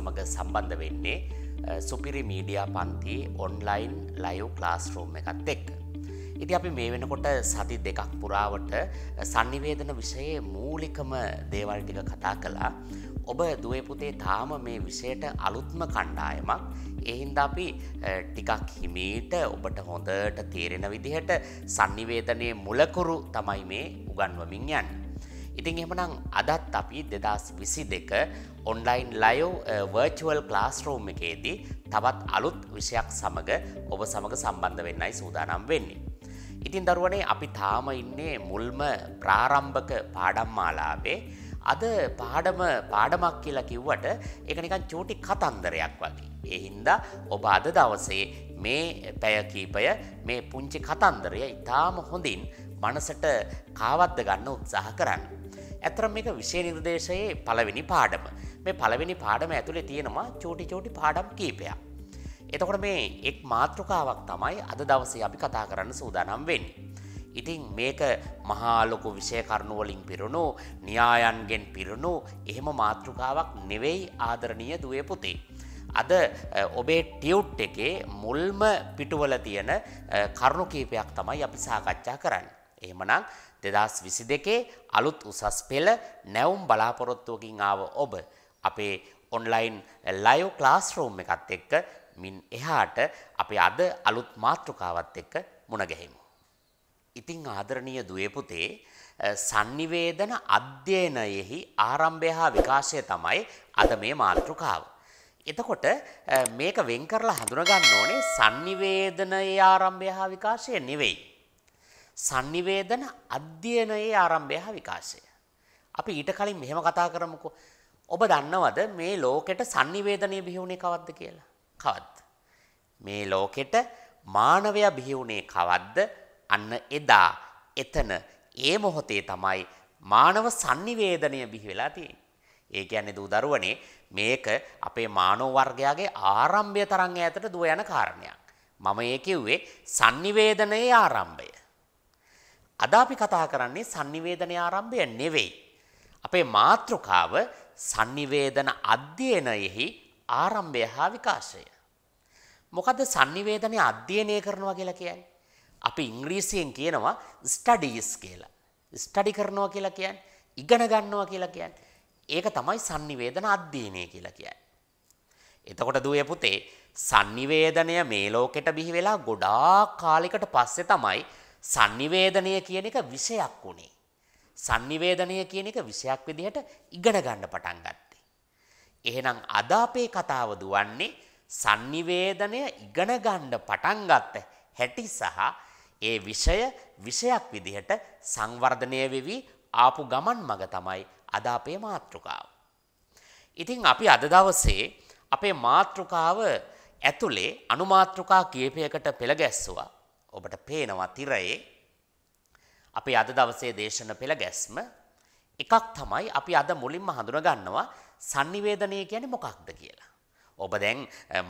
සමඟ සම්බන්ධ වෙන්නේ සුපිරි මීඩියා පන්ති ඔන්ලයින් ලයව් ක්ලාස්රූම් එකත් එක්. ඉති අපි මේ වෙනකොට සති දෙකක් පුරාවට සන්නිවේදන විෂයේ මූලිකම දේවල් ටික කතා කළා ඔබ දුවපුතේ තාම මේ විෂයට අලුත්ම කණ්ඩායමක් එහින්ද අපි ටිකක් හිමීට ඔබට හොඳට තේරෙන විදිහට සන්නිවේදනය මුලකුරු තමයි මේ උගන්වමින් යන්න. ඉතින් එමනම් අදත් අපි දෙදස් විසි දෙක ඔන්ලයින් ලයෝ වර්චුවල් ක්ලාස්රෝම් එකේදී තවත් අලුත් විෂයක් සමඟ ඔබ සමඟ සම්බන්ධ වෙන්නයි සූදානම් වෙන්නේ. ඉතින් දරුවනේ අපි තාම ඉන්නේ මුල්ම ප්‍රාරම්භක පාඩම් මාලාවේ අද පාඩම පාඩමක් කියලා කිව්වට එක නිකන් චූටි කතන්දරයක් වගේ. එහින්දා ඔබ අද දවසේ මේ පැය කීපය මේ පුංචි කතන්දරය ඉතාම හොඳින් මනසට කාවද්ද ගන්න උත්සාහ කරන්න. ඇතරම් මේක විෂය නිර්දේශයේ පළවෙනි පාඩම. මේ පළවෙනි පාඩම ඇතුළේ තියෙනවා චෝටි චෝටි පාඩම් කීපයක්. එතකොට මේ එක් මාතෘකාවක් තමයි අද දවසේ අපි කතා කරන්න සූදානම් වෙන්නේ. ඉතින් මේක මහාලොකු විෂය කරුණුවලින් පිරුණු න්‍යායන්ගෙන් පිරුණු එහෙම මාතෘකාවක් නෙවෙයි ආදරණීය දුවේ පුතේ. අද ඔබේ ටියුට් එකේ මුල්ම පිටුවල තියෙන කරුණු කීපයක් තමයි අපි සාකච්ඡා කරන්න. එහෙමනම් දෙදස් විසි දෙකේ අලුත් උසස් පෙළ නැවුම් බලාපොරොත්තුවකින් ආව ඔබ අපේ ඔන්ලයින් ලයෝ ක්ලාස්රෝම් එකත් එක්ක මින් එහාට අපි අද අලුත් මාතෘකාවත් එක්ක මුණගැහිමු. ඉතිං ආදරණීය දුවපුතේ සන්නිවේදන අධ්‍යයනයෙහි ආරම්භය හා විකාශය තමයි අද මේ මාතෘකාව. එතකොට මේක වෙන් කරලා හඳුනගන්න ඕනේ සන්නිවේදනයේ ආරම්භය හා විකාශය නෙවෙයි. සන්නිවේදන අධ්‍යයනයේ ආරම්භය හා විකාශය. අපි ඊට කලින් මෙහෙම කතා කරමුකෝ. ඔබ දන්නවද මේ ලෝකෙට සන්නිවේදනය බිහිවුණේ කවද්ද කියලා? කවද්ද? මේ ලෝකෙට මානවයා බිහිවුණේ කවද්ද? අන්න එදා එතන ඒ මොහොතේ තමයි මානව sannivedanaya බිහි වෙලා තියෙන්නේ. ඒ කියන්නේ දූ දරුවනේ මේක අපේ මානව වර්ගයාගේ ආරම්භය තරම් ඈතට දුව යන කාරණයක්. මම ඒ කිව්වේ sannivedanaya ආරම්භය. අද අපි කතා කරන්නේ sannivedanaya ආරම්භය නෙවෙයි. අපේ මාතෘකාව sannivedana අධ්‍යයනයෙහි ආරම්භය හා විකාශය. මොකද sannivedana අධ්‍යයනය කරනවා කියලා කියන්නේ? අපි ඉංග්‍රීසියෙන් කියනවා ස්ටඩීස් කියලා. ස්ටඩි කරනවා කියලා කියන්නේ ඉගෙන ගන්නවා කියලා කියන්නේ. ඒක තමයි sannivedana අධ්‍යයනය කියලා කියන්නේ. එතකොට දුවේ පුතේ sannivedanaya මේ ලෝකෙට බිහි වෙලා ගොඩාක් කාලයකට පස්සේ තමයි sannivedanaya කියන එක විෂයක් වුණේ. sannivedanaya කියන එක විෂයක් විදිහට ඉගෙන ගන්න පටන් ගත්තේ. එහෙනම් අද අපේ කතාව දුවන්නේ sannivedanaya ඉගෙන ගන්න පටන් ගත්ත හැටි සහ ඒ විෂය විෂයක් විදිහට සංවර්ධනය වෙවි ආපු ගමන් මග තමයි අද අපේ මාතෘකාව. ඉතින් අපි අද දවසේ අපේ මාතෘකාව ඇතුලේ අනුමාතෘකා කීපයකට පෙළ ගැස්සුවා. ඔබට පේනවා තිරයේ අපේ අද දවසේ දේශන පෙළ ගැස්ම එකක් තමයි අපි අද මුලින්ම හඳුනගන්නවා sannivedanaya කියන්නේ මොකක්ද කියලා. ඔබ දැන්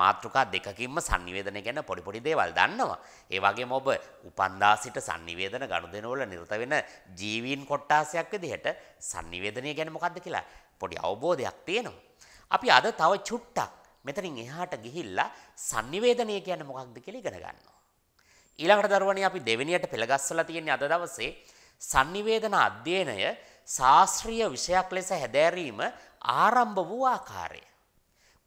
මාතෘකා දෙකකින්ම sannivedana ගැන පොඩි පොඩි දේවල් දන්නවා. ඒ වගේම ඔබ උපන්දා සිට sannivedana ගනුදෙනුවල නිරත වෙන ජීවීන් කොට්ටාසයක් විදිහට sannivedana ගැන මොකක්ද කියලා පොඩි අවබෝධයක් තියෙනවා. අපි අද තව චුට්ටක් මෙතනින් එහාට ගිහිල්ලා sannivedana කියන්නේ මොකක්ද කියලා ඉගෙන ගන්නවා. ඊළඟට දරුවනේ අපි දෙවෙනියට පෙළගස්සලා තියෙන්නේ අද දවසේ sannivedana අධ්‍යයනය ශාස්ත්‍රීය විෂයක් ලෙස හැදෑරීම ආරම්භ වූ ආකාරය.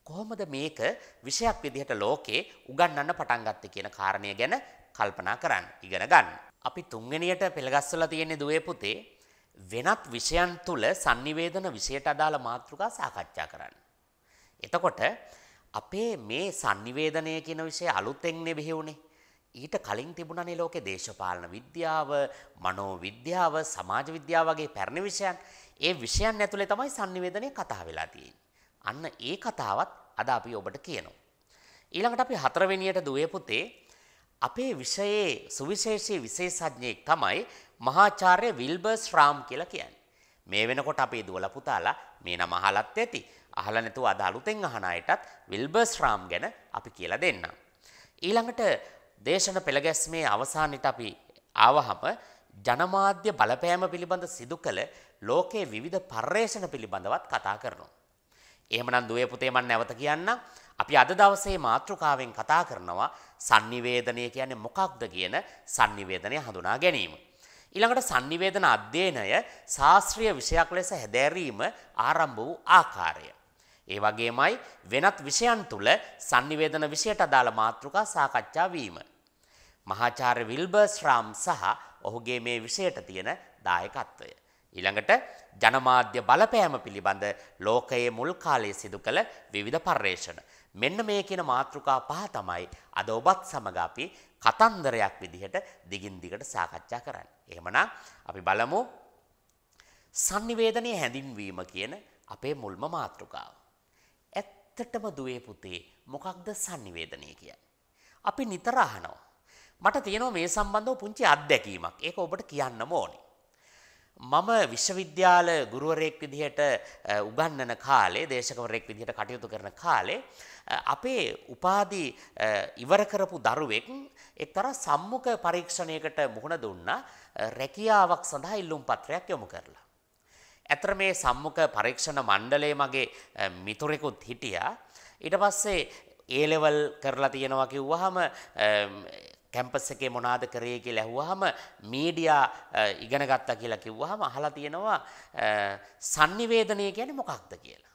කොහොමද මේක විෂයක් විදිහට ලෝකේ උගන්වන්න පටන් ගත්තේ කියන කාරණය ගැන කල්පනා කරන්න ඉගෙන ගන්න. අපි තුන්වෙනියට පෙළගස්සලා තියෙන්නේ දුවේ පුතේ වෙනත් විෂයන් තුල sannivedana විෂයට අදාළ මාතෘකා සාකච්ඡා කරන්න. එතකොට අපේ මේ sannivedanaya කියන විෂය අලුතෙන් නෙවෙයි වුනේ. ඊට කලින් තිබුණනේ ලෝකේ දේශපාලන විද්‍යාව, මනෝ විද්‍යාව, සමාජ විද්‍යාව වගේ පැරණි විෂයන්. ඒ විෂයන් ඇතුලේ තමයි sannivedanaya කතා වෙලා තියෙන්නේ. අන්න ඒ කතාවත් අද අපි ඔබට කියනවා. ඊළඟට අපි හතරවෙනියට දුවේ පුතේ අපේ විෂයේ සුවිශේෂී විශේෂඥයෙක් තමයි මහාචාර්ය විල්බර්ස් රාම් කියලා කියන්නේ. මේ වෙනකොට අපේ දුවලා පුතාලා මේ නම අහලත් ඇති. අහලා නැතුව අද අලුතෙන් අහන අයටත් විල්බර්ස් රාම් ගැන අපි කියලා දෙන්නම්. ඊළඟට දේශන පෙළගැස්මේ අවසානයේට අපි ආවහම ජනමාධ්‍ය බලපෑම පිළිබඳ සිදු කළ ලෝකයේ විවිධ පර්යේෂණ පිළිබඳවත් කතා කරනවා. එහෙමනම් දුවේ පුතේ මම නැවත කියන්නම්. අපි අද දවසේ මාතෘකාවෙන් කතා කරනවා sannivedanaya කියන්නේ මොකක්ද කියන sannivedanaya හඳුනා ගැනීම. ඊළඟට sannivedana අධ්‍යයනය ශාස්ත්‍රීය විෂයක් ලෙස හැදෑරීම ආරම්භ වූ ආකාරය. ඒ වගේමයි වෙනත් විෂයන් තුල sannivedana විෂයට අදාළ මාතෘකා සාකච්ඡා වීම. මහාචාර්ය විල්බර්ස්රාම් සහ ඔහුගේ මේ විෂයට තියෙන දායකත්වය. ඊළඟට ජනමාධ්‍ය බලපෑම පිළිබඳ ලෝකයේ මුල් කාලයේ සිදු කළ විවිධ පර්යේෂණ. මෙන්න මේ කියන මාතෘකා පහ තමයි අද ඔබත් සමග අපි කතන්දරයක් විදිහට දිගින් දිගට සාකච්ඡා කරන්න. එහෙමනම් අපි බලමු sannivedanaya හැඳින්වීම කියන අපේ මුල්ම මාතෘකාව. ඇත්තටම දුවේ පුතේ මොකක්ද sannivedanaya කියන්නේ? අපි නිතර අහනවා. මට තියෙනවා මේ සම්බන්ධව පුංචි අත්දැකීමක්. ඒක ඔබට කියන්නම ඕනේ. මම විශ්වවිද්‍යාල ගුරුවරයෙක් විදිහට උගන්වන කාලේ දේශකවරයෙක් විදිහට කටයුතු කරන කාලේ අපේ උපාධි ඉවර කරපු දරුවෙක් එක්තරා සම්මුඛ පරීක්ෂණයකට මුහුණ දුන්නා රැකියාවක් සඳහා ඉල්ලුම් පත්‍රයක් යොමු කරලා. ඇතර මේ සම්මුඛ පරීක්ෂණ මණ්ඩලයේ මගේ මිතුරෙකුත් හිටියා. ඊට පස්සේ ඒ ලෙවල් කරලා තියෙනවා කිව්වහම කැම්පස් එකේ මොනවාද කරේ කියලා ඇහුවාම මීඩියා ඉගෙන ගත්තා කියලා කිව්වහම අහලා තියෙනවා sannivedanaya කියන්නේ මොකක්ද කියලා.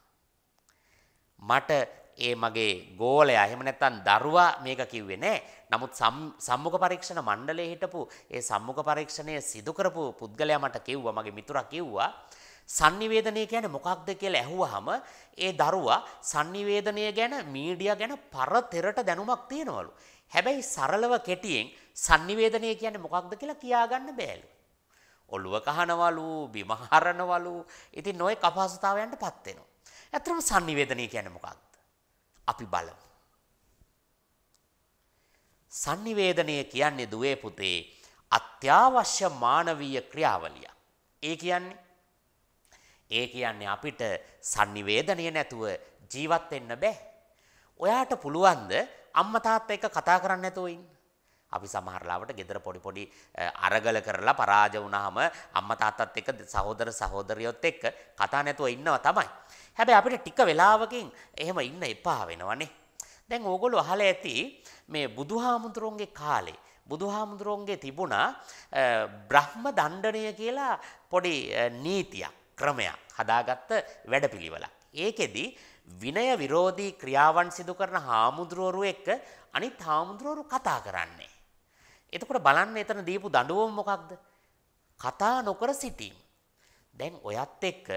මට ඒ මගේ ගෝලයා එහෙම නැත්නම් දරුවා මේක කිව්වේ නෑ. නමුත් සම්මුඛ පරීක්ෂණ මණ්ඩලයේ හිටපු ඒ සම්මුඛ පරීක්ෂණය සිදු කරපු පුද්ගලයා මට කිව්වා මගේ මිතුරා කිව්වා sannivedanaya කියන්නේ මොකක්ද කියලා ඇහුවාම ඒ දරුවා sannivedanaya ගැන මීඩියා ගැන පරතරට දැනුමක් තියෙනවලු. හැබැයි සරලව කෙටියෙන් sannivedanaya කියන්නේ මොකක්ද කියලා කියාගන්න බෑලු. ඔළුව කහනවලු, බිම හරනවලු. ඉතින් නොයෙක් අපහසුතාවයන්ටපත් වෙනවා. ඇත්තටම sannivedanaya කියන්නේ මොකක්ද? අපි බලමු. sannivedanaya කියන්නේ දුවේ පුතේ අත්‍යවශ්‍ය මානවීය ක්‍රියාවලියක්. ඒ කියන්නේ ඒ කියන්නේ අපිට sannivedanaya නැතුව ජීවත් වෙන්න බෑ. ඔයාට පුළුවන්ද අම්මා තාත්තා එක්ක කතා කරන්න නැතුව ඉන්න? අපි සමහර ලාවට ගෙදර පොඩි පොඩි අරගල කරලා පරාජය වුණාම අම්මා තාත්තත් එක්ක සහෝදර සහෝදරියොත් එක්ක කතා නැතුව ඉන්නවා තමයි. හැබැයි අපිට ටික වෙලාවකින් එහෙම ඉන්න එපා වෙනවනේ. දැන් ඕගොල්ලෝ අහලා ඇති මේ බුදුහාමුදුරුවන්ගේ කාලේ බුදුහාමුදුරුවන්ගේ තිබුණා බ්‍රහ්ම දණ්ඩනය කියලා පොඩි නීතියක් ක්‍රමයක් හදාගත්ත වැඩපිළිවෙලක්. ඒකෙදි විනය විරෝධී ක්‍රියාවන් සිදු කරන හාමුදුරුවරු එක්ක අනිත් හාමුදුරුවරු කතා කරන්නේ. එතකොට බලන්න එතන දීපු දඬුවම මොකක්ද? කතා නොකර සිටීම. දැන් ඔයත් එක්ක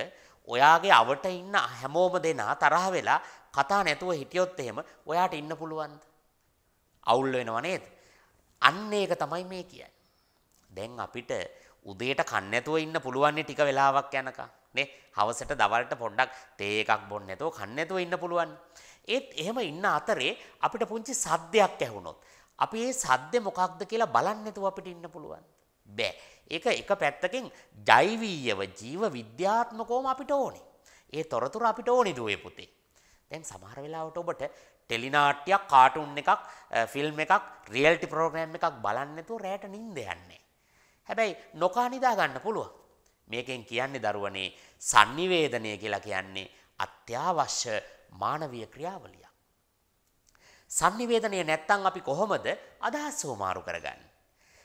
ඔයාගේ අවට ඉන්න හැමෝම දෙනා තරහ වෙලා කතා නැතුව හිටියොත් එහෙම ඔයාට ඉන්න පුළුවන්ද? අවුල් වෙනව නේද? අන්න ඒක තමයි මේ කියන්නේ. දැන් අපිට උදේට කන්න නැතුව ඉන්න පුළුවන් ටික වෙලාවක් යනකම්. නේ හවසට දවල්ට පොඩ්ඩක් තේ එකක් බොන්න නැතුව කන්න නැතුව ඉන්න පුළුවන්. ඒත් එහෙම ඉන්න අතරේ අපිට පුංචි සද්දයක් ඇහුනොත් අපි ඒ සද්ද මොකක්ද කියලා බලන්න නැතුව අපිට ඉන්න පුළුවන්. බෑ. ඒක එක පැත්තකින් ජෛවීයව ජීව විද්‍යාත්මකවම අපිට ඕනේ. ඒ තොරතුරු අපිට ඕනේ දුවේ පුතේ. දැන් සමහර වෙලාවට ඔබට ටෙලිනාට්‍යයක් කාටුන් එකක් ෆිල්ම් එකක් රියල්ටි ප්‍රෝග්‍රෑම් එකක් බලන්න නැතුව රැට නිින්ද යන්නේ. හැබැයි නොකා නිදා ගන්න පුළුවන්. මේකෙන් කියන්නේ දරුවනේ sannivedanaya කියලා කියන්නේ අත්‍යවශ්‍ය මානවීය ක්‍රියාවලියක්. sannivedanaya නැත්තම් අපි කොහොමද අදහස් වමාරු කරගන්නේ?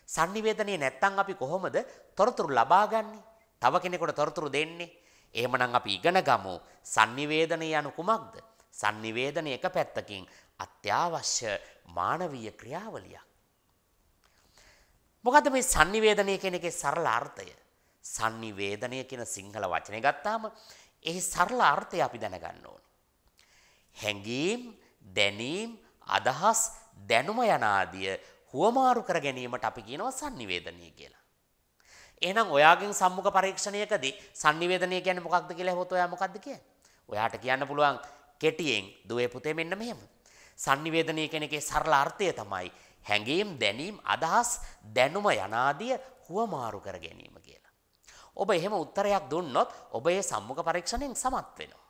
sannivedanaya නැත්තම් අපි කොහොමද තොරතුරු ලබාගන්නේ? තව කෙනෙකුට තොරතුරු දෙන්නේ? එහෙමනම් අපි ඉගෙන ගමු sannivedanaya යනු කුමක්ද? sannivedanaya එක පැත්තකින් අත්‍යවශ්‍ය මානවීය ක්‍රියාවලියක්. මොකද්ද මේ sannivedanaya කියන එකේ සරල අර්ථය? Sannivedanaya කියන සිංහල වචනේ ගත්තාම එහි සරල අර්ථය අපි දැනගන්න ඕනේ. හැඟීම්, දැනීම්, අදහස්, දැනුම යන ආදිය හුවමාරු කර ගැනීමට අපි කියනවා sannivedanaya කියලා. එහෙනම් ඔයාගෙන් සම්මුඛ පරීක්ෂණයකදී sannivedanaya කියන්නේ මොකක්ද කියලා හෙවොත් ඔයා මොකක්ද කියන්නේ? ඔයාට කියන්න පුළුවන් කෙටියෙන් දුවේ පුතේ මෙන්න මෙහෙම. sannivedanaya කියන එකේ සරල අර්ථය තමයි හැඟීම්, දැනීම්, අදහස්, දැනුම යනාදිය හුවමාරු කර ගැනීම කියලා. ඔබ එහෙම උත්තරයක් දුන්නොත් ඔබ ඒ සම්මුඛ පරීක්ෂණයෙන් සමත් වෙනවා.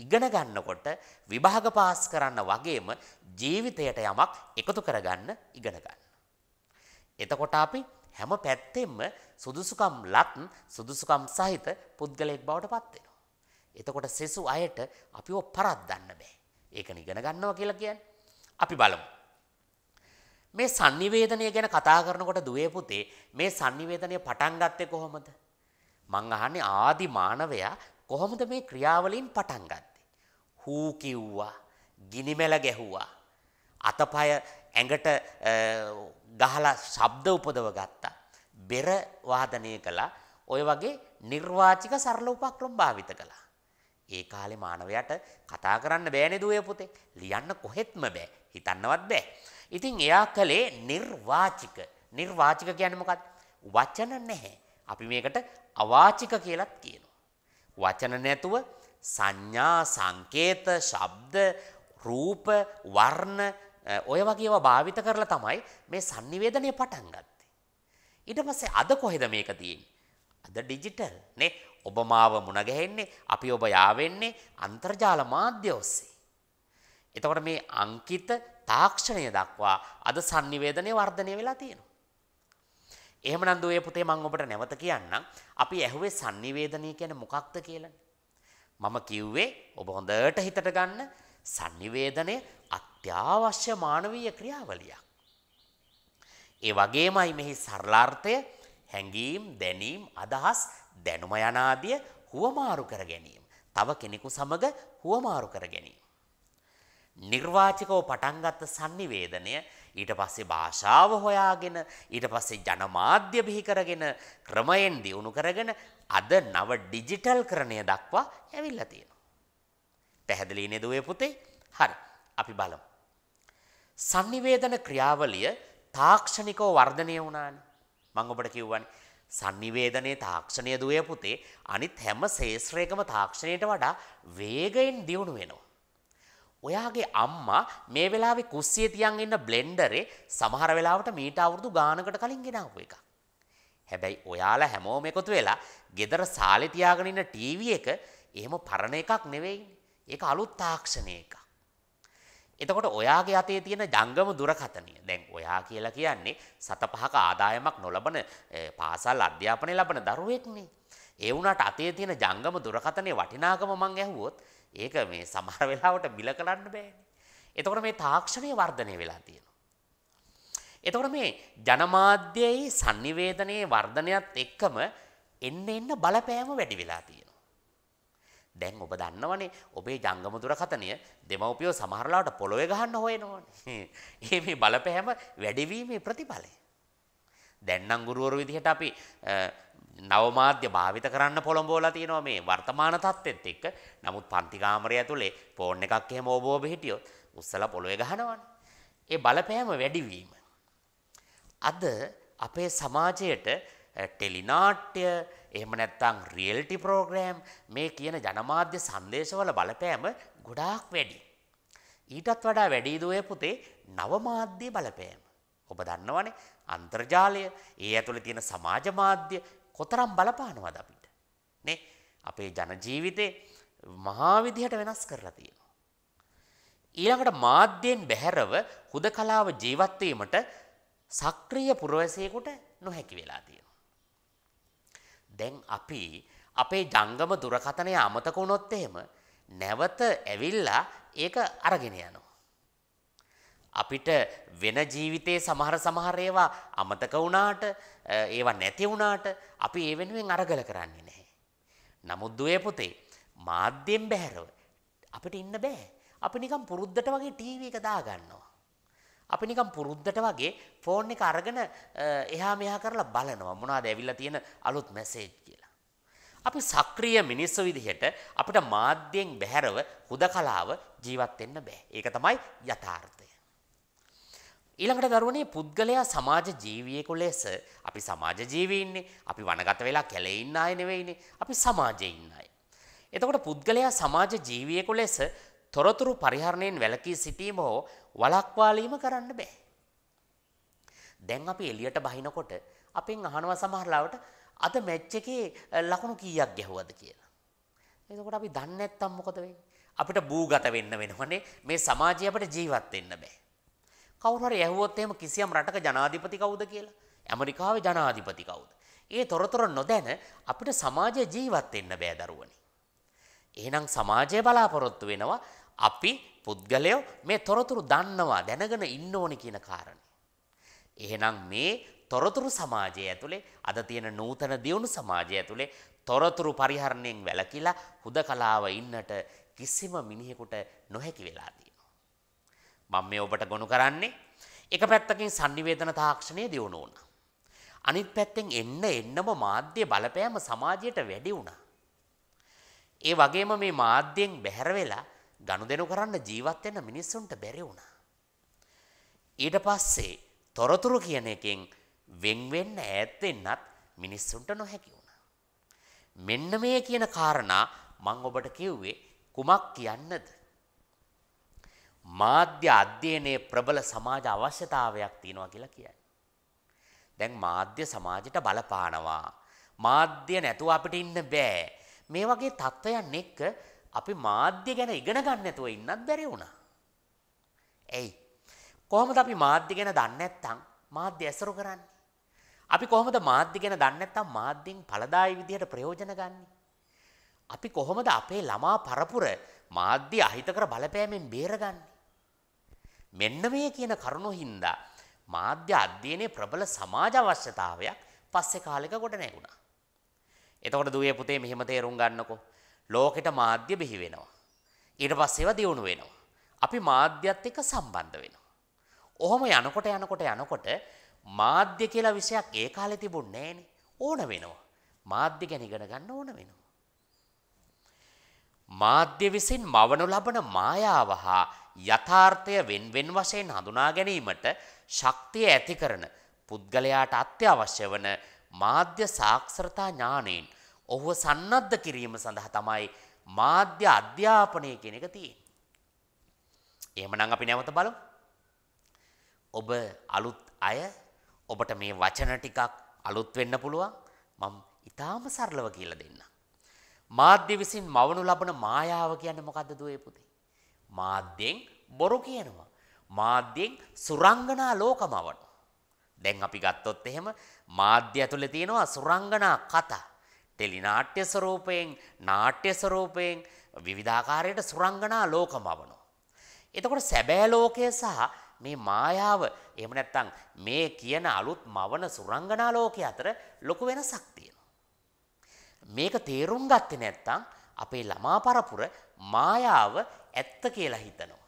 ඉගෙන ගන්නකොට විභාග පාස් කරන්න වගේම ජීවිතයට යමක් එකතු කරගන්න ඉගෙන ගන්න. එතකොට අපි හැම පැත්තෙම සුදුසුකම් ලත් සුදුසුකම් සහිත පුද්ගලයෙක් බවට පත් වෙනවා. එතකොට සෙසු අයට අපිව පරද්දන්න බෑ. ඒක නිගන ගන්නවා කියලා කියන්නේ. අපි බලමු. මේ sannivedanaya ගැන කතා කරනකොට දුවේ පුතේ මේ sannivedanaya පටන් ගත්තේ කොහොමද? මං අහන්නේ ආදි මානවයා කොහොමද මේ ක්‍රියාවලින් පටන් ගත්තේ? හූ කිව්වා, ගිනිමෙල ගැහුවා, අතපය ඇඟට ගහලා ශබ්ද උපදව ගත්තා. බෙර වාදනය කළා. ඔය වගේ නිර්වාචික සරල උපක්‍රම භාවිත කළා. ඒ කාලේ මානවයාට කතා කරන්න බෑනේ දුවේ පුතේ. ලියන්න කොහෙත්ම බෑ. හිතන්නවත් බෑ. ඉතින් එයා කළේ නිර්වාචික. නිර්වාචික කියන්නේ මොකක්ද? වචන නැහැ. අපි මේකට අවාචික කියලත් කියනවා. වචන නැතුව සංඥා, සංකේත, ශබ්ද, රූප, වර්ණ ඔය වගේ ඒවා භාවිත කරලා තමයි මේ sannivedanaya පටන් ගත්තේ. ඊට පස්සේ අද කොහෙද මේක තියෙන්නේ? අද ඩිජිටල් නේ. ඔබ මාව මුණ ගැහෙන්නේ, අපි ඔබ යාවෙන්නේ අන්තර්ජාල මාධ්‍ය ඔස්සේ. එතකොට මේ අංකිත තාක්ෂණය දක්වා අද sannivedanaya වර්ධනය වෙලා තියෙනවා. එහෙමනම් දුවේ පුතේ මම ඔබට නැවත කියන්නම් අපි ඇහුවේ sannivedanaya කියන්නේ මොකක්ද කියලා. මම කිව්වේ ඔබ හොඳට හිතට ගන්න sannivedanaya අත්‍යවශ්‍ය මානවීය ක්‍රියාවලියක්. ඒ වගේමයි මෙහි සරලාර්ථය හැඟීම් දැනීම් අදහස් දැනුම යනාදිය හුවමාරු කර ගැනීම. තව කෙනෙකු සමග හුවමාරු කර ගැනීම. නිර්වාචකව පටන්ගත්ත sannivedanaya ඊට පස්සේ භාෂාව හොයාගෙන ඊට පස්සේ ජනමාධ්‍ය බිහි කරගෙන ක්‍රමයෙන් දියුණු කරගෙන අද නව ඩිජිටල් කරණය දක්වා ඇවිල්ලා තියෙනවා. පැහැදිලි නේද ඔය පුතේ? හරි. අපි බලමු. sannivedana ක්‍රියාවලිය තාක්ෂණිකව වර්ධනය වුණානේ. මම ඔබට කිව්වනේ sannivedanaya තාක්ෂණය දුවේ පුතේ අනිත් හැම ශේෂ්ත්‍රයකම තාක්ෂණයට වඩා වේගයෙන් දියුණු වෙනවා. ඔයාගේ අම්මා මේ වෙලාවේ කුස්සිය තියන් ඉන්න බ්ලෙන්ඩරේ සමහර වෙලාවට මීට අවුරුදු ගානකට කලින් ගෙනාවු එකක්. හැබැයි ඔයාලා හැමෝම එකතු වෙලා ගෙදර සාලේ තියාගෙන ඉන්න ටීවී එක එහෙම පරණ එකක් නෙවෙයිනේ. ඒක අලුත් තාක්ෂණය එකක්. එතකොට ඔයාගේ අතේ තියෙන ජංගම දුරකථනය දැන් ඔයා කියලා කියන්නේ සත පහක ආදායමක් නොලබන පාසල් අධ්‍යාපනය ලබන දරුවෙක්නේ. ඒ වුණාට අතේ තියෙන ජංගම දුරකථනයේ වටිනාකම මං ඇහුවොත් ඒක මේ සමහර වෙලාවට මිල කරන්න බෑනේ. එතකොට මේ තාක්ෂණය වර්ධනය වෙලා තියෙනවා. එතකොට මේ ජනමාධ්‍යයේ sannivedanයේ වර්ධනයත් එක්කම එන්න එන්න බලපෑම වැඩි වෙලා තියෙනවා. දැන් ඔබ දන්නවනේ ඔබේ ජංගම දුරකථනය දෙමව්පියෝ සමහරලාට පොළොවේ ගහන්න හොයනවනේ. ඒ මේ බලපෑම වැඩිවීමේ ප්‍රතිඵලය. දැන් නම් ගුරුවරු විදිහට අපි නවමාධ්‍ය භාවිත කරන්න පොළඹවලා තියෙනවා මේ වර්තමාන තත්ත්වෙත් එක්ක. නමුත් පන්ති කාමරය ඇතුලේ ෆෝන් එකක් එහෙම ඔබ ඔබ හිටියොත් උස්සලා පොළොවේ ගහනවනේ. ඒ බලපෑම වැඩිවීම. අද අපේ සමාජයට ටෙලිනාට්‍ය එහෙම නැත්නම් රියල්ටි ප්‍රෝග්‍රෑම් මේ කියන ජනමාධ්‍ය සංදේශවල බලපෑම ගොඩාක් වැඩි. ඊටත් වඩා වැඩි දුවේ පුතේ නවමාධ්‍ය බලපෑම. ඔබ දන්නවනේ අන්තර්ජාලය ඒ ඇතුලේ තියෙන සමාජ මාධ්‍ය කොතරම් බලපානවද අපිට. නේ අපේ ජන ජීවිතේ මහා විදිහට වෙනස් කරලා තියෙනවා. ඊළඟට මාධ්‍යයෙන් බැහැරව හුදකලාව ජීවත් වීමට සක්‍රීය පුරවැසියෙකුට නොහැකි වෙලා තියෙනවා. දැන් අපි අපේ ජංගම දුරකථනය අමතක වුණොත් එහෙම නැවත ඇවිල්ලා ඒක අරගෙන යනවා. අපිට වෙන ජීවිතයේ සමහර සමහර ඒවා අමතක වුණාට ඒවා නැති වුණාට අපි ඒ වෙනුවෙන් අරගල කරන්නේ නැහැ. නමුත් දුවේ පුතේ මාධ්‍යෙන් බැහැරව අපිට ඉන්න බෑ. අපි නිකන් පුරුද්දට වගේ ටීවී එක දාගන්නවා. අපි නිකන් පුරුද්දට වගේ ෆෝන් එක අරගෙන එහා මෙහා කරලා බලනවා මොනවද ඇවිල්ලා තියෙන අලුත් මැසේජ් කියලා. අපි සක්‍රීය මිනිස්සු විදිහට අපිට මාධ්‍යයෙන් බැහැරව හුදකලාව ජීවත් වෙන්න බෑ. ඒක තමයි යථාර්ථය. ඊළඟට දරුවනේ පුද්ගලයා සමාජ ජීවියෙකු ලෙස අපි සමාජ ජීවීන්නේ අපි වනගත වෙලා කැලේ ඉන්න අය නෙවෙයිනේ අපි සමාජයේ ඉන්න අය. එතකොට පුද්ගලයා සමාජ ජීවියෙකු ලෙස තොරතුරු පරිහරණයෙන් වැළකී සිටීම හෝ වළක්වාලීම කරන්න බෑ. දැන් අපි එළියට බහිනකොට අපෙන් අහනවා සමහරලාවට අද මැච් එකේ ලකුණු කීයක් ගැහුවද කියලා. එතකොට අපි දන්නේ නැත්තම් මොකද වෙන්නේ? අපිට බූගත වෙන්න වෙනවනේ මේ සමාජය අපිට ජීවත් වෙන්න බෑ. කවුරු හරි ඇහුවොත් එහෙම කිසියම් රටක ජනාධිපති කවුද කියලා? ඇමරිකාවේ ජනාධිපති කවුද? ඒ තොරතුරු නොදැන අපිට සමාජයේ ජීවත් වෙන්න බෑ දරුවනි. එහෙනම් සමාජය බලාපොරොත්තු වෙනවා අපි පුද්ගලයෝ මේ තොරතුරු දන්නවා දැනගෙන ඉන්න ඕනි කියන කාරණේ. එහෙනම් මේ තොරතුරු සමාජය ඇතුලේ අද තියෙන නූතන දියුණු සමාජය ඇතුලේ තොරතුරු පරිහරණයෙන් වැළකීලා හුදකලාව ඉන්නට කිසිම මිනිහෙකුට නොහැකි වෙලා තියෙනවා. මම මේ ඔබට ගොනු කරන්නේ එක පැත්තකින් sannivedana තාක්ෂණය දියුණු වුණා. අනිත් පැත්තෙන් එන්න එන්නම මාධ්‍ය බලපෑම සමාජයට වැඩි වුණා. ඒ වගේම මේ මාධ්‍යයෙන් බැහැර වෙලා ගනුදෙනු කරන්න ජීවත් වෙන්න මිනිස්සුන්ට බැරි වුණා. ඊට පස්සේ තොරතුරු කියන එකෙන් වෙන් වෙන්න ඈත් වෙන්නත් මිනිස්සුන්ට නොහැකි වුණා. මෙන්න මේ කියන කාරණා මම ඔබට කිව්වේ කුමක් කියන්නද? මාධ්‍ය අධ්‍යයනයේ ප්‍රබල සමාජ අවශ්‍යතාවයක් තියෙනවා කියලා කියන්නේ. දැන් මාධ්‍ය සමාජයට බලපානවා. මාධ්‍ය නැතුව අපිට ඉන්න බෑ. මේ වගේ තත්ත්වයන් එක්ක අපි මාධ්‍ය ගැන ඉගෙන ගන්න නැතුව ඉන්නත් බැරි වුණා. එයි කොහොමද අපි මාධ්‍ය ගැන දන්නේ නැත්නම් මාධ්‍ය ඇසුරු කරන්නේ? අපි කොහොමද මාධ්‍ය ගැන දන්නේ නැත්නම් මාධ්‍යෙන් ඵලදායී විදියට ප්‍රයෝජන ගන්නේ? අපි කොහොමද අපේ ළමා පරපුර මාධ්‍ය අහිතකර බලපෑමෙන් බේරගන්නේ? මෙන්න මේ කියන කරුණු හින්දා මාධ්‍ය අධ්‍යයනයේ ප්‍රබල සමාජ අවශ්‍යතාවයක් පස්සේ කාලෙක ගොඩ නැගුණා. එතකොට දුවේ පුතේ මෙහෙම තේරුම් ගන්නකො. ලෝකෙට මාධ්‍ය බිහි වෙනවා. ඊට පස්සේ ඒවා දියුණු වෙනවා. අපි මාධ්‍යත් එක්ක සම්බන්ධ වෙනවා. ඔහොම යනකොට යනකොට යනකොට මාධ්‍ය කියලා විෂයක් ඒ කාලේ තිබුණේ නැහනේ. ඕන වෙනවා. මාධ්‍ය ගැන ඉගෙන ගන්න ඕන වෙනවා. මාධ්‍ය විසින් මවනු ලබන මායාව හා යථාර්ථය වෙන් වෙන් වශයෙන් හඳුනා ගැනීමට ශක්තිය ඇති කරන පුද්ගලයාට අත්‍යවශ්‍ය වන මාධ්‍ය සාක්ෂරතා ඥාණයෙන් ඔහුව සන්නද්ධ කිරීම සඳහා තමයි මාධ්‍ය අධ්‍යාපනය කියන එක තියෙන්නේ. එහෙමනම් අපි නැවත බලමු. ඔබ අලුත් අය ඔබට මේ වචන ටිකක් අලුත් වෙන්න පුළුවන්. මම ඊටාම සරලව කියලා දෙන්නම්. මාධ්‍ය විසින් මවනු ලබන මායාව කියන්නේ මොකද්ද දුවේ පුතේ? මාධ්‍යෙන් බොරු කියනවා. මාධ්‍යෙන් සුරංගනා ලෝකමවන. දැන් අපි ගත්තොත් එහෙම මාධ්‍ය ඇතුලේ තියෙනවා සුරංගනා කතා. ටෙලිනාට්‍ය ස්වරූපයෙන් නාට්‍ය ස්වරූපයෙන් විවිධාකාරයට සුරංගනා ලෝකමවනවා. එතකොට සැබෑ ලෝකය සහ මේ මායාව එහෙම නැත්නම් මේ කියන අලුත් මවන සුරංගනා ලෝකයේ අතර ලොකු වෙනසක් තියෙනවා. මේක තේරුම් ගත්තේ නැත්නම් අපේ ළමා පරපුර මායාව ඇත්ත කියලා හිතනවා.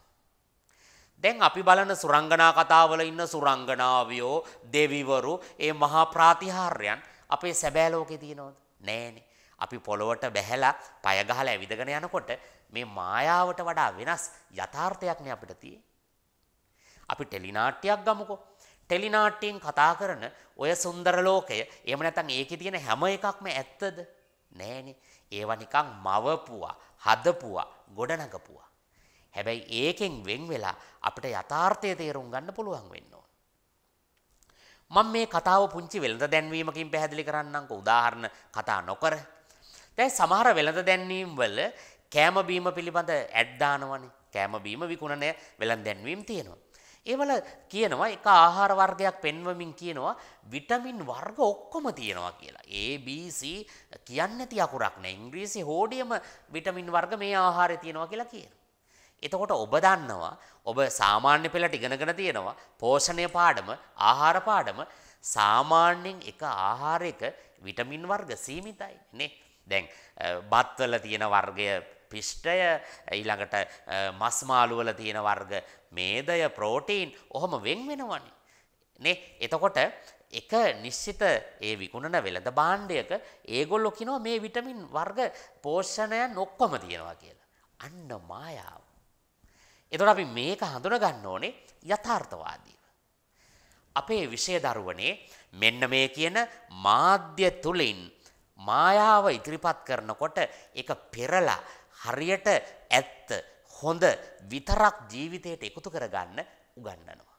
දැන් අපි බලන සුරංගනා කතාවල ඉන්න සුරංගනාවියෝ දෙවිවරු ඒ මහා ප්‍රාතිහාර්යයන් අපේ සැබෑ ලෝකේ තියෙනවද? නෑනේ. අපි පොළොවට බැහැලා පය ගහලා ඇවිදගෙන යනකොට මේ මායාවට වඩා වෙනස් යථාර්ථයක් නේ අපිට තියෙන්නේ. අපි ටෙලිනාට්‍යයක් ගමුකෝ. ටෙලිනාට්‍යයෙන් කතා කරන ඔය සුන්දර ලෝකය එහෙම නැත්නම් ඒකේ තියෙන හැම එකක්ම ඇත්තද? නෑනේ. ඒවා නිකන් මවපුවා, හදපුවා, ගොඩනගපුවා. හැබැයි ඒකෙන් වෙන් වෙලා අපිට යථාර්ථය තේරුම් ගන්න පුළුවන් වෙන්න ඕන. මම මේ කතාව පුංචි වෙළඳ දැන්වීමකින් පැහැදිලි කරන්නම්කෝ උදාහරණ කතා නොකර. දැන් සමහර වෙළඳ දැන්වීම් වල කෑම බීම පිළිබඳ ඇඩ් දානවනේ. කෑම බීම විකුණන වෙළඳ දැන්වීම් තියෙනවා. ඒවල කියනවා එක ආහාර වර්ගයක් පෙන්වමින් කියනවා විටමින් වර්ග ඔක්කොම තියෙනවා කියලා. A B C කියන්නේ නැති අකුරක් නෑ. ඉංග්‍රීසි හෝඩියම විටමින් වර්ග මේ ආහාරේ තියෙනවා කියලා කියනවා. එතකොට ඔබ දන්නවා ඔබ සාමාන්‍ය පෙළට ඉගෙනගෙන තියෙනවා පෝෂණය පාඩම ආහාර පාඩම සාමාන්‍යයෙන් එක ආහාරයක විටමින් වර්ග සීමිතයි නේ. දැන් බත්වල තියෙන වර්ගය පිෂ්ඨය ඊළඟට මස් මාළු වල තියෙන වර්ග මේදය ප්‍රෝටීන් ඔහොම වෙන් වෙනවනේ. නේ එතකොට එක නිශ්චිත ඒ විකුණන වෙළඳ භාණ්ඩයක ඒගොල්ලෝ කියනවා මේ විටමින් වර්ග පෝෂණයන් ඔක්කොම තියෙනවා කියලා. අන්න මායාව. එතකොට අපි මේක හඳුන ගන්න ඕනේ යථාර්ථවාදීව. අපේ විෂය දරුවනේ මෙන්න මේ කියන මාධ්‍ය තුලින් මායාව ඉදිරිපත් කරනකොට ඒක පෙරලා හරියට ඇත්ත හොඳ විතරක් ජීවිතයට එකතු කරගන්න උගන්වනවා.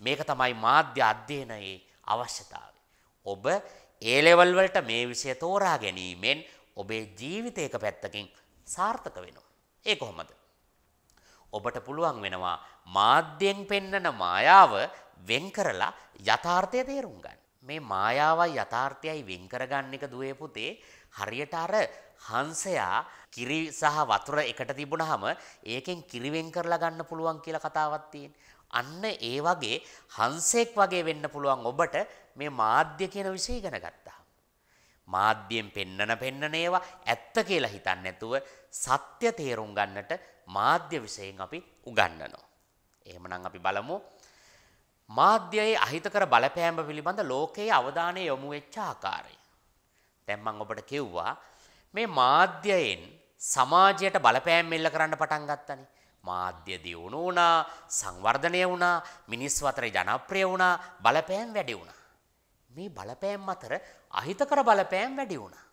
මේක තමයි මාධ්‍ය අධ්‍යයනයේ අවශ්‍යතාවය. ඔබ ඒ ලෙවල් වලට මේ විෂය තෝරා ගැනීමෙන් ඔබේ ජීවිතයක පැත්තකින් සාර්ථක වෙනවා. ඒ කොහොමද? ඔබට පුළුවන් වෙනවා මාධ්‍යයෙන් පෙන්නන මායාව වෙන් කරලා යථාර්ථය තේරුම් ගන්න. මේ මායාවයි යථාර්ථයයි වෙන් කරගන්න එක දුවේ පුතේ හරියට අර හංසයා කිරි සහ වතුර එකට තිබුණාම ඒකෙන් කිරි වෙන් කරලා ගන්න පුළුවන් කියලා කතාවක් තියෙන. අන්න ඒ වගේ හංසෙක් වගේ වෙන්න පුළුවන් ඔබට මේ මාධ්‍ය කියන විෂය ඉගෙන ගත්තා. මාධ්‍යයෙන් පෙන්නන පෙන්නන ඒවා ඇත්ත කියලා හිතන්නේ නැතුව සත්‍ය තේරුම් ගන්නට මාධ්‍ය විෂයෙන් අපි උගන්වනවා. එහෙමනම් අපි බලමු මාධ්‍යයේ අහිතකර බලපෑම පිළිබඳ ලෝකයේ අවධානය යොමු වෙච්ච ආකාරය. දැන් මම ඔබට කිව්වා මේ මාධ්‍යයෙන් සමාජයට බලපෑම් එල්ල කරන්න පටන් ගත්තනේ. මාධ්‍ය දියුණු වුණා, සංවර්ධනය වුණා, මිනිස්සු අතර ජනප්‍රිය වුණා, බලපෑම් වැඩි වුණා. මේ බලපෑම් අතර අහිතකර බලපෑම් වැඩි වුණා.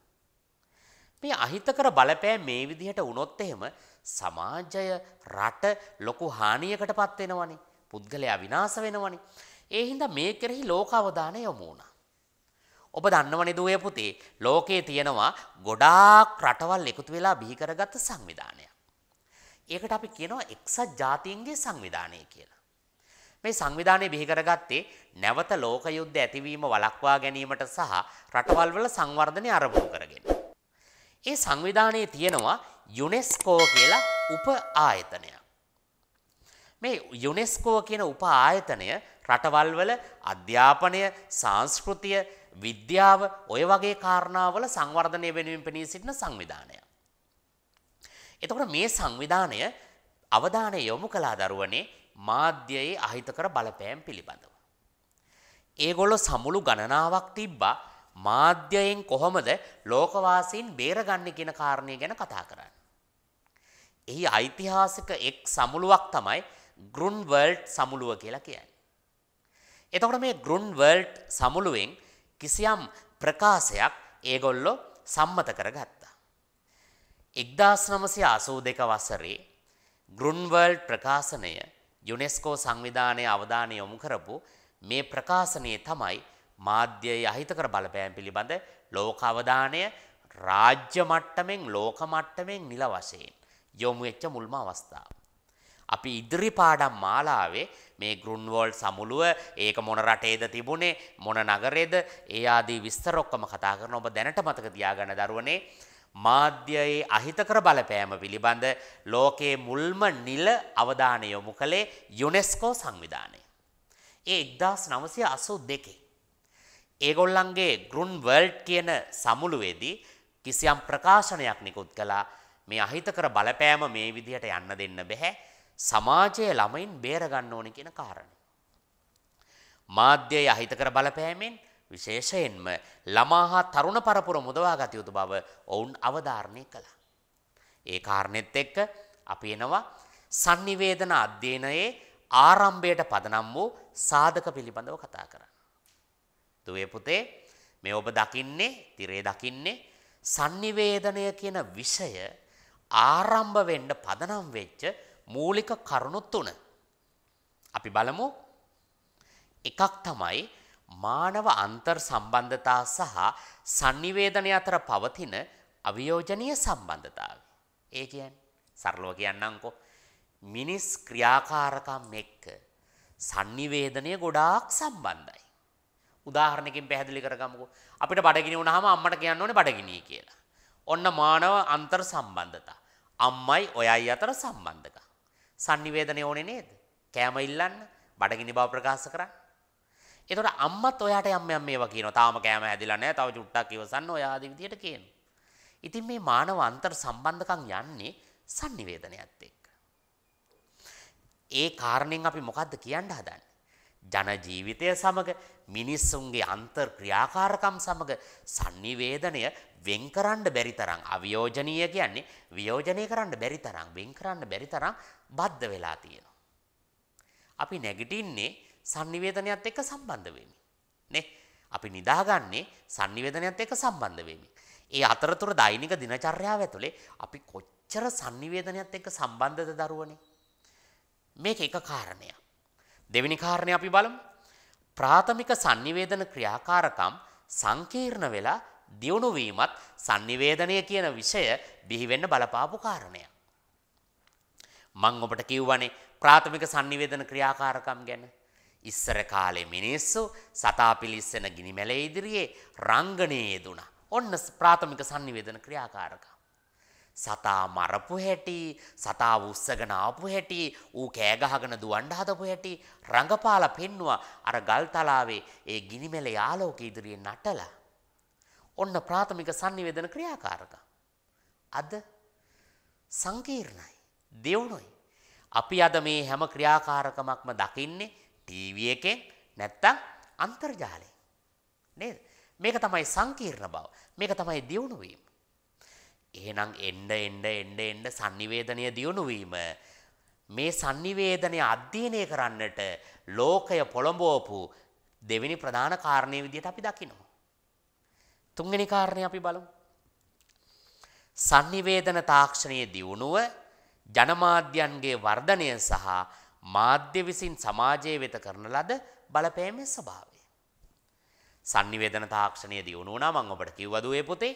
මේ අහිතකර බලපෑම් මේ විදිහට වුණොත් එහෙම සමාජය රට ලොකු හානියකට පත් වෙනවනේ. පුද්ගලයා විනාශ වෙනවනේ. ඒ හින්දා මේ කෙරෙහි ලෝක අවධානය යොමු වුණා. ඔබ දන්නවනේ දුවේ පුතේ ලෝකයේ තියෙනවා ගොඩාක් රටවල් එකතු වෙලා බිහි කරගත්ත සංවිධානයක්. ඒකට අපි කියනවා එක්සත් ජාතීන්ගේ සංවිධානය කියලා. මේ සංවිධානය බිහි කරගත්තේ නැවත ලෝක යුද්ධ ඇතිවීම වළක්වා ගැනීමට සහ රටවල් වල සංවර්ධනය ආරම්භ කරගෙන. ඒ සංවිධානයේ තියෙනවා යුනෙස්කෝ කියලා උප ආයතනයක්. මේ යුනෙස්කෝ කියන උප ආයතනය රටවල් වල අධ්‍යාපනය සංස්කෘතිය විද්‍යාව ඔය වගේ කාරණාවල සංවර්ධනය වෙනුවෙන් පෙනී සිටින සංවිධානයක්. එතකොට මේ සංවිධානය අවධානය යොමු කළා දරුවනේ මාධ්‍යයේ අහිතකර බලපෑම් පිළිබඳව. ඒගොල්ලෝ සමුළු ගණනාවක් තිබ්බා මාධ්‍යයෙන් කොහොමද ලෝකවාසීන් බේරගන්නේ කියන කාරණය ගැන කතා කරන්නේ. එහි ඓතිහාසික එක් සමුළුවක් තමයි ගෘන් වර්ල්ඩ් සමුළුව කියලා කියන්නේ. එතකොට මේ ගෘන් වර්ල්ඩ් සමුළුවෙන් කිසියම් ප්‍රකාශයක් ඒගොල්ලෝ සම්මත කරගත්තා. එක්දාස් නමසය අසූ දෙක වසරේ ගෘන්වර්ල්ඩ් ප්‍රකාශනය යුනෙස්කෝ සංවිධානය අවධානය යොමු කරපු මේ ප්‍රකාශනයේ තමයි මාධ්‍යයේ අහිතකර බලපෑම් පිළිබඳ ලෝක අවධානය රාජ්‍ය මට්ටමෙන් ලෝක මට්ටමෙන් නිල වශයෙන් යොමු වෙච්ච මුල්ම අවස්ථාව. අපි ඉදිරි පාඩම් මාලාවේ මේ ගෘන්වෝල් සමුළුව ඒක මොන රටේද තිබුණේ මොන නගරේද ඒ ආදී විස්තර ඔක්කොම කතා කරන ඔබ දැනට මතක තියාගන්න දරුවනේ මාධ්‍යයේ අහිතකර බලපෑම පිළිබඳ ලෝකයේ මුල්ම නිල අවධානය යොමු කළේ යුනෙස්කෝ සංවිධානය. ඒ එක්දස් නවසය අසු දෙකේ. ඒගොල්ලන්ගේ ගෘන් වර්ල්ඩ් කියන සමුළුවේදී කිසියම් ප්‍රකාශනයක් නිකුත් කලා මේ අහිතකර බලපෑම මේ විදිහට යන්න දෙන්න බැහැ සමාජයේ ළමයින් බේරගන්න ඕනි කියන කාරණය. මාධ්‍යය අහිතකර බලපෑමෙන් විශේෂයෙන්ම ළමා හා තරුණ පරපුර මුදවා ගත යුතු බව ඔවුන් අවධාරණය කළා. ඒ කාරණෙත් එක්ක අපි එනවා sannivedana අධ්‍යයනයේ ආරම්භයට පදනම් වූ සාධක පිළිබඳව කතා කරන්න. දුවේ පුතේ මේ ඔබ දකින්නේ තිරේ දකින්නේ sannivedanaya කියන විෂය ආරම්භ වෙන්න පදනම් වෙච්ච මූලික කරුණු තුන. අපි බලමු එකක් තමයි මානව අන්තර් සම්බන්ධතා සහ sannivedana අතර පවතින අවියෝජනීය සම්බන්ධතාවය. ඒ කියන්නේ සරලව කියන්නම්කෝ මිනිස් ක්‍රියාකාරකම් එක්ක sannivedanaya ගොඩාක් සම්බන්ධයි. උදාහරණයකින් පැහැදිලි කරගමුකෝ. අපිට බඩගිනි වුණාම අම්මට කියන්න ඕනේ බඩගිනි කියලා. ඔන්න මානව අන්තර් සම්බන්ධතා. අම්මයි ඔයයි අතර සම්බන්ධකම්. Sannivedanaya ඕනේ නේද? කෑම ඉල්ලන්න, බඩගිනි බව ප්‍රකාශ කරන්න. එතකොට අම්මත් ඔයාට යම් යම් මේවා කියනවා. තාම කෑම හැදිලා නැහැ. තව චුට්ටක් ඉවසන්න ඔය ආදි විදියට කියනවා. ඉතින් මේ මානව අන්තර් සම්බන්ධකම් යන්නේ sannivedanayat එක්ක. ඒ කාරණෙන් අපි මොකද්ද කියන්න හදන්නේ? ජන ජීවිතය සමග මිනිස්සුන්ගේ අන්තර් ක්‍රියාකාරකම් සමග sannivedanaya වෙන් කරන්න බැරි තරම් අවියෝජනීය කියන්නේ වියෝජනය කරන්න බැරි තරම් වෙන් කරන්න බැරි තරම් බද්ධ වෙලා තියෙනවා. අපි නැගිටින්නේ sannivedanayat එක්ක සම්බන්ධ වෙමින්. නේ? අපි නිදාගන්නේ sannivedanayat එක්ක සම්බන්ධ වෙමින්. ඒ අතරතුර දෛනික දිනචර්යාව ඇතුලේ අපි කොච්චර sannivedanayat එක්ක සම්බන්ධද දරුවනේ? මේක එක කාරණයක්. දෙවෙනි කාරණය අපි බලමු. ප්‍රාථමික sannivedana ක්‍රියාකාරකම් සංකීර්ණ වෙලා දියුණු වීමත් sannivedanaya කියන විෂය බිහි වෙන්න බලපාපු කාරණයක්. මම ඔබට කිව්වනේ ප්‍රාථමික sannivedana ක්‍රියාකාරකම් ගැන. ඉස්සර කාලේ මිනිස්සු සතා පිලිස්සෙන ගිනි මැල ඉදිරියේ රංගනයේ යෙදුණා. ඔන්න ප්‍රාථමික sannivedana ක්‍රියාකාරකම්. සතා මරපු හැටි, සතා උස්සගෙන ආපු හැටි, ඌ කෑ ගහගෙන දුවන්න හදපු හැටි රංගපාලා පෙන්නවා අර ගල්තලාවේ ඒ ගිනිමෙල යාලෝක ඉදිරියේ නටලා. ඔන්න ප්‍රාථමික sannivedana ක්‍රියාකාරකම්. අද සංකීර්ණයි, දෙවුණුයි. අපි අද මේ හැම ක්‍රියාකාරකමක්ම දකින්නේ ටීවී එකෙන් නැත්තම් අන්තර්ජාලයෙන්. නේද? මේක තමයි සංකීර්ණ බව. මේක තමයි දියුණු වීම. එහෙනම් එන්න එන්න එන්න එන්න sannivedanaya දියුණු වීම මේ sannivedanaya අධ්‍යයනය කරන්නට ලෝකය පොළඹවපු දෙවෙනි ප්‍රධාන කාරණේ විදිහට අපි දකිනවා. තුන්වෙනි කාරණේ අපි බලමු. sannivedana තාක්ෂණයේ දියුණුව ජනමාධ්‍යන්ගේ වර්ධනය සහ මාධ්‍ය විසින් සමාජය වෙත කරන ලද බලපෑමේ ස්වභාවය. sannivedana තාක්ෂණය දියුණු වුණා මම ඔබට කිව්වද ඒ පොතේ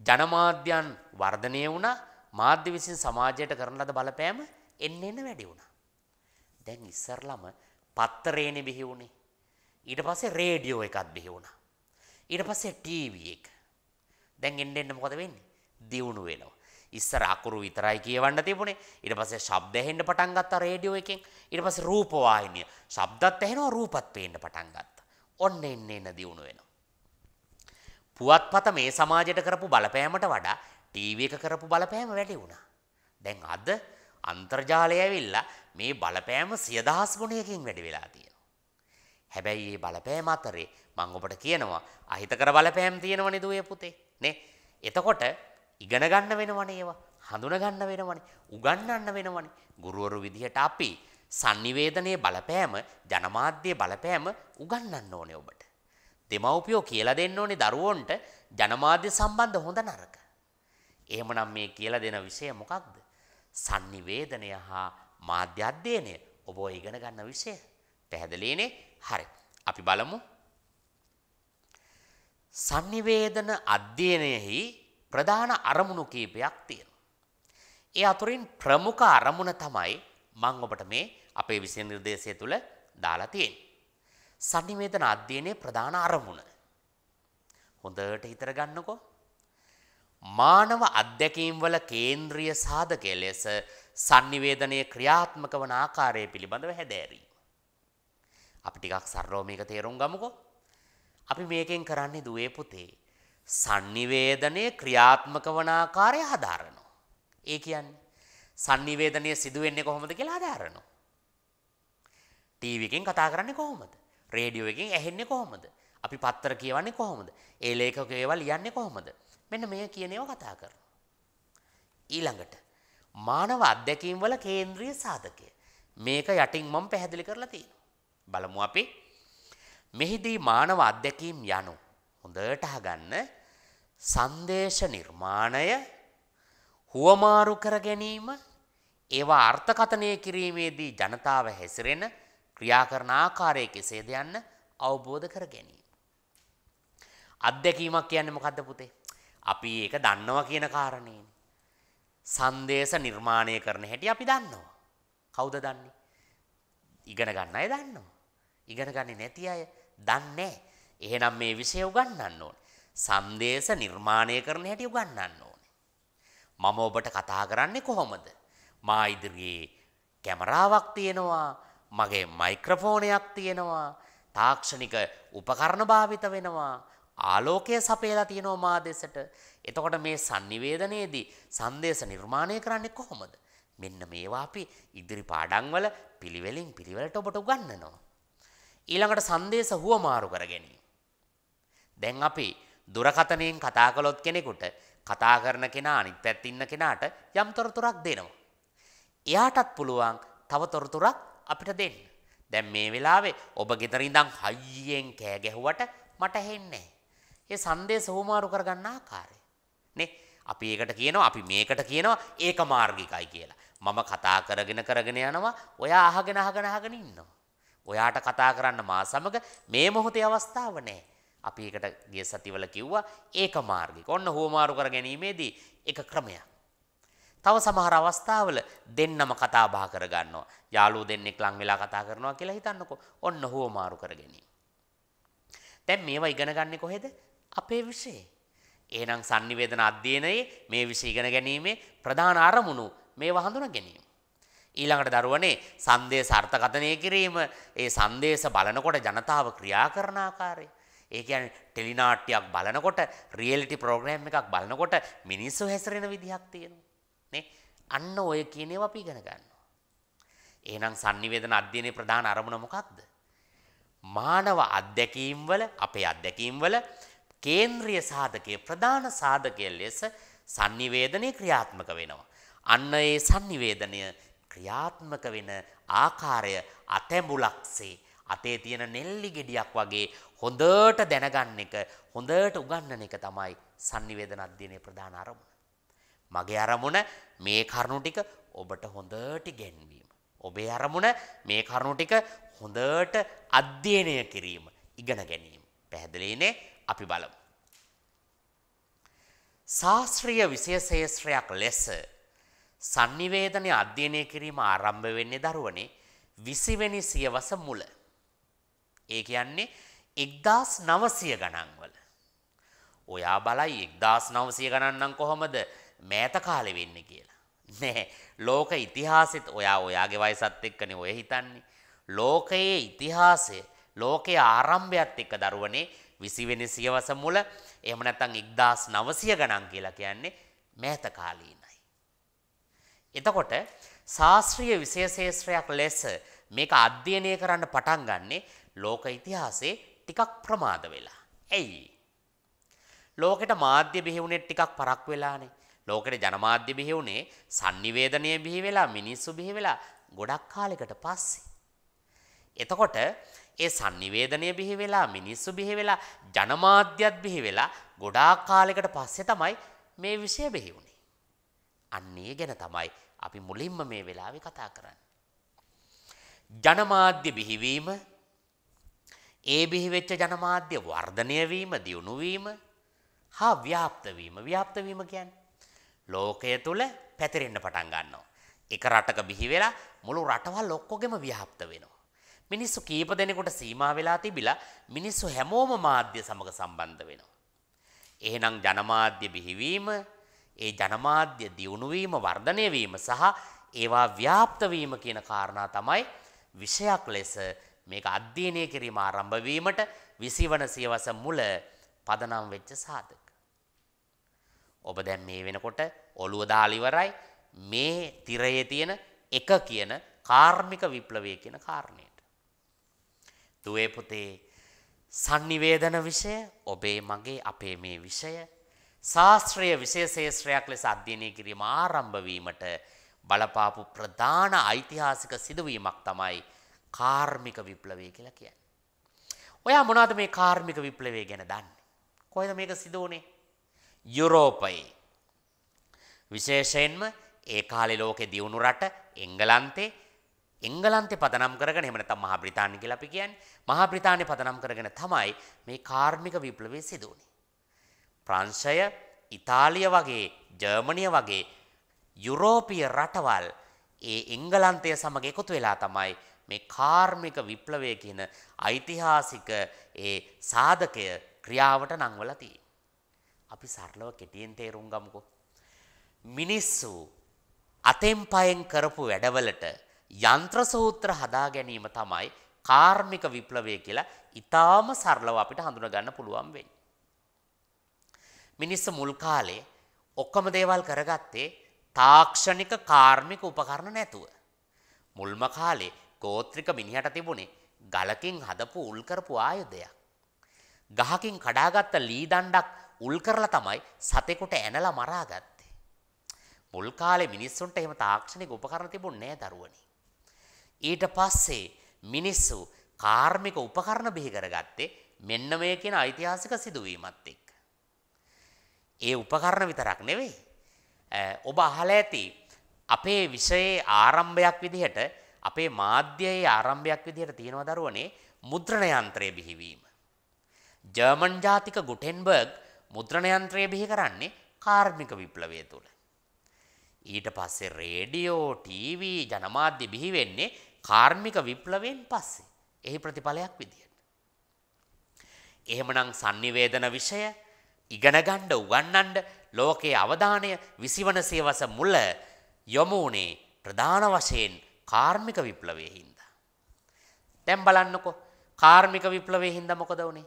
ජනමාධ්‍යයන් වර්ධනය වුණා මාධ්‍ය විසින් සමාජයට කරන ලද බලපෑම එන්න එන්න වැඩි වුණා. දැන් ඉස්සරලම පත්තරේනේ බිහි වුණේ. ඊට පස්සේ රේඩියෝ එකක් බිහි වුණා. ඊට පස්සේ ටීවී එක. දැන් එන්න එන්න මොකද වෙන්නේ? දියුණු වෙනවා. ඉස්සර අකුරු විතරයි කියවන්න තිබුණේ. ඊට පස්සේ ශබ්ද ඇහෙන්න පටන් ගත්තා රේඩියෝ එකෙන්. ඊට පස්සේ රූප වාහිනිය. ශබ්දත් ඇහෙනවා රූපත් පේන්න පටන් ගත්තා. ඔන්න එන්න එන්න දියුණු වෙනවා. පුවත්පත මේ සමාජයට කරපු බලපෑමට වඩා ටීවී එක කරපු බලපෑම වැඩි වුණා. දැන් අද අන්තර්ජාලය ඇවිල්ලා මේ බලපෑම සිය දහස් ගුණයකින් වැඩි වෙලා තියෙනවා. හැබැයි මේ බලපෑම අතරේ මම ඔබට කියනවා අහිතකර බලපෑම් තියෙනවනේ දුවේ පුතේ නේ. එතකොට ඉගෙන ගන්න වෙනවනේ ඒවා. හඳුන ගන්න වෙනවනේ. උගන්වන්න වෙනවනේ. ගුරුවරු විදිහට අපි sannivedanaya බලපෑම ජනමාධ්‍ය බලපෑම උගන්වන්න ඕනේ ඔබට. දෙමව්පියෝ කියලා දෙන්න ඕනේ දරුවන්ට ජනමාධ්‍ය සම්බන්ධ හොඳ නරක. එහෙමනම් මේ කියලා දෙන විෂය මොකක්ද? sannivedanaya හා මාධ්‍ය අධ්‍යයනය ඔබ ඉගෙන ගන්න විෂය. පැහැදිලිනේ? හරි. අපි බලමු. sannivedana අධ්‍යයනයෙහි ප්‍රධාන අරමුණු කීපයක් තියෙනවා. ඒ අතුරින් ප්‍රමුඛ අරමුණ තමයි මම ඔබට මේ අපේ විෂය නිර්දේශය තුල දාලා තියෙන්නේ. sannivedana අධ්‍යයනයේ ප්‍රධාන අරමුණ. හොඳට හිතර ගන්නකෝ. මානව අත්දැකීම් වල කේන්ද්‍රීය සාධකය ලෙස sannivedanaya ක්‍රියාත්මක වන ආකාරය පිළිබඳව හැදෑරීම. අපි ටිකක් සරලව මේක තේරුම් ගමුකෝ. අපි මේකෙන් කරන්නේ දුවේ පුතේ sannivedanaya ක්‍රියාත්මක වන ආකාරය හදාරනවා. ඒ කියන්නේ sannivedanaya සිදු වෙන්නේ කොහොමද කියලා හදාරනවා. ටීවී එකෙන් කතා කරන්නේ කොහොමද? රේඩියෝ එකෙන් ඇහෙන්නේ කොහොමද? අපි පත්තර කියවන්නේ කොහොමද? ඒ ලේඛකයෝ ඒවා ලියන්නේ කොහොමද? මෙන්න මේ කියන ඒවා කතා කරනවා. ඊළඟට මානව අත්දැකීම් වල කේන්ද්‍රීය සාධකය. මේක යටින් මම පැහැදිලි කරලා තියෙනවා. බලමු අපි. මෙහිදී මානව අත්දැකීම් යනු හොඳට අහගන්න සංදේශ නිර්මාණය හුවමාරු කර ගැනීම ඒවා අර්ථකථනය කිරීමේදී ජනතාව හැසිරෙන ක්‍රියා කරන ආකාරය කෙසේද යන්න අවබෝධ කර ගැනීම. අත්දැකීමක් කියන්නේ මොකද්ද පුතේ? අපි ඒක දන්නවා කියන කාරණේනේ. සංදේශ නිර්මාණය කරන හැටි අපි දන්නවා. කවුද දන්නේ? ඉගෙන ගන්න අය දන්නවා. ඉගෙන ගන්නේ නැති අය දන්නේ එහෙනම් මේ විෂය උගන්වන්න ඕනේ. සංදේශ නිර්මාණය කරන හැටි උගන්වන්න ඕනේ. මම ඔබට කතා කරන්නේ කොහොමද? මා ඉදිරියේ කැමරාවක් තියෙනවා, මගේ මයික්‍රොෆෝනයක් තියෙනවා, තාක්ෂණික උපකරණ භාවිත වෙනවා. ආලෝකය සපයලා තියෙනවා මා දෙසට. එතකොට මේ sannivedanayේදී සංදේශ නිර්මාණය කරන්නේ කොහොමද? මෙන්න මේවා අපි ඉදිරි පාඩම්වල පිළිවෙලින් පිළිවෙලට ඔබට උගන්වනවා. ඊළඟට සංදේශ හුවමාරු කර ගැනීම. දැන් අපි දුරකථනයෙන් කතා කළොත් කෙනෙකුට කතා කරන කෙනා අනිත් පැත්තේ ඉන්න කෙනාට යම් තොරතුරක් දෙනවා. එයාටත් පුළුවන් තව තොරතුරක් අපිට දෙන්න. දැන් මේ වෙලාවේ ඔබ ගෙදර ඉඳන් හයියෙන් කෑ ගැහුවට මට ඇහෙන්නේ ඒ සංදේශ හුවමාරු කරගන්න ආකාරය. නේ අපි ඒකට කියනවා අපි මේකට කියනවා ඒක මාර්ගිකයි කියලා. මම කතා කරගෙන කරගෙන යනවා ඔයා අහගෙන අහගෙන අහගෙන ඉන්නවා. ඔයාට කතා කරන්න මා සමග මේ මොහොතේ අවස්ථාව නැහැ. අපි ඒකට ගිය සතිවල කිව්වා ඒක මාර්ගික. ඔන්න හුවමාරු කර ගැනීමේදී එක ක්‍රමයක්. තව සමහර අවස්ථාවල දෙන්නම කතා බහ කරගන්නවා. යාළුවෝ දෙන්නෙක් ලං වෙලා කතා කරනවා කියලා හිතන්නකෝ. ඔන්න හුවමාරු කර ගැනීම. දැන් මේවා ඉගෙන ගන්නේ කොහෙද? අපේ විෂයේ. එහෙනම් sannivedana අධ්‍යයනයේ මේ විෂය ඉගෙන ගැනීමේ ප්‍රධාන අරමුණු මේවා හඳුනා ගැනීම. ඊළඟට දරුවනේ සංදේශ අර්ථකථනය කිරීම, ඒ සංදේශ බලනකොට ජනතාව ක්‍රියා කරන ආකාරය. ඒ කියන්නේ ටෙලිනාට්‍යයක් බලනකොට, රියැලිටි ප්‍රෝග්‍රෑම් එකක් බලනකොට මිනිස්සු හැසිරෙන විදිහක් තියෙනවා. නේ? අන්න ඔය කියන ඒවා අපි ඉගෙන ගන්නවා. එහෙනම් sannivedana අධ්‍යයනයේ ප්‍රධාන අරමුණ මොකක්ද? මානව අත්දැකීම් වල අපේ අත්දැකීම් වල කේන්ද්‍රීය සාධකයේ ප්‍රධාන සාධකය ලෙස sannivedanaya ක්‍රියාත්මක වෙනවා. අන්න ඒ sannivedanය ක්‍රියාත්මක වෙන ආකාරය අතැඹුලක්සේ අතේ තියෙන නෙල්ලි ගෙඩියක් වගේ හොඳට දැනගන්න එක හොඳට උගන්නන එක තමයි sannivedana අධ්‍යයනයේ ප්‍රධාන අරමුණ. මගේ අරමුණ මේ කරුණු ටික ඔබට හොඳට ඉගෙනවීම. ඔබේ අරමුණ මේ කරුණු ටික හොඳට අධ්‍යයනය කිරීම, ඉගෙන ගැනීම. පැහැදිලිනේ? අපි බලමු. ශාස්ත්‍රීය විශේෂේත්‍රයක් ලෙස sannivedana අධ්‍යයනය කිරීම ආරම්භ වෙන්නේ දරුවනේ 20 වෙනි සියවස මුල. ඒ කියන්නේ 1900 ගණන් වල. ඔයා බලයි 1900 ගණන් නම් කොහොමද මෑත කාලේ වෙන්නේ කියලා. නෑ ලෝක ඉතිහාසෙත් ඔයා ඔයාගේ වයසත් එක්කනේ ඔය හිතන්නේ. ලෝකයේ ඉතිහාසය ලෝකයේ ආරම්භයත් එක්ක දරුවනේ 20 වෙනි සියවස මුල එහෙම නැත්නම් 1900 ගණන් කියලා කියන්නේ මෑත කාලීනයි. එතකොට ශාස්ත්‍රීය විශේෂේත්‍රයක් ලෙස මේක අධ්‍යයනය කරන්න පටන් ගන්නේ ලෝක ඉතිහාසයේ ටිකක් ප්‍රමාද වෙලා. ඇයි? ලෝකෙට මාධ්‍ය බිහි වුණේ ටිකක් පරක් වෙලානේ. ලෝකෙට ජනමාධ්‍ය බිහි වුණේ sannivedanaya බිහි වෙලා මිනිස්සු බිහි වෙලා ගොඩක් කාලයකට පස්සේ. එතකොට ඒ sannivedanaya බිහි වෙලා මිනිස්සු බිහි වෙලා ජනමාධ්‍යත් බිහි වෙලා ගොඩාක් කාලයකට පස්සේ තමයි මේ විෂය බිහි වුණේ. අන්න ඒ ගැන තමයි අපි මුලින්ම මේ වෙලාවේ කතා කරන්නේ. ජනමාධ්‍ය බිහිවීම ඒ බිහි වෙච්ච ජනමාධ්‍ය වර්ධනය වීම දියුණු වීම හා ව්‍යාප්ත වීම ව්‍යාප්ත වීම කියන්නේ ලෝකය තුල පැතිරෙන්න පටන් ගන්නවා. එක රටක බිහි වෙලා මුළු රටවල් ඔක්කොගෙම ව්‍යාප්ත වෙනවා. මිනිස්සු කීප දෙනෙකුට සීමා වෙලා තිබිලා මිනිස්සු හැමෝම මාධ්‍ය සමග සම්බන්ධ වෙනවා. එහෙනම් ජනමාධ්‍ය බිහිවීම, ඒ ජනමාධ්‍ය දියුණු වීම, වර්ධනය වීම සහ ඒවා ව්‍යාප්ත වීම කියන කාරණා තමයි විෂයක් ලෙස මේක අධ්‍යයනය කිරීම ආරම්භ වීමට 20 වන සියවස මුල පදනම් වෙච්ච සාධක. ඔබ දැන් මේ වෙනකොට ඔළුව දාලා ඉවරයි මේ තිරයේ තියෙන එක කියන කාර්මික විප්ලවය කියන කාරණයට. දුවේ පුතේ sannivedana විෂය ඔබේ මගේ අපේ මේ විෂය ශාස්ත්‍රීය විශේෂේත්‍රයක් ලෙස අධ්‍යයනය කිරීම ආරම්භ වීමට බලපාපු ප්‍රධාන ඓතිහාසික සිදුවීමක් තමයි කාර්මික විප්ලවය කියලා කියන්නේ. ඔයා මොනවද මේ කාර්මික විප්ලවය ගැන දන්නේ? කොහෙද මේක සිදු වුනේ? යුරෝපයේ. විශේෂයෙන්ම ඒ කාලේ ලෝකේ දියුණු රට එංගලන්තේ එංගලන්තේ පදනම් කරගෙන එහෙම නැත්නම් මහා බ්‍රිතාන්‍ය කියලා අපි කියන්නේ මහා බ්‍රිතාන්‍ය පදනම් කරගෙන තමයි මේ කාර්මික විප්ලවය සිදු වුනේ. ප්‍රංශය, ඉතාලිය වගේ, ජර්මනිය වගේ යුරෝපීය රටවල් ඒ එංගලන්තය සමග එකතු වෙලා තමයි මේ කාර්මික විප්ලවය කියන ඓතිහාසික ඒ සාධකය ක්‍රියාවට නංවලා තියෙන්නේ. අපි සරලව කෙටියෙන් තේරුම් ගමුකෝ. මිනිස්සු අතෙන් පයෙන් කරපු වැඩවලට යන්ත්‍ර සූත්‍ර හදා ගැනීම තමයි කාර්මික විප්ලවය කියලා ඊටාම සරලව අපිට හඳුනා ගන්න පුළුවන් වෙන්නේ. මිනිස්සු මුල් කාලේ ඔක්කොම දේවල් කරගත්තේ තාක්ෂණික කාර්මික උපකරණ නැතුව. මුල්ම කාලේ ගෝත්‍රික මිනිහට තිබුණේ ගලකින් හදපු උල් කරපු ආයුධයක්. ගහකින් කඩාගත්ත ලී දණ්ඩක් උල් කරලා තමයි සතෙකුට ඇනලා මරාගත්තේ. මුල් කාලේ මිනිස්සුන්ට එහෙම තාක්ෂණික උපකරණ තිබුණේ නැහැ දරුවනි. ඊට පස්සේ මිනිස්සු කාර්මික උපකරණ බිහි කරගත්තේ මෙන්න මේ කියන ඓතිහාසික සිදුවීමත් එක්ක. ඒ උපකරණ විතරක් නෙවෙයි. ඔබ අහලා ඇති අපේ විෂයේ ආරම්භයක් විදිහට අපේ මාධ්‍යයේ ආරම්භයක් විදිහට තියෙනවා දරුවනේ මුද්‍රණ යන්ත්‍රය බිහිවීම. ජර්මන් ජාතික ගුටෙන්බර්ග් මුද්‍රණ යන්ත්‍රය බිහි කරන්නේ කාර්මික විප්ලවය තුළ. ඊට පස්සේ රේඩියෝ ටීවී ජනමාධ්‍ය බිහි වෙන්නේ කාර්මික විප්ලවයෙන් පස්සේ. එහි ප්‍රතිඵලයක් විදියට. එහෙමනම් sannivedana විෂය ඉගෙන ගන්න උගන්වන්න ලෝකයේ අවධානය විසිවන සියවස මුල යොමු වුණේ ප්‍රධාන වශයෙන් කාර්මික විප්ලවයේ හින්දා. දැන් බලන්නකෝ කාර්මික විප්ලවයේ හින්දා මොකද වුනේ?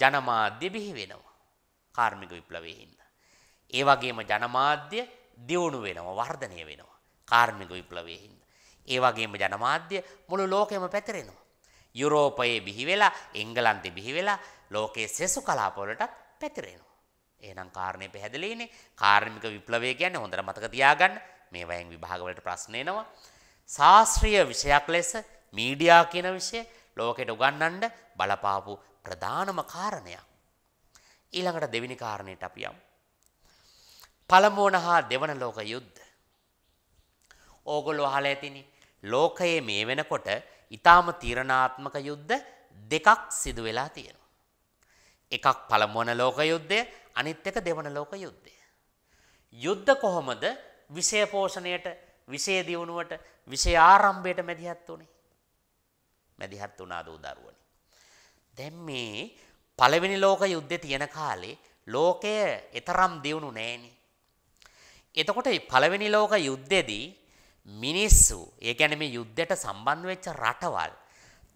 ජනමාධ්‍ය බිහි වෙනවා. කාර්මික විප්ලවයේ හින්දා. ඒ වගේම ජනමාධ්‍ය දියුණු වෙනවා, වර්ධනය වෙනවා. කාර්මික විප්ලවයේ හින්දා. ඒ වගේම ජනමාධ්‍ය මුළු ලෝකෙම පැතිරෙනවා. යුරෝපයේ බිහි වෙලා, එංගලන්තේ බිහි වෙලා ලෝකයේ සෙසු කලාපවලටත් පැතිරෙනවා. එහෙනම් කාරණේ පැහැදිලිනේ. කාර්මික විප්ලවය කියන්නේ හොඳට මතක තියාගන්න. මේවයෙන් විභාගවලට ප්‍රශ්න එනවා. ශාස්ත්‍රීය විෂයක් ලෙස මීඩියා කියන විෂය ලෝකෙට උගන්වන්න බලපාපු ප්‍රධානම කාරණයක්. ඊළඟට දෙවෙනි කාරණයට අපි යමු. පළමුවන හා දෙවන ලෝක යුද්ධ. ඕගොල්ලෝ අහලා ඇතිනේ ලෝකයේ මේ වෙනකොට ඊටාම තීරණාත්මක යුද්ධ දෙකක් සිදු වෙලා තියෙනවා. එකක් පළමුවන ලෝක යුද්ධය අනිත් එක දෙවන ලෝක යුද්ධය. යුද්ධ කොහොමද විෂය පෝෂණයට විෂය දියුණුවට විෂය ආරම්භයට මැදිහත් වුණේ. මැදිහත් වුණා දූ දරුවනි. දැන් මේ පළවෙනි ලෝක යුද්ධේ තියෙන කාලේ ලෝකය එතරම් දියුණු නෑනේ. එතකොට පළවෙනි ලෝක යුද්ධෙදී මිනිස්සු ඒ කියන්නේ මේ යුද්ධයට සම්බන්ධ වෙච්ච රටවල්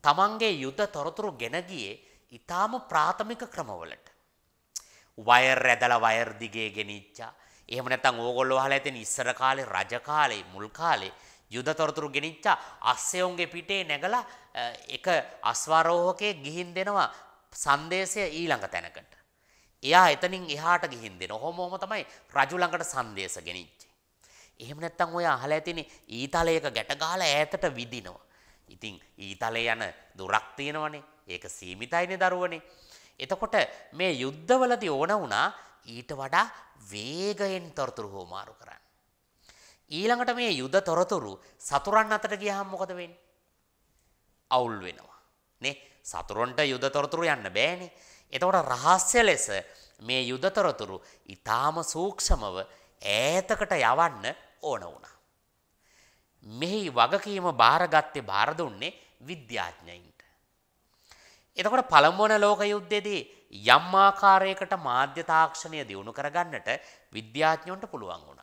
තමන්ගේ යුද්ධ තොරතුරු ගෙන ගියේ ඊටාම ප්‍රාථමික ක්‍රමවලට. වයර් ඇදලා වයර් දිගේ ගෙනිච්චා. එහෙම නැත්නම් ඕගොල්ලෝ අහලා ඇතෙන ඉස්සර කාලේ රජ කාලේ මුල් කාලේ යුද තොරතුරු ගෙනිච්චා අස්සයොන්ගේ පිටේ නැගලා එක අස්වාරෝහකයෙක් ගිහින් දෙනවා සංදේශය ඊළඟ තැනකට. එයා එතනින් එහාට ගිහින් දෙන. ඔහොම ඔහොම තමයි රජු ළඟට සංදේශ ගෙනිච්චේ. එහෙම නැත්නම් ඔය අහලා ඇතිනේ ඊතලයක ගැට ගහලා ඈතට විදිනවා. ඉතින් ඊතලේ යන දුරක් තියෙනවනේ. ඒක සීමිතයිනේ දරුවනේ. එතකොට මේ යුද්ධවලදී ඕන වුණා ඊට වඩා වේගයෙන් තොරතුරු හෝමාරු කරන්න. ඊළඟට මේ යුද තොරතුරු සතුරන් අතට ගියහම මොකද වෙන්නේ? අවුල් වෙනවා. නේ? සතුරන්ට යුද තොරතුරු යන්න බෑනේ. එතකොට රහස්‍ය ලෙස මේ යුද තොරතුරු ඊටාම සූක්ෂමව ඈතකට යවන්න ඕන වුණා. මෙහි වගකීම බාරගත්තේ බාර දුන්නේ විද්‍යාඥයින්ට. එතකොට පළමුවන ලෝක යුද්ධයේදී යම් ආකාරයකට මාධ්‍ය තාක්ෂණය දියුණු කරගන්නට විද්‍යාඥයන්ට පුළුවන් වුණා.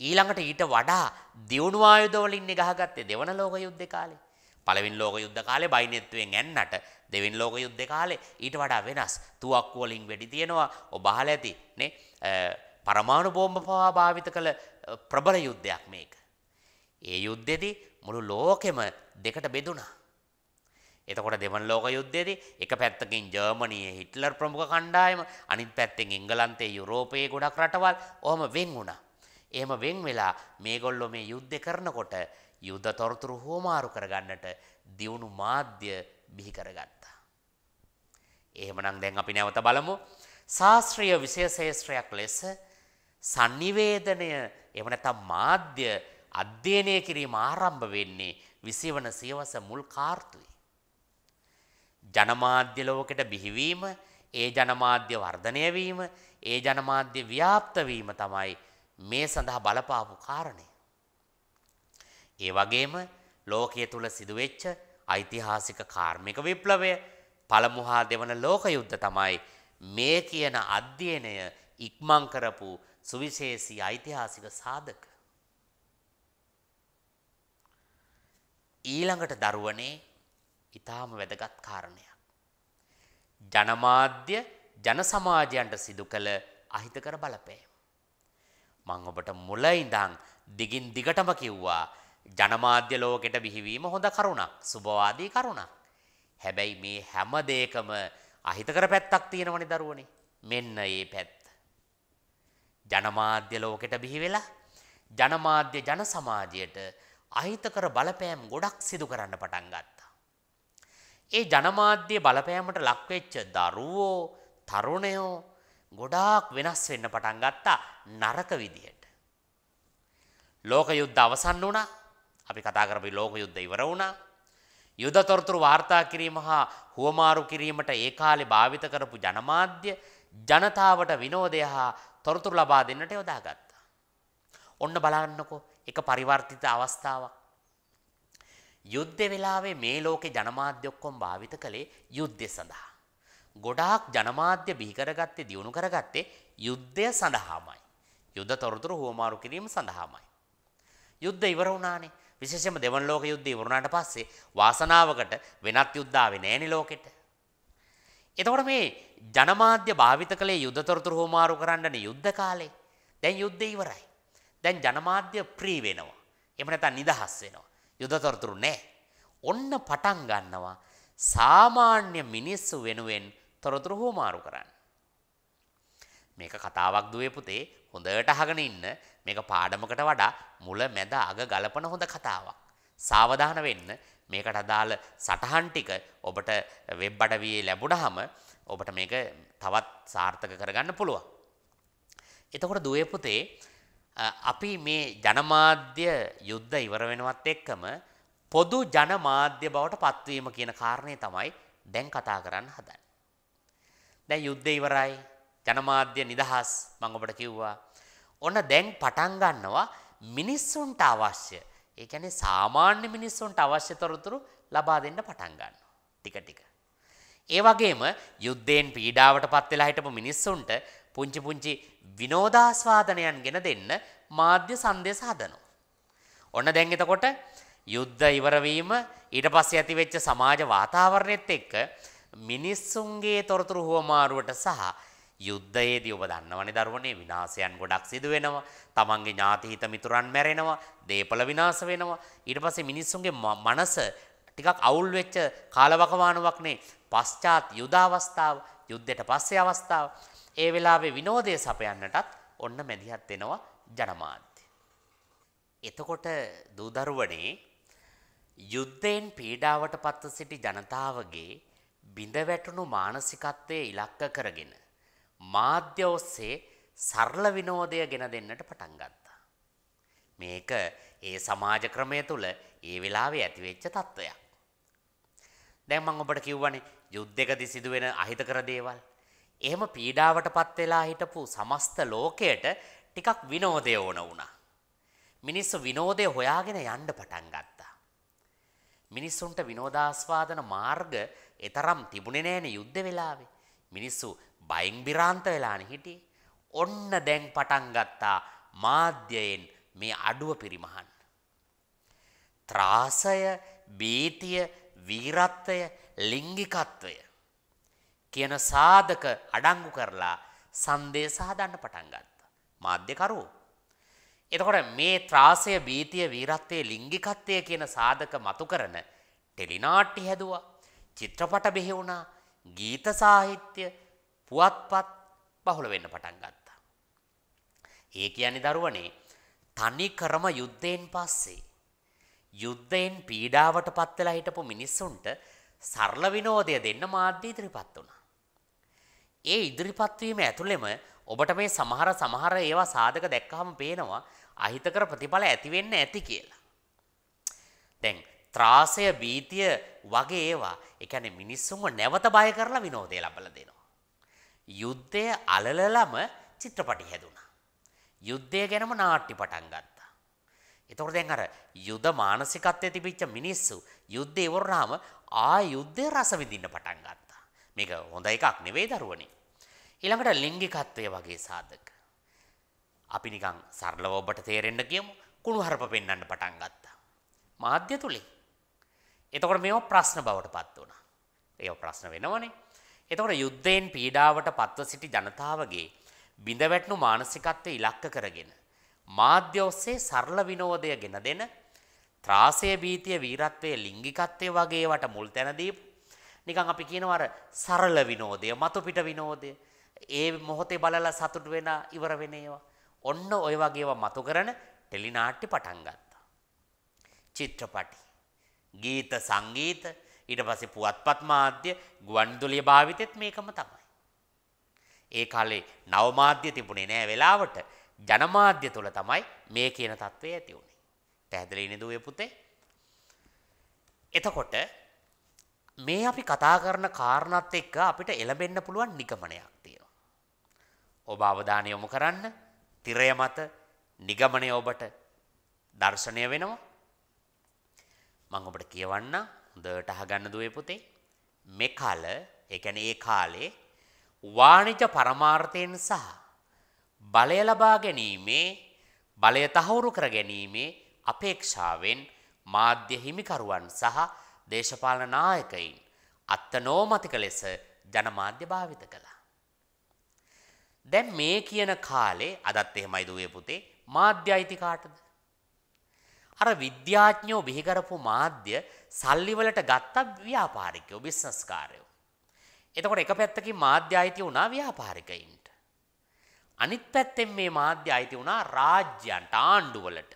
ඊළඟට ඊට වඩා දියුණු ආයුධ වලින් ගහගත්තේ දෙවන ලෝක යුද්ධ කාලේ. පළවෙනි ලෝක යුද්ධ කාලේ බයිනෙත්තුවෙන් ඇන්නට දෙවෙනි ලෝක යුද්ධ කාලේ ඊට වඩා වෙනස්. තුවක්කු වලින් වෙඩි තියෙනවා. ඔබ අහලා ඇති නේ පරමාණු බෝම්බ පවා භාවිත කළ ප්‍රබල යුද්ධයක් මේක. ඒ යුද්ධෙදී මුළු ලෝකෙම දෙකට බෙදුණා. එතකොට දෙවන ලෝක යුද්ධයේදී එක පැත්තකින් ජර්මනියේ හිට්ලර් ප්‍රමුඛ කණ්ඩායම අනිත් පැත්තෙන් එංගලන්තයේ යුරෝපයේ ගොඩක් රටවල් ඔහම වෙන් වුණා. එහෙම වෙන් වෙලා මේගොල්ලෝ මේ යුද්ධ කරනකොට යුද්ධ තොරතුරු හෝමාරු කරගන්නට දියුණු මාධ්‍ය බිහි කරගත්තා. එහෙමනම් දැන් අපි නැවත බලමු. ශාස්ත්‍රීය විශේෂේත්‍රයක් ලෙස sannivedanaya එහෙම නැත්නම් මාධ්‍ය අධ්‍යයනය කිරීම ආරම්භ වෙන්නේ විසිවන සියවස මුල් කාර්තුවේ. ජනමාධ්‍ය ලෝකෙට බිහිවීම, ඒ ජනමාධ්‍ය වර්ධනය වීම, ඒ ජනමාධ්‍ය ව්‍යාප්ත වීම තමයි මේ සඳහා බලපාපු කාරණය. ඒ වගේම ලෝකයේ තුල සිදුවෙච්ච ඓතිහාසික කාර්මික විප්ලවය පළමු හා දෙවන ලෝක යුද්ධ තමයි මේ කියන අධ්‍යයනය ඉක්මන් කරපු සුවිශේෂී ඓතිහාසික සාධක. ඊළඟට දරුවනේ ඊටාම වැදගත් කාරණයක්. ජනමාධ්‍ය ජන සමාජයන්ට සිදු කළ අහිතකර බලපෑම. මං ඔබට මුල ඉඳන් දිගින් දිගටම කිව්වා ජනමාධ්‍ය ලෝකෙට බිහිවීම හොඳ කරුණක් සුභවාදී කරුණක්. හැබැයි මේ හැම දෙයකම අහිතකර පැත්තක් තියෙනවනේ දරුවනේ. මෙන්න ඒ පැත්ත. ජනමාධ්‍ය ලෝකෙට බිහි වෙලා ජනමාධ්‍ය ජන සමාජයට අහිතකර බලපෑම් ගොඩක් සිදු කරන්න පටන් ගත්තා. ඒ ජනමාධ්‍ය බලපෑමට ලක්වෙච්ච දරුවෝ තරුණයෝ ගොඩාක් වෙනස් වෙන්න පටන් ගත්තා නරක විදිහට. ලෝක යුද්ධ අවසන් වුණා. අපි කතා කරපු ලෝක යුද්ධ ඉවර වුණා. යුද තොරතුරු වාර්තා කිරීම හා හුවමාරු කිරීමට ඒ කාලේ භාවිත කරපු ජනමාධ්‍ය ජනතාවට විනෝදය හා තොරතුරු ලබා දෙන්නට යොදාගත්තා. ඔන්න බලන්නකෝ එක පරිවර්තිත අවස්ථාවක්. යුද්ධ වෙලාවේ මේ ලෝකේ ජනමාධ්‍ය ඔක්කොම භාවිත කළේ යුද්ධය සඳහා. ගොඩාක් ජනමාධ්‍ය බිහි කරගත්තේ දියුණු කරගත්තේ යුද්ධය සඳහාමයි. යුද්ධ තොරතුරු හුවමාරු කිරීම සඳහාමයි. යුද්ධ ඉවර වුණානේ. විශේෂයෙන්ම දෙවන ලෝක යුද්ධය ඉවර වුණාට පස්සේ වාසනාවකට වෙනත් යුද්ධ ආවේ නෑනේ ලෝකෙට. එතකොට මේ ජනමාධ්‍ය භාවිත කළේ යුද්ධ තොරතුරු හුවමාරු කරන්නනේ යුද්ධ කාලේ. දැන් යුද්ධය ඉවරයි. දැන් ජනමාධ්‍ය ප්‍රී වෙනවා. එහෙම නැත්නම් නිදහස් වෙනවා. යුද්ධ තොරතුරු නෑ. ඔන්න පටන් ගන්නවා සාමාන්‍ය මිනිස්සු වෙනුවෙන් තොරතුරු හුවමාරු කරන්න. මේක කතාවක් දුවේ පුතේ හොඳට අහගෙන ඉන්න මේක පාඩමකට වඩා මුල මැද අග ගලපන හොඳ කතාවක්. සාවධාන වෙන්න මේකට අදාළ සටහන් ටික ඔබට වෙබ් අඩවියේ ලැබුණාම ඔබට මේක තවත් සාර්ථක කරගන්න පුළුවන්. එතකොට දුවේ පුතේ අපි මේ ජනමාධ්‍ය යුද්ධ ඉවර වෙනවත් එක්කම පොදු ජනමාධ්‍ය බවට පත්වීම කියන කාරණය තමයි දැන් කතා කරන්න හදන්නේ. දැන් යුද්ධ ඉවරයි ජනමාධ්‍ය නිදහස් මම ඔබට කිව්වා. ඔන්න දැන් පටන් ගන්නවා මිනිස්සුන්ට අවශ්‍ය. ඒ කියන්නේ සාමාන්‍ය මිනිස්සුන්ට අවශ්‍ය තොරතුරු ලබා දෙන්න පටන් ගන්නවා. ටික ටික. ඒ වගේම යුද්ධයෙන් පීඩාවට පත් වෙලා හිටපු මිනිස්සුන්ට පුංචි පුංචි විනෝදාස්වාදනයන් ගෙන දෙන්න මාධ්‍ය සංදේශ හදනවා. ඔන්න දැන් එතකොට යුද්ධ ඉවර වීම ඊට පස්සේ ඇති වෙච්ච සමාජ වාතාවරණයත් එක්ක මිනිස්සුන්ගේ තොරතුරු හුවමාරුවට සහ යුද්ධයේදී ඔබ දන්නවනේ දරුවනේ විනාශයන් ගොඩක් සිදු වෙනවා. තමන්ගේ ඥාති හිත මිතුරන් මැරෙනවා, දේපල විනාශ වෙනවා. ඊට පස්සේ මිනිස්සුන්ගේ මනස ටිකක් අවුල් වෙච්ච කාලවකවානුවක්නේ පශ්චාත් යුද අවස්ථාව, යුද්ධයට පස්සේ අවස්ථාව. ඒ වෙලාවේ විනෝදය සපයන්නටත් ඔන්න මැදිහත් වෙනවා ජනමාධ්‍ය. එතකොට දූදරුවනේ යුද්ධයෙන් පීඩාවට පත්ව සිටි ජනතාවගේ බිඳ වැටුණු මානසිකත්වය ඉලක්ක කරගෙන මාධ්‍ය ඔස්සේ සරල විනෝදය ගෙන දෙන්නට පටන් ගත්තා. මේක ඒ සමාජ ක්‍රමය තුළ ඒ වෙලාවේ ඇතිවෙච්ච තත්ත්වයක්. දැන් මම ඔබට කිව්වනේ යුද්ධයකදී සිදුවෙන අහිතකර දේවල්. එහෙම පීඩාවට පත් වෙලා හිටපු සමස්ත ලෝකයට ටිකක් විනෝදය ඕන වුණා. මිනිස්සු විනෝදය හොයාගෙන යන්න පටන් ගත්තා. මිනිස්සුන්ට විනෝදාස්වාදන මාර්ග එතරම් තිබුණේ නෑනේ යුද්ධ වෙලාවේ. මිනිස්සු බයින් බිරාන්ත වෙලානේ හිටියේ. ඔන්න දැන් පටන් ගත්තා මාධ්‍යයෙන් මේ අඩුව පිරිමහන්. ත්‍රාසය, බීතිය, වීරත්වය, ලිංගිකත්වය කියන සාධක අඩංගු කරලා සංදේශ හදන්න පටන් ගත්තා. මාධ්‍යකරුවෝ. එතකොට මේ ත්‍රාසය, බීතිය, වීරත්වය, ලිංගිකත්වය කියන සාධක මතු කරන ටෙලිනාට්‍ය හැදුවා. චිත්‍රපට බිහි වුණා. ගීත සාහිත්‍ය පුවත්පත් බහුල වෙන්න පටන් ගත්තා. ඒ කියන්නේ දරුවනේ තනි ක්‍රම යුද්ධයෙන් පස්සේ යුද්ධයෙන් පීඩාවට පත් වෙලා හිටපු මිනිස්සුන්ට සරල විනෝදය දෙන්න මාධ්‍ය ඉදිරිපත් වුණා. ඒ ඉදිරිපත් වීම ඇතුළෙම ඔබට මේ සමහර සමහර ඒවා සාධක දැක්කහම පේනවා අහිතකර ප්‍රතිඵල ඇති වෙන්න ඇති කියලා. දැන් ත්‍රාසය බීතිය වගේ ඒවා ඒ කියන්නේ මිනිස්සුන්ව නැවත බය කරලා විනෝදය ලබලා දෙනවා. යුද්ධය අලලලම චිත්‍රපටි හැදුනා. යුද්ධය ගැනම නාට්‍ය පටන් ගත්තා. එතකොට දැන් අර යුද මානසිකත්වයේ තිබිච්ච මිනිස්සු යුද්ධය ඉවරනහම ආ යුද්ධය රස විඳින්න පටන් ගත්තා. මේක හොඳ එකක් නෙවෙයි දරුවනේ. ඊළඟට ලිංගිකත්වය වගේ සාධක. අපි නිකන් සරලව ඔබට තේරෙන්න කියමු කුණුහරුප පෙන්වන්න පටන් ගත්තා. මාධ්‍ය තුලින්. එතකොට මේව ප්‍රශ්න බවට පත් වුණා. ඒව ප්‍රශ්න වෙනවනේ. එතකොට යුද්ධයෙන් පීඩාවට පත්ව සිටි ජනතාවගේ බිඳවැටුණු මානසිකත්වය ඉලක්ක කරගෙන මාධ්‍ය ඔස්සේ සරල විනෝදය ගෙන දෙන ත්‍රාසය භීතිය වීරත්වයේ ලිංගිකත්වය වගේ වට මුල් තැන දීපු නිකන් අපි කියනවා අර සරල විනෝදය මතු පිට විනෝදය ඒ මොහොතේ බලලා සතුට වෙන ඉවර වෙන ඒවා ඔන්න ඔය වගේ ඒවා මතු කරන ටෙලිනාට්‍ය පටන් ගත්තා චිත්‍රපටි ගීත සංගීත ඊට පස්සේ පුවත්පත් මාධ්‍ය ගුවන්විදුලිය භාවිතෙත් මේකම තමයි. ඒ කාලේ නව මාධ්‍ය තිබුණේ නෑ වෙලාවට ජනමාධ්‍ය තුල තමයි මේ කියන தત્ත්වය ඇති වුනේ. පැහැදිලි නේද ඔය පුතේ? එතකොට මේ අපි කතා කරන කාරණාත් එක්ක අපිට එළඹෙන්න පුළුවන් නිගමනයක් තියෙනවා. ඔබ අවධානය යොමු කරන්න තිරය මත නිගමනය ඔබට දර්ශනය වෙනවා. මං ඔබට කියවන්න හොඳට අහගන්න දුවේ පුතේ. මෙකල ඒ කියන්නේ ඒ කාලේ වාණිජ පරමාර්ථයෙන් සහ බලය ලබා ගැනීමේ බලය තහවුරු කර ගැනීමේ අපේක්ෂාවෙන් මාධ්‍ය හිමිකරුවන් සහ දේශපාලන නායකයින් අත්තනෝමතික ලෙස ජනමාධ්‍ය භාවිත කළා. දැන් මේ කියන කාලේ අදත් එහෙමයි දුවේ පුතේ මාධ්‍ය අයිති කාටද? අර විද්‍යාඥයෝ බිහිකරපු මාධ්‍ය සල්ලිවලට ගත්ත ව්‍යාපාරිකයෝ බිස්නස්කාරයෝ. එතකොට එක පැත්තකින් මාධ්‍ය අයිති වුණා ව්‍යාපාරිකයින්ට. අනිත් පැත්තෙන් මේ මාධ්‍ය අයිති වුණා රාජ්‍යයන්ට ආණ්ඩුවලට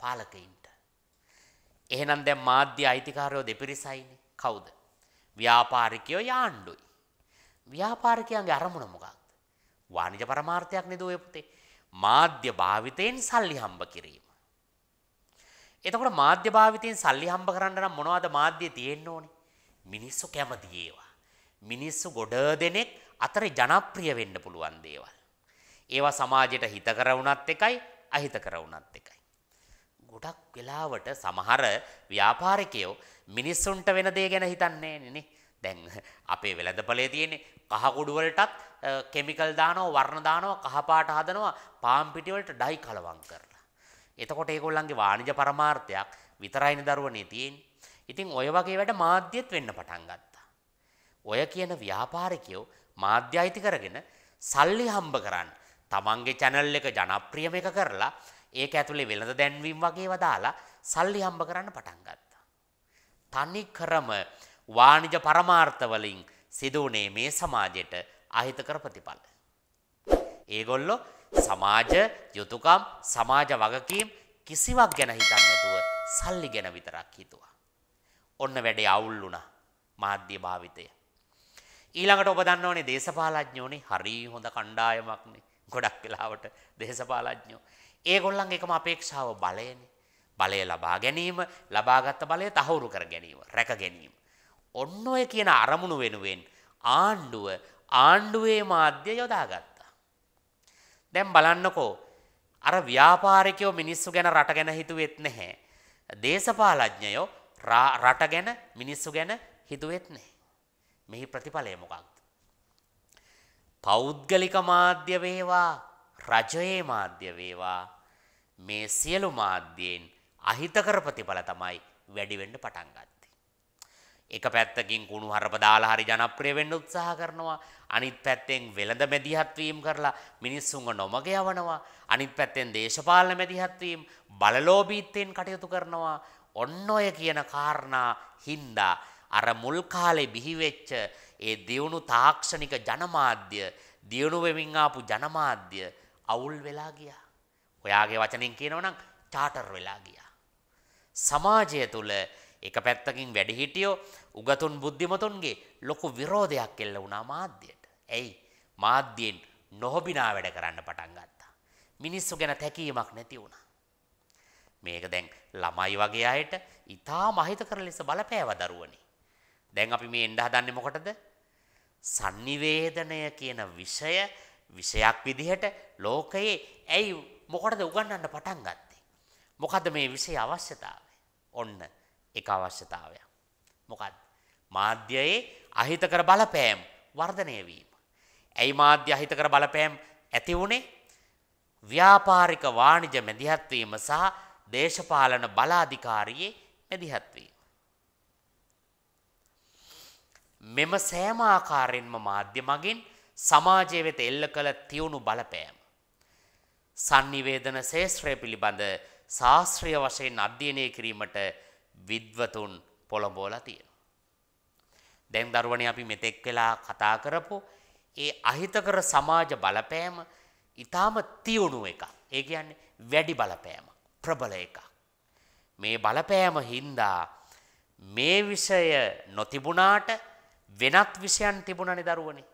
පාලකයින්ට. එහෙනම් දැන් මාධ්‍ය අයිතිකාරයෝ දෙපිරිසයිනේ. කවුද? ව්‍යාපාරිකයෝ යාණ්ඩුයි. ව්‍යාපාරිකයන්ගේ අරමුණ මොකක්ද? වාණිජ පරමාර්ථයක් නේද ඔය පුතේ? මාධ්‍ය භාවිතයෙන් සල්ලි හම්බ කිරීම. එතකොට මාධ්‍ය භාවිතයෙන් සල්ලි හම්බ කරන්න නම් මොනවද මාධ්‍ය තියෙන්න ඕනේ? මිනිස්සු කැමති ඒවා. මිනිස්සු ගොඩ දෙනෙක් අතර ජනප්‍රිය වෙන්න පුළුවන් දේවල්. ඒවා සමාජයට හිතකර වුණත් එකයි අහිතකර වුණත් එකයි. ගොඩක් වෙලාවට සමහර ව්‍යාපාරිකයෝ මිනිස්සුන්ට වෙන දේ ගැන හිතන්නේ නේ. දැන් අපේ වෙළඳපොලේ තියෙන්නේ කහ කුඩු වලටත් කෙමිකල් දානවා වර්ණ දානවා කහ පාට හදනවා පාම් පිටි වලට ඩයි කලවම් කරලා. එතකොට ඒගොල්ලන්ගේ වාණිජ පරමාර්ථයක් විතරයිනේ දරුවනේ තියෙන්නේ. ඉතින් ඔය වගේ වැඩ මාධ්‍යෙත් වෙන්න පටන් ගත්තා. ඔය කියන ව්‍යාපාරිකයෝ මාධ්‍ය අයිති කරගෙන සල්ලි හම්බ කරන්න තමන්ගේ channel එක ජනප්‍රියම එක කරලා ඒක ඇතුලේ වෙළඳ දැන්වීම් වගේව දාලා සල්ලි හම්බ කරන්න පටන් ගත්තා. තනි කරම වාණිජ පරමාර්ථ වලින් සිදුවුනේ මේ සමාජයට අහිතකර ප්‍රතිඵල. ඒගොල්ලෝ සමාජ යුතුයකම් සමාජ වගකීම් කිසිවක් ගැන හිතන්නේ නැතුව සල්ලි ගැන විතරක් හිතුවා. ඔන්න වැඩේ අවුල් වුණා මාධ්‍ය භාවිතය. ඊළඟට ඔබ දන්නවනේ දේශපාලඥයෝනේ හරි හොඳ කණ්ඩායමක්නේ. ගොඩක් වෙලාවට දේශපාලඥයෝ. ඒගොල්ලන්ගේ එකම අපේක්ෂාව බලයනේ. බලය ලබා ගැනීම, ලබාගත් බලය තහවුරු කර ගැනීම, රැක ගැනීම. ඔන්න ඔය කියන අරමුණු වෙනුවෙන් ආණ්ඩුව ආණ්ඩුවේ මාධ්‍ය යොදාගත්තා. දැන් බලන්නකෝ අර ව්‍යාපාරිකයෝ මිනිස්සු ගැන රට ගැන හිතුවෙත් නැහැ. දේශපාලඥයෝ රට ගැන මිනිස්සු ගැන හිතුවෙත් නැහැ. මෙහි ප්‍රතිඵලය මොකක්ද? පෞද්ගලික මාධ්‍ය වේවා රජයේ මාධ්‍ය වේවා මේ සියලු මාධ්‍යයෙන් අහිතකර ප්‍රතිඵල තමයි වැඩි වෙන්න පටන් ගත්තේ. එක පැත්තකින් කුණු හරප දාලා හරි ජනප්‍රිය වෙන්න උත්සාහ කරනවා. අනිත් පැත්තෙන් වෙළඳ මැදිහත් වීම කරලා මිනිස්සුන්ව නොමග යවනවා. අනිත් පැත්තෙන් දේශපාලන මැදිහත් වීම බලලෝභීත්වයෙන් කටයුතු කරනවා. ඔන්න ඔය කියන කාරණා හින්දා අර මුල් කාලේ බිහිවෙච්ච ඒ දියුණු තාක්ෂණික ජනමාධ්‍ය දියුණු වෙමින් ආපු ජනමාධ්‍ය අවුල් වෙලා ගියා. ඔයාගේ වචනෙන් කියනවා නම් චාටර් වෙලා ගියා. සමාජය තුල එක පැත්තකින් වැඩිහිටියෝ උගතුන් බුද්ධිමතුන්ගේ ලොකු විරෝධයක් එල්ල වුණා මාධ්‍යයට. ඇයි? මාධ්‍යයෙන් නොහොබිනා වැඩ කරන්න පටන් ගත්තා. මිනිස්සු ගැන තැකීමක් නැති වුණා. මේක දැන් ළමයි වගේ අයට ඊටා මහිත කර ලෙස බලපෑව දරුවනි. දැන් අපි මේ එන්න හදන්නේ මොකටද? sannivedanaya කියන විෂය විෂයක් විදිහට ලෝකයේ ඇයි මොකටද උගන්වන්න පටන් ගත්තේ? මොකද්ද මේ විෂය අවශ්‍යතාවය? ඔන්න එක අවශ්‍යතාවයක්. මොකද්ද? මාධ්‍යයේ අහිතකර බලපෑම් වර්ධනය වීම. ඇයි මාධ්‍ය අහිතකර බලපෑම් ඇති වුණේ? ව්‍යාපාරික වාණිජ මැදිහත් වීම සහ දේශපාලන බලාධිකාරියේ මැදිහත් වීම. මෙම සෑම ආකාරයෙන්ම මාධ්‍ය මගින් සමාජය වෙත එල්ල කළ තියුණු බලපෑම. සංනිවේදන ශේෂත්‍රය පිළිබඳ ශාස්ත්‍රීය වශයෙන් අධ්‍යයනය කිරීමට විද්වතුන් පොළඹෝල තියෙන. දැන් දරුවනේ අපි මෙතෙක් වෙලා කතා කරපු ඒ අහිතකර සමාජ බලපෑම ඊටාම තියුණු එකක්. ඒ කියන්නේ වැඩි බලපෑම, ප්‍රබල එකක්. මේ බලපෑම හින්දා මේ විෂය නොතිබුණාට වෙනත් විෂයන් තිබුණනේ දරුවනේ.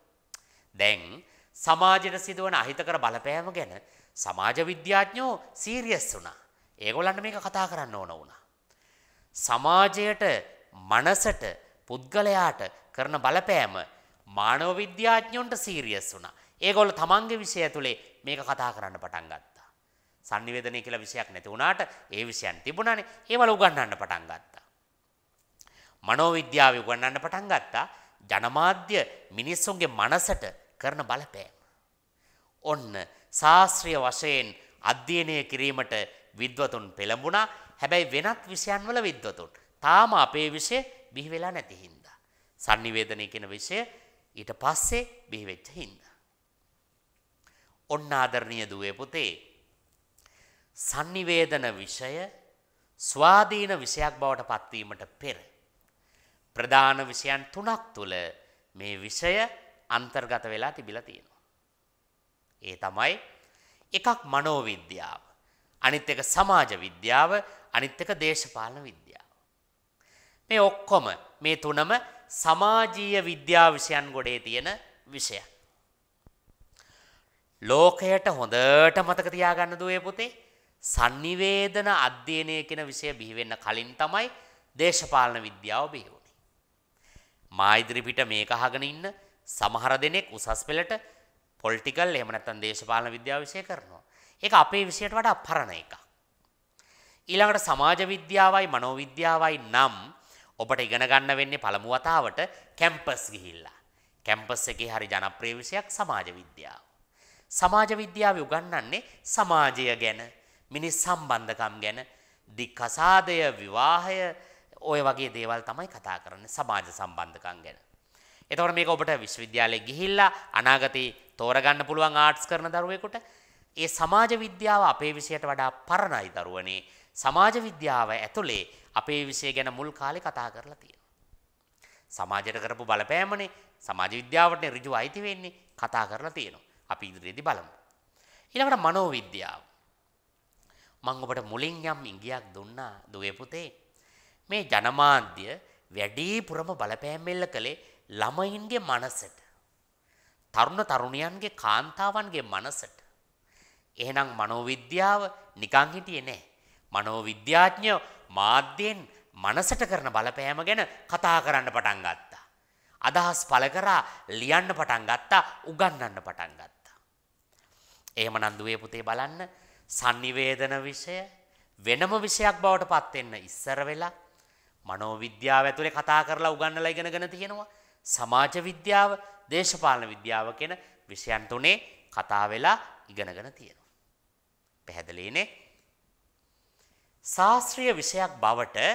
දැන් සමාජයට සිදුවන අහිතකර බලපෑම ගැන සමාජ විද්‍යාඥයෝ සීරියස් වුණා. ඒගොල්ලන්ට මේක කතා කරන්න ඕන වුණා. සමාජයට මනසට පුද්ගලයාට කරන බලපෑම මානව විද්‍යාඥයොන්ට සීරියස් වුණා. ඒගොල්ලෝ තමන්ගේ විෂය ඇතුලේ මේක කතා කරන්න පටන් ගත්තා. sannivedanaye කියලා විෂයක් නැති වුණාට ඒ විෂයන් තිබුණානේ. ඒවල උගන්වන්න පටන් ගත්තා. මනෝවිද්‍යාව උගන්වන්න පටන් ගත්තා. ජනමාධ්‍ය මිනිස්සුන්ගේ මනසට කරන බලපෑම. ඔන්න ශාස්ත්‍රීය වශයෙන් අධ්‍යයනය කිරීමට විද්වතුන් පෙළඹුණා. හැබැයි වෙනත් විෂයන් වල විද්වතුන් තාම අපේ විෂය බිහි වෙලා නැති හින්දා. sannivedanaya කියන විෂය ඊට පස්සේ බිහි වෙච්ච හින්දා. ඔන්න ආදරණීය දුවේ පුතේ sannivedana විෂය ස්වාධීන විෂයක් බවට පත්වීමට පෙර ප්‍රධාන විෂයන් තුනක් තුල මේ විෂය අන්තර්ගත වෙලා තිබිලා තියෙනවා. ඒ තමයි එකක් මනෝවිද්‍යාව, අනිත් එක සමාජ විද්‍යාව, අනිත් එක දේශපාලන විද්‍යාව. මේ ඔක්කොම මේ තුනම සමාජීය විද්‍යා විෂයන් ගොඩේ තියෙන විෂයන්. ලෝකයට හොඳට මතක තියාගන්න දුවේ පුතේ sannivedana අධ්‍යයනය කියන විෂය බිහි වෙන්න කලින් තමයි දේශපාලන විද්‍යාව බිහි වුණේ. මා ඉදිරිපිට මේක අහගෙන ඉන්න සමහර දෙනෙක් උසස් පෙළට පොලිටිකල් එහෙම නැත්නම් දේශපාලන විද්‍යාව විෂය කරනවා. ඒක අපේ විෂයට වඩා පරණ එකක්. ඊළඟට සමාජ විද්‍යාවයි මනෝවිද්‍යාවයි නම් ඔබට ඉගෙන ගන්න වෙන්නේ පළමු වතාවට කැම්පස් ගිහිල්ලා. කැම්පස් එකේ හරි ජනප්‍රිය විෂයක් සමාජ විද්‍යාව. සමාජ විද්‍යාව උගන්වන්නේ සමාජය ගැන, මිනිස් සම්බන්ධකම් ගැන, දික්කසාදය, විවාහය ඔය වගේ දේවල් තමයි කතා කරන්නේ සමාජ සම්බන්ධකම් ගැන. එතකොට මේක ඔබට විශ්වවිද්‍යාලයේ ගිහිල්ලා අනාගතේ තෝරගන්න පුළුවන් ආර්ට්ස් කරන දරුවෙකුට ඒ සමාජ විද්‍යාව අපේ විෂයට වඩා පරණයි දරුවනේ. සමාජ විද්‍යාව ඇතුලේ අපේ විෂය ගැන මුල් කාලේ කතා කරලා තියෙනවා. සමාජයට කරපු බලපෑමනේ සමාජ විද්‍යාවට ඍජු අයිති වෙන්නේ කතා කරලා තියෙනවා. අපි ඉදිරියේදී බලමු. ඊළඟට මනෝවිද්‍යාව. මම ඔබට මුලින් යම් ඉඟියක් දුන්නා දුවේ පුතේ. මේ ජනමාධ්‍ය වැඩිපුරම බලපෑම් එල්ල කළේ ළමයින්ගේ මනසට. තරුණ තරුණියන්ගේ කාන්තාවන්ගේ මනසට. එහෙනම් මනෝවිද්‍යාව නිකන් හිටියේ නෑ. මනෝවිද්‍යාඥයෝ මාධ්‍යයෙන් මනසට කරන බලපෑම ගැන කතා කරන්න පටන් ගත්තා. අදහස් පළ කරා ලියන්න පටන් ගත්තා උගන්වන්න පටන් ගත්තා. එහෙමනම් දුවේ පුතේ බලන්න sannivedana විෂය වෙනම විෂයක් බවට පත් වෙන්න ඉස්සර වෙලා මනෝවිද්‍යාව ඇතුලේ කතා කරලා උගන්වලා ඉගෙනගෙන තියෙනවා. සමාජ විද්‍යාව, දේශපාලන විද්‍යාව කියන විෂයන් තුනේ කතා වෙලා ඉගෙනගෙන තියෙනවා. පැහැදිලිනේ? ශාස්ත්‍රීය විෂයක් බවට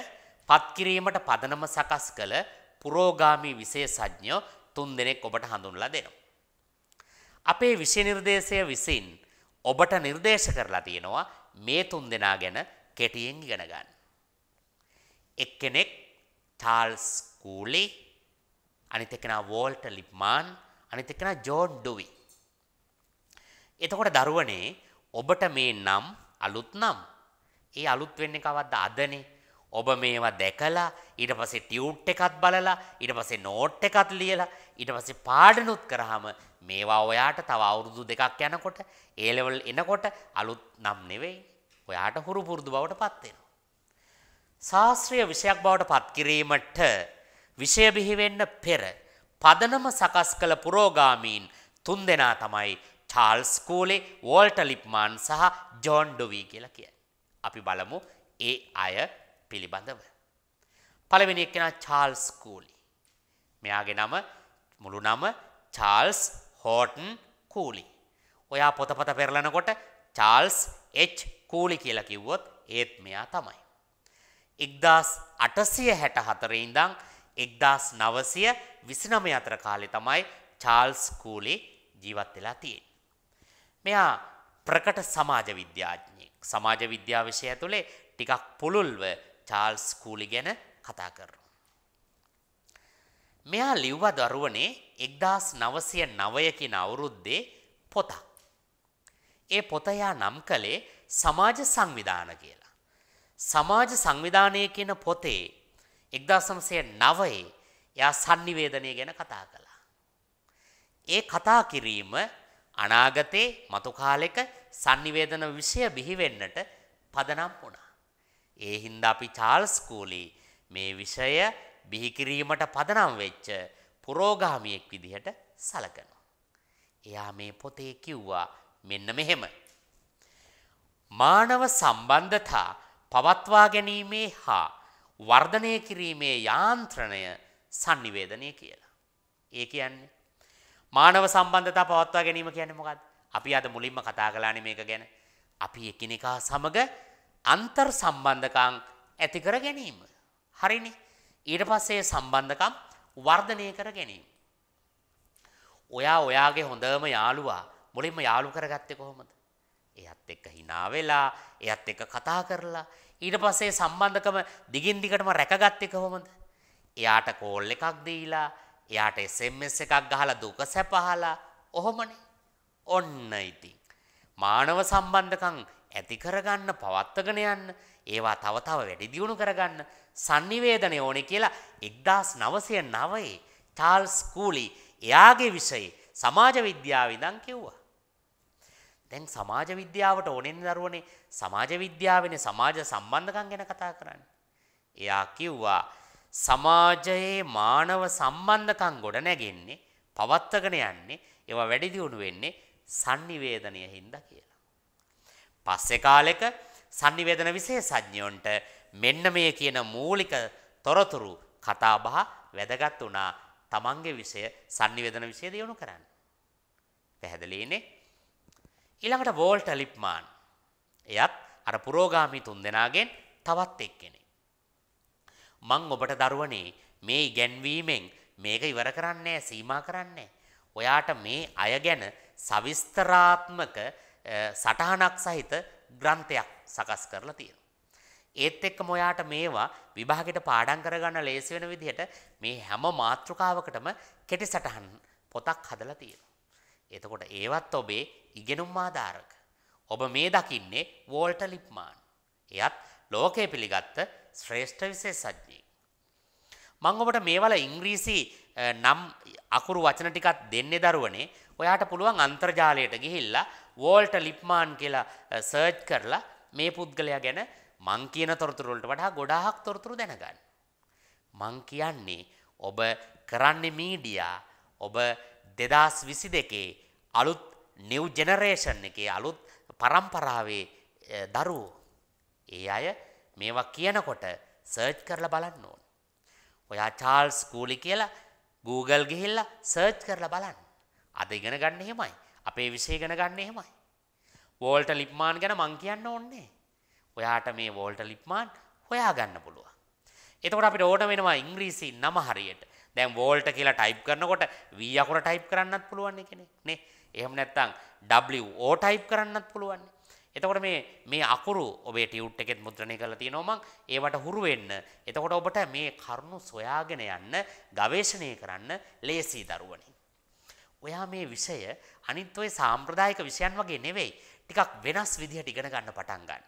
පත්කිරීමට පදනම සකස් කළ පුරෝගාමී විශේෂඥයෝ තුන් දෙනෙක් ඔබට හඳුන්ලා දෙනවා. අපේ විෂය නිර්දේශය විසින් ඔබට නිර්දේශ කරලා තියෙනවා මේ තුන් දෙනා ගැන කෙටියෙන් ඉගෙන ගන්න. එක්කෙනෙක් චාල්ස් කූලි අනිත් එක්කෙනා වෝල්ටර් ලිප්මාන් අනිත් එක්කෙනා ජෝන් ඩුවි. එතකොට දරුවනේ ඔබට මේ නම් අලුත් නම් ඒ අලුත් වෙන්නේ කවද්ද? අදනේ. ඔබ මේවා දැකලා ඊට පස්සේ ටියුට් එකත් බලලා ඊට පස්සේ නෝට් එකත් ලියලා ඊට පස්සේ පාඩනුත් කරාම මේවා ඔයාට තව අවුරුදු දෙකක් යනකොට ඒ ලෙවල් එනකොට අලුත් නම් නෙවෙයි. ඔයාට හුරු පුරුදු බවට පත් වෙනවා. ශාස්ත්‍රීය විෂයක් බවට පත් කිරීමට විෂය බිහි වෙන්න පෙර පදනම සකස් කළ පුරෝගාමීන් තුන්දෙනා තමයි චාල්ස් කූලේ වෝල්ටර් ලිප්මාන් සහ ජෝන් ඩොවි කියලා කියන්නේ. අපි බලමු ඒ අය පිළිබඳව. පළවෙනි එක්කෙනා චාල්ස් කූලි. මෙයාගේ නම මුළු නම චාල්ස් හෝටන් කූලි. ඔයා පොතපත පෙරලනකොට චාල්ස් H කූලි කියලා කිව්වොත් ඒත් මෙයා තමයි. එක්දස් අටසිය හැට හතරේ ඉඳං එක්දස් නවසය විසිනමය අතර කාලෙ තමයි චාල්ස් කූලි ජීවත් වෙලා තියෙන්. මෙයා ප්‍රකට සමාජ විද්‍යාඥයෙක් සමාජ විද්‍යා විෂය ඇතුළේ ටිකක් පුළුල්ව චාල්ස් කූලි ගැන කතා කරනවා. මෙයා ලිව්ව දරුවනේ එක්දස් නවසය නවයකින අවුරුද්දේ පොතක්. ඒ පොතයා නම් කළේ සමාජ සංවිධාන කියලා. සමාජ සංවිධානය කියන පොතේ එක්දාසමසය නවයේ යා සන්නිවේදනය ගැන කතා කළා. ඒ කතා කිරීම අනාගතේ මතුකාලෙක සන්නිවේදන විෂය බිහිවෙන්නට පදනම් වුණා. ඒ හින්දා අපි චාල්ස් කූලී මේ විෂය බිහිකිරීමට පදනම් වෙච්ච පුරෝගාමියෙක් විදිහට සලකනවා. එයා මේ පොතේ කිව්වා මෙන්න මෙහෙම. මානව සම්බන්ධතා පවත්වා ගැනීමේ හා වර්ධනය කිරීමේ යාන්ත්‍රණය සංනිවේදනය කියලා. ඒ කියන්නේ. මානව සම්බන්ධතා පවත්වා ගැනීම කියන්නේ මොකක්ද? අපි අද මුලින්ම කතා කළානේ මේක ගැන. අපි එකිනෙකා සමග අන්තර් සම්බන්ධකම් ඇති කර ගැනීම. හරිනේ. ඊට පස්සේ සම්බන්ධකම් වර්ධනය කර ගැනීම. ඔයා ඔයාගේ හොඳම යාළුවා මුලින්ම යාළු කරගත්තේ කොහොමද? එයත් එක්ක hina වෙලා, එයත් එක්ක කතා කරලා, ඊට පස්සේ සම්බන්ධකම දිගින් දිගටම රැකගත්තේ කොහොමද? එයාට කෝල් එකක් දීලා, එයාට SMS එකක් ගහලා දුක සැපහලා, ඔහොමනේ. ඔන්න ඉතින්. මානව සම්බන්ධකම් ඇති කරගන්න, පවත්වගෙන යන්න, ඒවා තව තව වැඩි දියුණු කරගන්න sannivedana ඕනේ කියලා 1909 චාල්ස් කූලි එයාගේ විෂයේ සමාජ විද්‍යාව ඉඳන් කිව්වා. දැන් සමාජ විද්‍යාවට ඕනෙන් දරුවනේ සමාජ විද්‍යාවනේ සමාජ සම්බන්ධකම් ගැන කතා කරන්නේ. එයා කිව්වා සමාජයේ මානව සම්බන්ධකම් ගොඩ නැගෙන්නේ පවත්වගෙන යන්නේ ඒවා වැඩි දියුණු වෙන්නේ sannivedanaya හින්දා කියලා. පස්සේ කාලෙක sannivedana විශේෂඥයන්ට මෙන්න මේ කියන මූලික තොරතුරු කතා බහ වැදගත් වුණා තමන්ගේ විෂය sannivedana විෂය දියුණු කරන්න. පැහැදිලිනේ? ඊළඟට වෝල්ට ලිප්මාන්. එයත් අර පුරෝගාමී තුන්දෙනාගෙන් තවත් එක්කෙනෙක්. මං ඔබට දරුවනේ මේ ඉගැන්වීමෙන් මේක ඉවර කරන්නේ සීමා කරන්නේ. ඔයාට මේ අය ගැන සවිස්තරාත්මක සටහනක් සහිත ග්‍රන්ථයක් සකස් කරලා තියෙනවා. ඒත් එක්කම ඔයාට මේවා විභාගෙට පාඩම් කරගන්න ලේසි වෙන විදිහට මේ හැම මාතෘකාවකටම කෙටි සටහන් පොතක් හදලා තියෙනවා. එතකොට ඒවත් ඔබේ ඉගෙනුම් ආධාරක. ඔබ මේ දකින්නේ වෝල්ට ලිප්මාන්. එයත් ලෝකයේ පිළිගත්ත ශ්‍රේෂ්ඨ විශේෂඥයෙක්. මම ඔබට මේවල ඉංග්‍රීසි නම් අකුරු වචන ටිකක් දෙන්නේ දරුවනේ. ඔයාට පුළුවන් අන්තර්ජාලයට ගිහිල්ලා වෝල්ට ලිප්මාන් කියලා සර්ච් කරලා මේ පුද්ගලයා ගැන මං කියන තොරතුරු වලට වඩා ගොඩාක් තොරතුරු දැනගන්න. මං කියන්නේ ඔබ කරන්නේ මීඩියා ඔබ 2022 අලුත් නිව් ජෙනරේෂන් එකේ අලුත් පරම්පරාවේ දරුවෝ ඒ අය මේවා කියනකොට සර්ච් කරලා බලන්න ඕන. ඔයා චාල්ස් කූලි කියලා Google ගිහිල්ලා සර්ච් කරලා බලන්න. අද ඉගෙන ගන්න එහෙමයි. අපේ විෂය ඉගෙන ගන්න එහෙමයි. වෝල්ට ලිප්මාන් ගැන මං කියන්න ඕනේ. ඔයාට මේ වෝල්ට ලිප්මාන් හොයාගන්න පුළුවන්. එතකොට අපිට ඕන වෙනවා ඉංග්‍රීසි නම හරියට. දැන් වෝල්ට කියලා ටයිප් කරනකොට V අකුර ටයිප් කරන්නත් පුළුවන් කෙනෙක් නේ. එහෙම නැත්නම් W O ටයිප් කරන්නත් පුළුවන්. එතකොට මේ මේ අකුරු ඔබේ ටියුට් එකෙත් මුද්‍රණය කරලා තියෙනවා මං ඒවට හුරු වෙන්න. එතකොට ඔබට මේ කරුණු සොයාගෙන යන්න ගවේෂණය කරන්න ලේසි දරුවනි. ඔයා මේ විෂය අනිත් ඔය සාම්ප්‍රදායික විෂයන් වගේ නෙවෙයි. ටිකක් වෙනස් විදිහට ඉගෙන ගන්න පටන් ගන්න.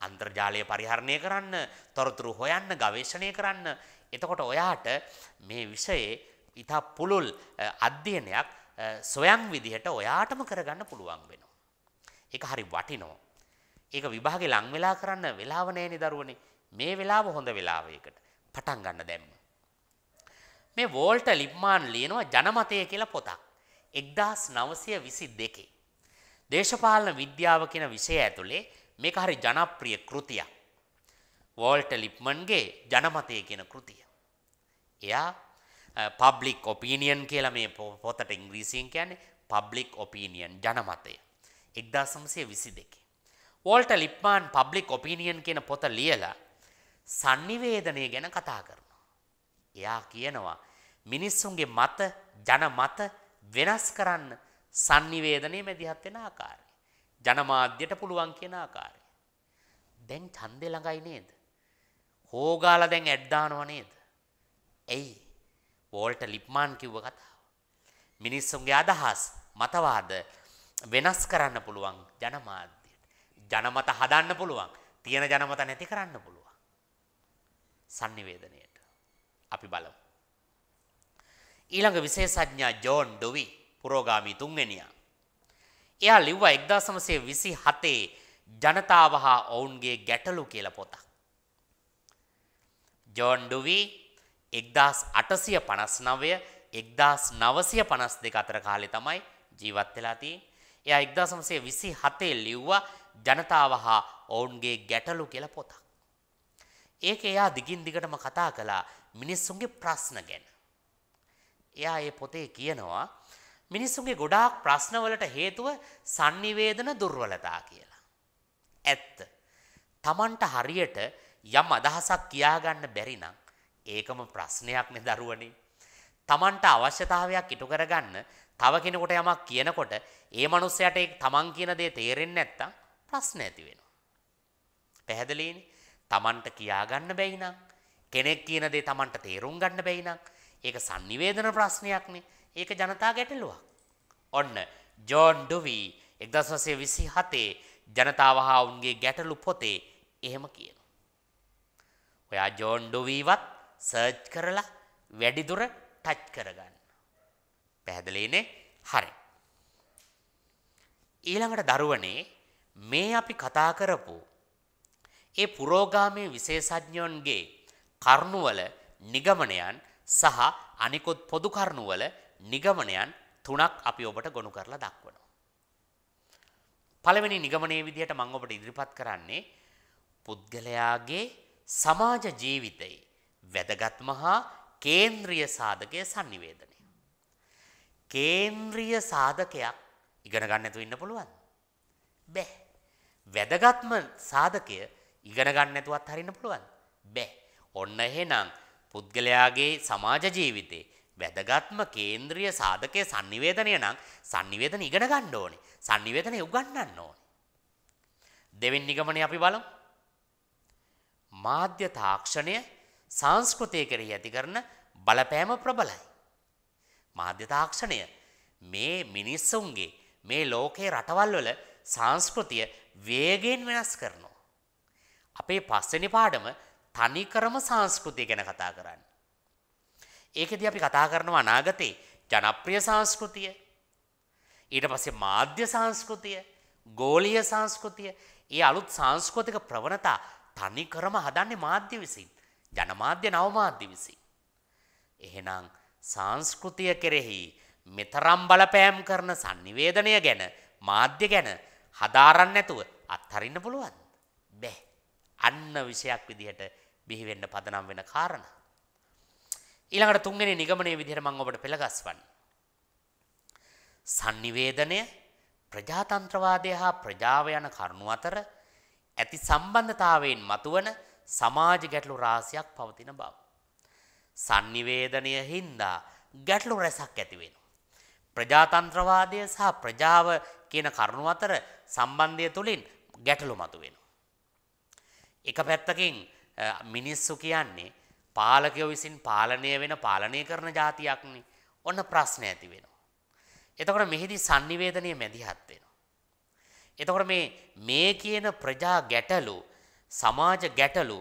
අන්තර්ජාලය පරිහරණය කරන්න, තොරතුරු හොයන්න, ගවේෂණය කරන්න. එතකොට ඔයාට මේ විෂයේ ඉතා පුළුල් අධ්‍යයනයක් සොයන් විදිහට ඔයාටම කරගන්න පුළුවන් වෙනවා. ඒක හරි වටිනවා. ඒක විභාගේ ලං වෙලා කරන්න වෙලාව නැහෙනි දරුවනේ. මේ වෙලාව හොඳ වෙලාවයකට පටන් ගන්න දැම්ම. මේ වෝල්ට ලිප්මාන් ලියනවා ජනමතය කියලා පොතක්. 1922. දේශපාලන විද්‍යාව කියන විෂය ඇතුලේ මේක හරි ජනප්‍රිය කෘතියක්. වෝල්ට ලිප්මන්ගේ ජනමතය කියන කෘතිය. එයා පබ්ලික් ඔපීනියන් කියලා මේ පොතට ඉංග්‍රීසියෙන් කියන්නේ පබ්ලික් ඔපීනියන් ජනමතය. එක්දා සමසය විසි දෙකේ. වෝල්ට ලිප්මාන් පබ්ලික් ඔපීනියන් කියන පොත ලියලා සන්නිවේදනය ගැන කතා කරනවා. එයා කියනවා මිනිස්සුන්ගේ මත ජන මත වෙනස් කරන්න සන්නිවේදනය මැදිහත් වෙන ආකාරය. ජනමාධ්‍යයට පුළුවන් කියන ආකාරය. දැන් ඡන්දෙ ළඟයි නේද? හෝගාලා දැන් ඇඩ් දානව නේද? එයි වෝල්ට ලිප්මාන් කිව්ව කතාව. මිනිස්සුන්ගේ අදහස් මතවාද වෙනස් කරන්න පුළුවන් ජනමාධ්‍යයට. ජනමත හදන්න පුළුවන්. තියෙන ජනමත නැති කරන්න පුළුවන්. sannivedanayට. අපි බලමු. ඊළඟ විශේෂඥා ජෝන් ඩොවි පුරෝගාමී තුන්වෙනියා. එයා ලිව්වා 1927 ජනතාව හා ඔවුන්ගේ ගැටලු කියලා පොතක්. ජෝන් ඩුවි 1859 1952 අතර කාලේ තමයි ජීවත් වෙලා තියෙන්නේ. එයා 1927 ලිව්වා ජනතාව හා ඔවුන්ගේ ගැටලු කියලා පොතක්. ඒක එයා දිගින් දිගටම කතා කළා මිනිස්සුන්ගේ ප්‍රශ්න ගැන. එයා ඒ පොතේ කියනවා මිනිස්සුන්ගේ ගොඩාක් ප්‍රශ්නවලට හේතුව sannivedana දුර්වලතා කියලා. ඇත්ත. Tamanට හරියට යම් අදහසක් කියාගන්න බැරි නම් ඒකම ප්‍රශ්නයක් නේ දරුවනේ. Tamanට අවශ්‍යතාවයක් ඉටු කරගන්න තව කෙනෙකුට යමක් කියනකොට ඒ මනුස්සයාට ඒ Taman කියන දේ තේරෙන්නේ නැත්තම් ප්‍රශ්න ඇති වෙනවා. පැහැදිලිනේ? Tamanට කියාගන්න බැයි නම් කෙනෙක් කියන දේ Tamanට තේරුම් ගන්න බැයි නම් ඒක sannivedana ප්‍රශ්නයක්නේ. ඒක ජනතා ගැටලුවක්. ඔන්න ජෝන් ඩුවි 1927 ජනතාව හා උන්ගේ ගැටලු පොතේ එහෙම කියනවා. ඔයා ජෝන් ඩුවිවත් සර්ච් කරලා වැඩිදුර ටච් කරගන්න. පැහැදිලිනේ? හරි. ඊළඟට දරුවනේ මේ අපි කතා කරපු ඒ පුරෝගාමී විශේෂඥයන්ගේ කරුණුවල නිගමනයන් සහ අනිකුත් පොදු කරුණුවල නිගමනයන් තුනක් අපි ඔබට ගොනු කරලා දක්වනවා. පළවෙනි නිගමනයේ විදිහට මම ඔබට ඉදිරිපත් කරන්නේ පුද්ගලයාගේ සමාජ ජීවිතයේ වැදගත්ම හා කේන්ද්‍රීය සාධකයේ sannivedanaya. කේන්ද්‍රීය සාධකයක් ඉගෙන ගන්න නැතුව ඉන්න පුළුවන්. බෑ. වැදගත්ම සාධකය ඉගෙන ගන්න නැතුවත් හරින්න පුළුවන්. බෑ. ඔන්න එහෙනම් පුද්ගලයාගේ සමාජ ජීවිතේ වැදගත්ම කේන්ද්‍රීය සාධකයේ sannivedanaya නම් sannivedana ඉගෙන ගන්න ඕනේ. sannivedana උගන්වන්න ඕනේ. දෙවෙනි නිගමනය අපි බලමු. මාධ්‍ය තාක්ෂණය සංස්කෘතිය කෙරෙහි ඇති කරන බලපෑම ප්‍රබලයි. මාධ්‍ය තාක්ෂණය මේ මිනිස්සුන්ගේ මේ ලෝකයේ රටවල් වල සංස්කෘතිය වේගයෙන් වෙනස් කරනවා. අපේ පස්වෙනි පාඩම තනිකරම සංස්කෘතිය ගැන කතා කරන්න. ඒකෙදි අපි කතා කරනවා අනාගතේ ජනප්‍රිය සංස්කෘතිය ඊට පස්සේ මාධ්‍ය සංස්කෘතිය ගෝලීය සංස්කෘතිය. ඒ අලුත් සංස්කෘතික ප්‍රවණතා තනිකරම හදන්නේ මාධ්‍ය විසින් ජනමාධ්‍ය නවමාධ්‍ය විසින්. එහෙනම් සංස්කෘතිය කෙරෙහි මෙතරම් බලපෑම් කරන sannivedanaya ගැන මාධ්‍ය ගැන හදාරන්න නැතුව අත්හරින්න පුළුවන් බෑ අන්න විෂයක් විදිහට බිහි වෙන්න පදනම් වෙන කාරණා ඊළඟට තුන්වෙනි නිගමනයේ විදිහට මම ඔබට පෙළගස්වන්න. sannivedanaya ප්‍රජාතන්ත්‍රවාදය හා ප්‍රජාව යන කරුණු අතර ඇති සම්බන්ධතාවයෙන් මතුවන සමාජ ගැටලු රාශියක් පවතින බව. sannivedanaya හින්දා ගැටලු රැසක් ඇති වෙනවා. ප්‍රජාතන්ත්‍රවාදය සහ ප්‍රජාව කියන කරුණු අතර සම්බන්ධය තුලින් ගැටලු මතුවෙනවා. එක පැත්තකින් මිනිස්සු කියන්නේ පාලකයෝ විසින් පාලනය වෙන පාලනය කරන જાතියක්නේ. ඔන්න ප්‍රශ්න ඇති වෙනවා. එතකොට මෙහිදී sannivedanaya මැදිහත් වෙනවා. එතකොට මේ මේ කියන ප්‍රජා ගැටලු සමාජ ගැටලු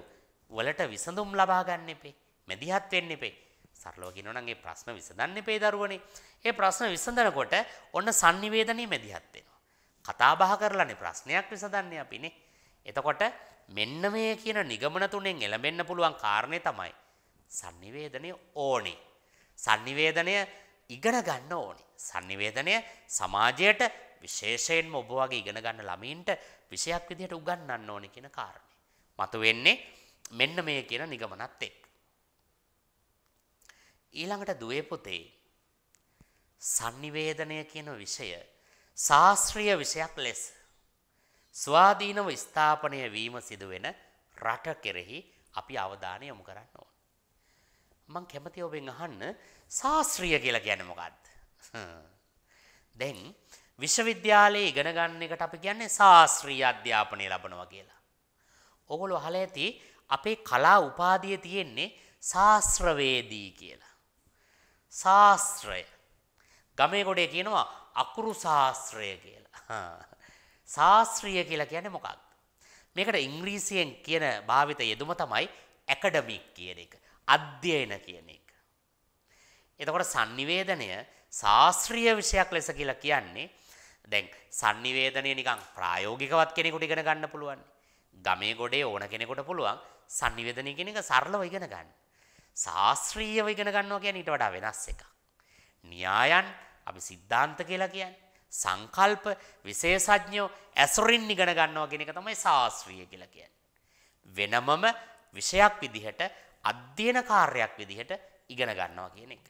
වලට විසඳුම් ලබා ගන්න එපේ. මැදිහත් වෙන්න එපේ. සරලව කියනවා නම් මේ ප්‍රශ්න විසඳන්න එපේ දරුවනේ. ඒ ප්‍රශ්න විසඳනකොට ඔන්න sannivedanaya මැදිහත් වෙනවා. කතා බහ කරලානේ ප්‍රශ්නයක් විසඳන්නේ අපිනේ. එතකොට මෙන්න මේ කියන නිගමන තුනෙන් එළඹෙන්න පුළුවන් කාරණේ තමයි sannivedanaya ඕනේ. sannivedanaya ඉගෙන ගන්න ඕනේ. sannivedanaya සමාජයට විශේෂයෙන්ම ඔබ වගේ ඉගෙන ගන්න ළමයින්ට විෂයක් විදිහට උගන්වන්න ඕනේ කියන කාරණේ. මතුවෙන්නේ මෙන්න මේ කියන නිගමනත් එක්ක. ඊළඟට දුවේ පුතේ sannivedanaya කියන විෂය ශාස්ත්‍රීය විෂයක් ලෙස ස්වාධීනව ස්ථාපනය වීම සිදුවෙන රට කෙරෙහි අපි අවධානය යොමු කරන්න ඕන. මං කැමති ඔබෙන් අහන්න ශාස්ත්‍රීය කියලා කියන්නේ මොකක්ද? දැන් විශ්වවිද්‍යාලයේ ඉගෙන ගන්න එකට අපි කියන්නේ ශාස්ත්‍රීය අධ්‍යාපනය ලබනවා කියලා. ඕගොල්ලෝ අහලා ඇති අපේ කලා උපාධිය තියෙන්නේ ශාස්ත්‍රවේදී කියලා. ශාස්ත්‍රය. ගමේ ගොඩේ කියනවා අකුරු ශාස්ත්‍රය කියලා. ශාස්ත්‍රීය කියලා කියන්නේ මොකක්ද? මේකට ඉංග්‍රීසියෙන් කියන භාවිත යෙදුම තමයි ඇකඩමික් කියන එක. අධ්‍යයන කියන එක. එතකොට sannivedanaya ශාස්ත්‍රීය විෂයක් ලෙස කියලා කියන්නේ දැන් sannivedanaya නිකන් ප්‍රායෝගිකවත් කෙනෙකුට ඉගෙන ගන්න පුළුවන්. ගමේ ගොඩේ ඕන කෙනෙකුට පුළුවන් sannivedanaya කියන එක සරලව ඉගෙන ගන්න. ශාස්ත්‍රීයව ඉගෙන ගන්නවා කියන්නේ ඊට වඩා වෙනස් එකක්. න්‍යායන් අපි සිද්ධාන්ත කියලා කියන්නේ සංකල්ප විශේෂඥයෝ ඇසුරින් ඉගෙන ගන්නවා කියන එක තමයි ශාස්ත්‍රීය කියලා කියන්නේ. වෙනමම විෂයක් විදිහට අධ්‍යයන කාර්යයක් විදිහට ඉගෙන ගන්නවා කියන එක.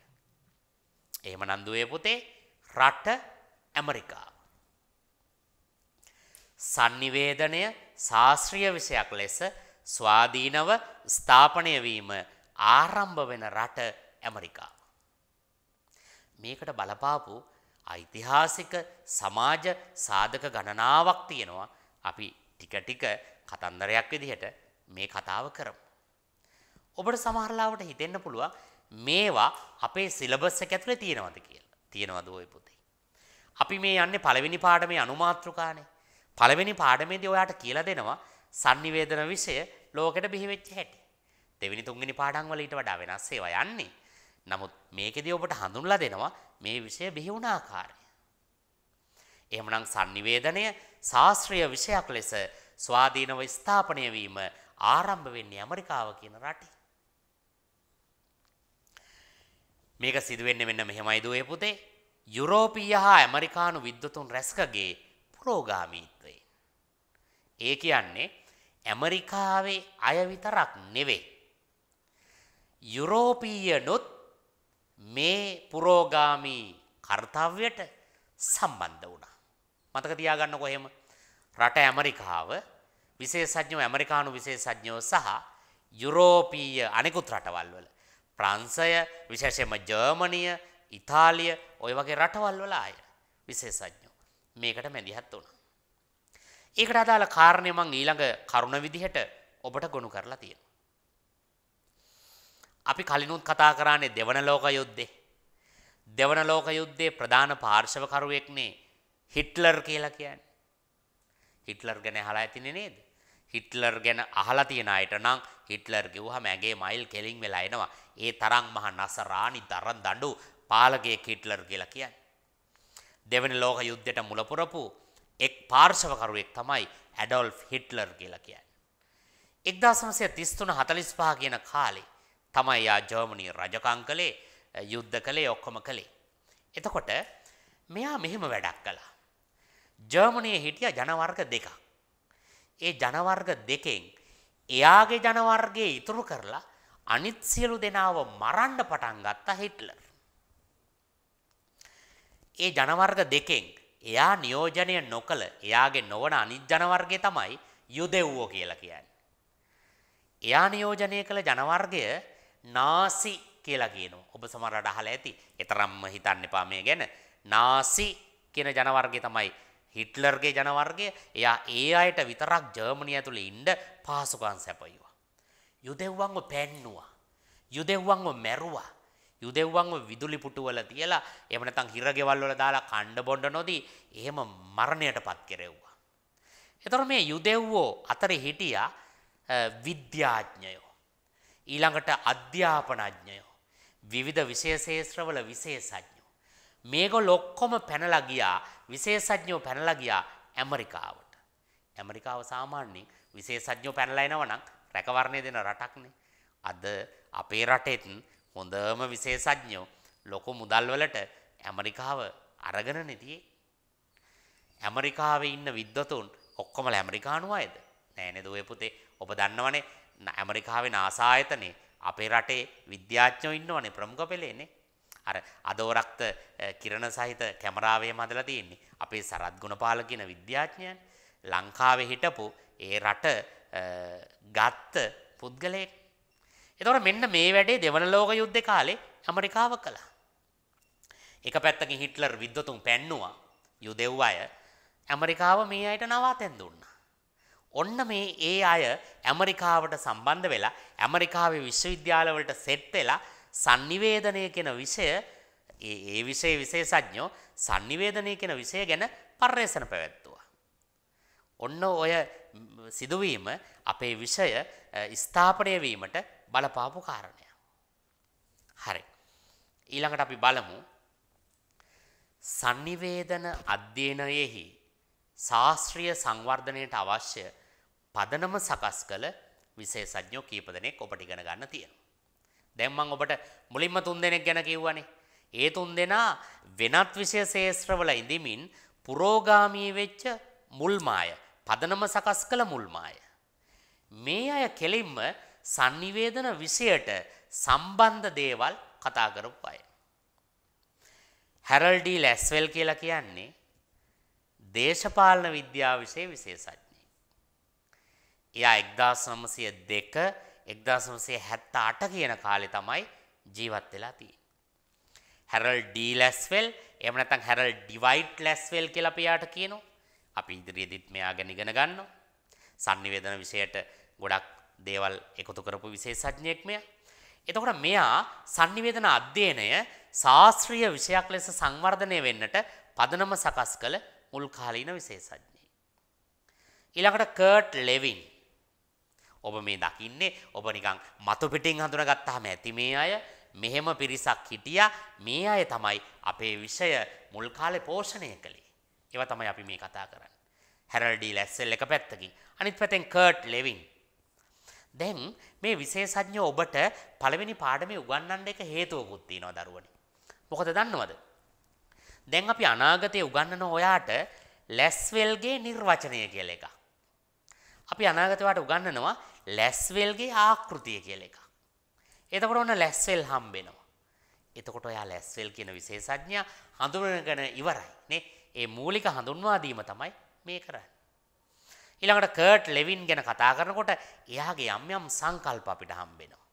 එහෙම නන්දුවේ පුතේ රට ඇමරිකාව. sannivedanaය ශාස්ත්‍රීය විෂයක් ලෙස ස්වාධීනව ස්ථාපනය වීම ආරම්භ වෙන රට ඇමරිකාව. මේකට බලපාපු ඓතිහාසික සමාජ සාධක ගණනාවක් තියෙනවා අපි ටික ටික කතන්දරයක් විදිහට මේ කතාව කරමු. ඔබට සමහරලාවට හිතෙන්න පුළුවන් මේවා අපේ සිලබස් එක ඇතුලේ තියෙනවද කියලා. තියෙනවද ওই පොතේ? අපි මේ යන්නේ පළවෙනි පාඩමේ අනුමාත්‍රකානේ. පළවෙනි පාඩමේදී ඔයාට කියලා දෙනවා sannivedana විෂය ලෝකෙට බිහි වෙච්ච හැටි. දෙවෙනි තුන්වෙනි පාඩම් වල ඊට වඩා වෙනස් ඒවා යන්නේ. නමුත් මේකෙදී ඔබට හඳුන්ලා දෙනවා මේ විෂය බිහි වුණ ආකාරය. එහෙමනම් sannivedanaya ශාස්ත්‍රීය විෂයක් ලෙස ස්වාධීනව ස්ථාපනය වීම ආරම්භ වෙන්නේ ඇමරිකාව කියන රටේ. මේක සිදුවෙන්නේ මෙන්න මෙහෙමයි දුවේ පුතේ. යුරෝපීය හා ඇමරිකානු විද්වතුන් රැස්කගේ පුරෝගාමීත්වයෙන්. ඒ කියන්නේ ඇමරිකාවේ අය විතරක් නෙවෙයි. යුරෝපීයනොත් මේ පුරෝගාමී කර්තව්‍යයට සම්බන්ධ වුණා. මතක තියාගන්නකො එහෙම. රට ඇමරිකාව විශේෂඥයෝ ඇමරිකානු විශේෂඥයෝ සහ යුරෝපීය අනෙකුත් රටවල් වල ප්‍රංශය විශේෂයෙන්ම ජර්මනිය ඉතාලිය ඔය වගේ රටවල් වල අය විශේෂඥයෝ මේකට මැදිහත් වුණා. ඒකට අදාළ කාරණය මං ඊළඟ කරුණ විදිහට ඔබට ගොනු කරලා තියෙනවා. අපි කලිනුත් කතා කරන්නේ දෙවන ලෝක යුද්ධේ. දෙවන ලෝක යුද්ධේ ප්‍රධාන පාර්ශවකරුවෙක්නේ හිට්ලර් කියලා කියන්නේ. හිට්ලර් ගැන අහලා ඇතිනේ නේද? හිට්ලර් ගැන අහලා තියෙන අයට නම් හිට්ලර් කිව්වහම ඇගේ මයිල් කෙලින් වෙලා එනවා. ඒ තරම් මහ නසරාණි දරන් දඬු පාලකයෙක් හිට්ලර් කියලා කියන්නේ. දෙවන ලෝක යුද්ධයට මුල පුරපු එක් පාර්ශවකරුවෙක් තමයි ඇඩොල්ෆ් හිට්ලර් කියලා කියන්නේ. 1933 45 කියන කාලේ තමයි යා ජර්මනිය රජකම් කළේ යුද්ධ කළේ ඔක්කොම කළේ. එතකොට මෙයා මෙහෙම වැඩක් කළා. ජර්මනියේ හිටිය ජනවර්ග දෙකක්. ඒ ජනවර්ග දෙකෙන් එයාගේ ජනවර්ගයේ ඉතුරු කරලා අනිත් සියලු දෙනාව මරන්න පටන් ගත්තා හිට්ලර්. ඒ ජනවර්ග දෙකෙන් එයා නියෝජනය නොකළ එයාගේ නොවන අනිත් ජනවර්ගය තමයි යුදෙව්වෝ කියලා කියන්නේ. එයා නියෝජනය කළ ජනවර්ගය නාසි කියලා කියනවා. ඔබ සමහරට අහලා ඇති. ඒතරම්ම හිතන්න එපා මේ ගැන. නාසි කියන ජනවර්ගය තමයි හිට්ලර්ගේ ජනවර්ගය. එයා ඒ අයට විතරක් ජර්මනිය ඇතුලේ ඉන්න පහසුකම් සැපයුවා. යුදෙව්වන්ව පෙන්නුවා. යුදෙව්වන්ව මැරුවා. යුදෙව්වන්ව විදුලි පුටුවල තියලා එහෙම නැත්නම් හිරගෙවල් වල දාලා කණ්ඩ බොණ්ඩ නොදී එහෙම මරණයටපත් කෙරෙව්වා. එතකොට මේ යුදෙව්වෝ අතරේ හිටියා විද්‍යාඥයෝ. ඊළඟට අධ්‍යාපනඥයෝ. විවිධ විශේෂේත්‍රවල විශේෂඥයෝ. මේගොල්ලෝ ඔක්කොම පැනලා ගියා විශේෂඥයෝ පැනලා ගියා ඇමරිකාවට. ඇමරිකාව සාමාන්‍යයෙන් විශේෂඥයෝ පැනලා එනවා නම් රැකවරණය දෙන රටක්නේ. අද අපේ රටෙත් හොඳම විශේෂඥයෝ ලොකු මුදල්වලට ඇමරිකාව අරගෙන නෙතියේ. ඇමරිකාවේ ඉන්න විද්වතුන් ඔක්කොම ඇමරිකානු අයද නෑ නේද ඔය පුතේ ඔබ දන්නවනේ ඇමරිකාවේ නාසා ආයතනේ අපේ රටේ විද්‍යාඥයෝ ඉන්නවනේ ප්‍රමුඛ පෙළේනේ. අර අදෝරක්ත කිරණ සහිත කැමරාවේ මදලා තියෙන්නේ අපේ සරත් ගුණපාල කියන විද්‍යාඥයන් ලංකාවේ හිටපු ඒ රට ගත්ත පුද්ගලයෙක් එතකොට මෙන්න මේ වැඩේ දෙවන ලෝක යුද්ධේ කාලේ ඇමරිකාව කළා. එක පැත්තකින් හිට්ලර් විද්වතුන් පැන්නුවා යුදෙව් අය ඇමරිකාව මේ අයට නවාතැන් දුන්නා. ඔන්න මේ ඒ අය ඇමරිකාවට සම්බන්ධ වෙලා ඇමරිකාවේ විශ්වවිද්‍යාලවලට සෙට් වෙලා sannivedanaya කියන විෂය ඒ ඒ විෂය විශේෂඥයෝ sannivedanaya කියන විෂය ගැන පර්යේෂණ පැවැත්තුවා. ඔන්න ඔය සිදුවීම අපේ විෂය ස්ථාපනය වීමට බලපාපු කාරණය. හරි. ඊළඟට අපි බලමු sannivedana අධ්‍යයනයෙහි ශාස්ත්‍රීය සංවර්ධනයට අවශ්‍ය පදනම සකස් කළ විශේෂඥයෝ කීප දෙනෙක් ඔබට ඉගෙන ගන්න තියෙනවා. දැන් මම ඔබට මුලින්ම තුන් දෙනෙක් ගැන කිව්වනේ. ඒ තුන් දෙනා වෙනත් විෂය ශාස්ත්‍රවල ඉඳිමින් පුරෝගාමී වෙච්ච මුල්මාය පදනම සකස් කළ මුල්මාය. මේ අය කෙලින්ම සංනිවේදන විෂයට සම්බන්ධ දේවල් කතා කරපු අය. හැරල්ඩී ලැස්වෙල් කියලා කියන්නේ දේශපාලන විද්‍යාව විෂය විශේෂඥයෙක්. එයා එක්දාස් නමසය දෙක එක්දාස් නමසේ හැත්ත අට කියන කාලෙ තමයි ජීවත් වෙලා තිය. හැරල් ඩී ලැස්වෙල් එම නැතන් හැරල් ඩිවයිට් ලැස්වෙල් කියලා අපයාට කියනවා අපි ඉදිරියේදිත් මෙයා ගැන ඉගෙන ගන්නවා. sannivedana විෂයට ගොඩක් දේවල් එකතු කරපු විශේෂඥයෙක් මෙයා. එතකොට මෙයා sannivedana අධ්‍යයනය ශාස්ත්‍රීය විෂයක් ලෙස සංවර්ධනය වෙන්නට පදනම සකස් කළ මුල් කාලීන විශේෂඥයෙක්. ඊළඟට කර්ට් ලෙවින් ඔබ මේ දකින්නේ ඔබ නිකන් මතු පිටින් හඳුනගත්තාම ඇති මේ අය මෙහෙම පිරිසක් හිටියා මේ අය තමයි අපේ විෂය මුල් කාලේ පෝෂණය කළේ. ඒව තමයි අපි මේ කතා කරන්නේ. හැරල්ඩී ලැස්සෙල් එක පැත්තකින්. අනිත් පැත්තෙන් කර්ට් ලෙවින්. දැන් මේ විශේෂඥ ඔබට පළවෙනි පාඩමේ උගන්වන්න එක හේතුවකුත් තියෙනවා දරුවනි. මොකද දන්නවද? දැන් අපි අනාගතයේ උගන්වන ඔයාට ලැස්වෙල්ගේ නිර්වචනය කියලා එකක්. අපි අනාගතේ වාට උගන්වනවා ලැස්වෙල්ගේ ආකෘතිය කියලා එකක්. එතකොට ඔන්න ලැස්වෙල් හම්බෙනවා. එතකොට ඔයා ලැස්වෙල් කියන විශේෂඥයා හඳුනගෙන ඉවරයි නේ. ඒ මූලික හඳුන්වා දීම තමයි මේ කරන්නේ. ඊළඟට කර්ට් ලෙවින් ගැන කතා කරනකොට එයාගේ යම් යම් සංකල්ප අපිට හම්බෙනවා.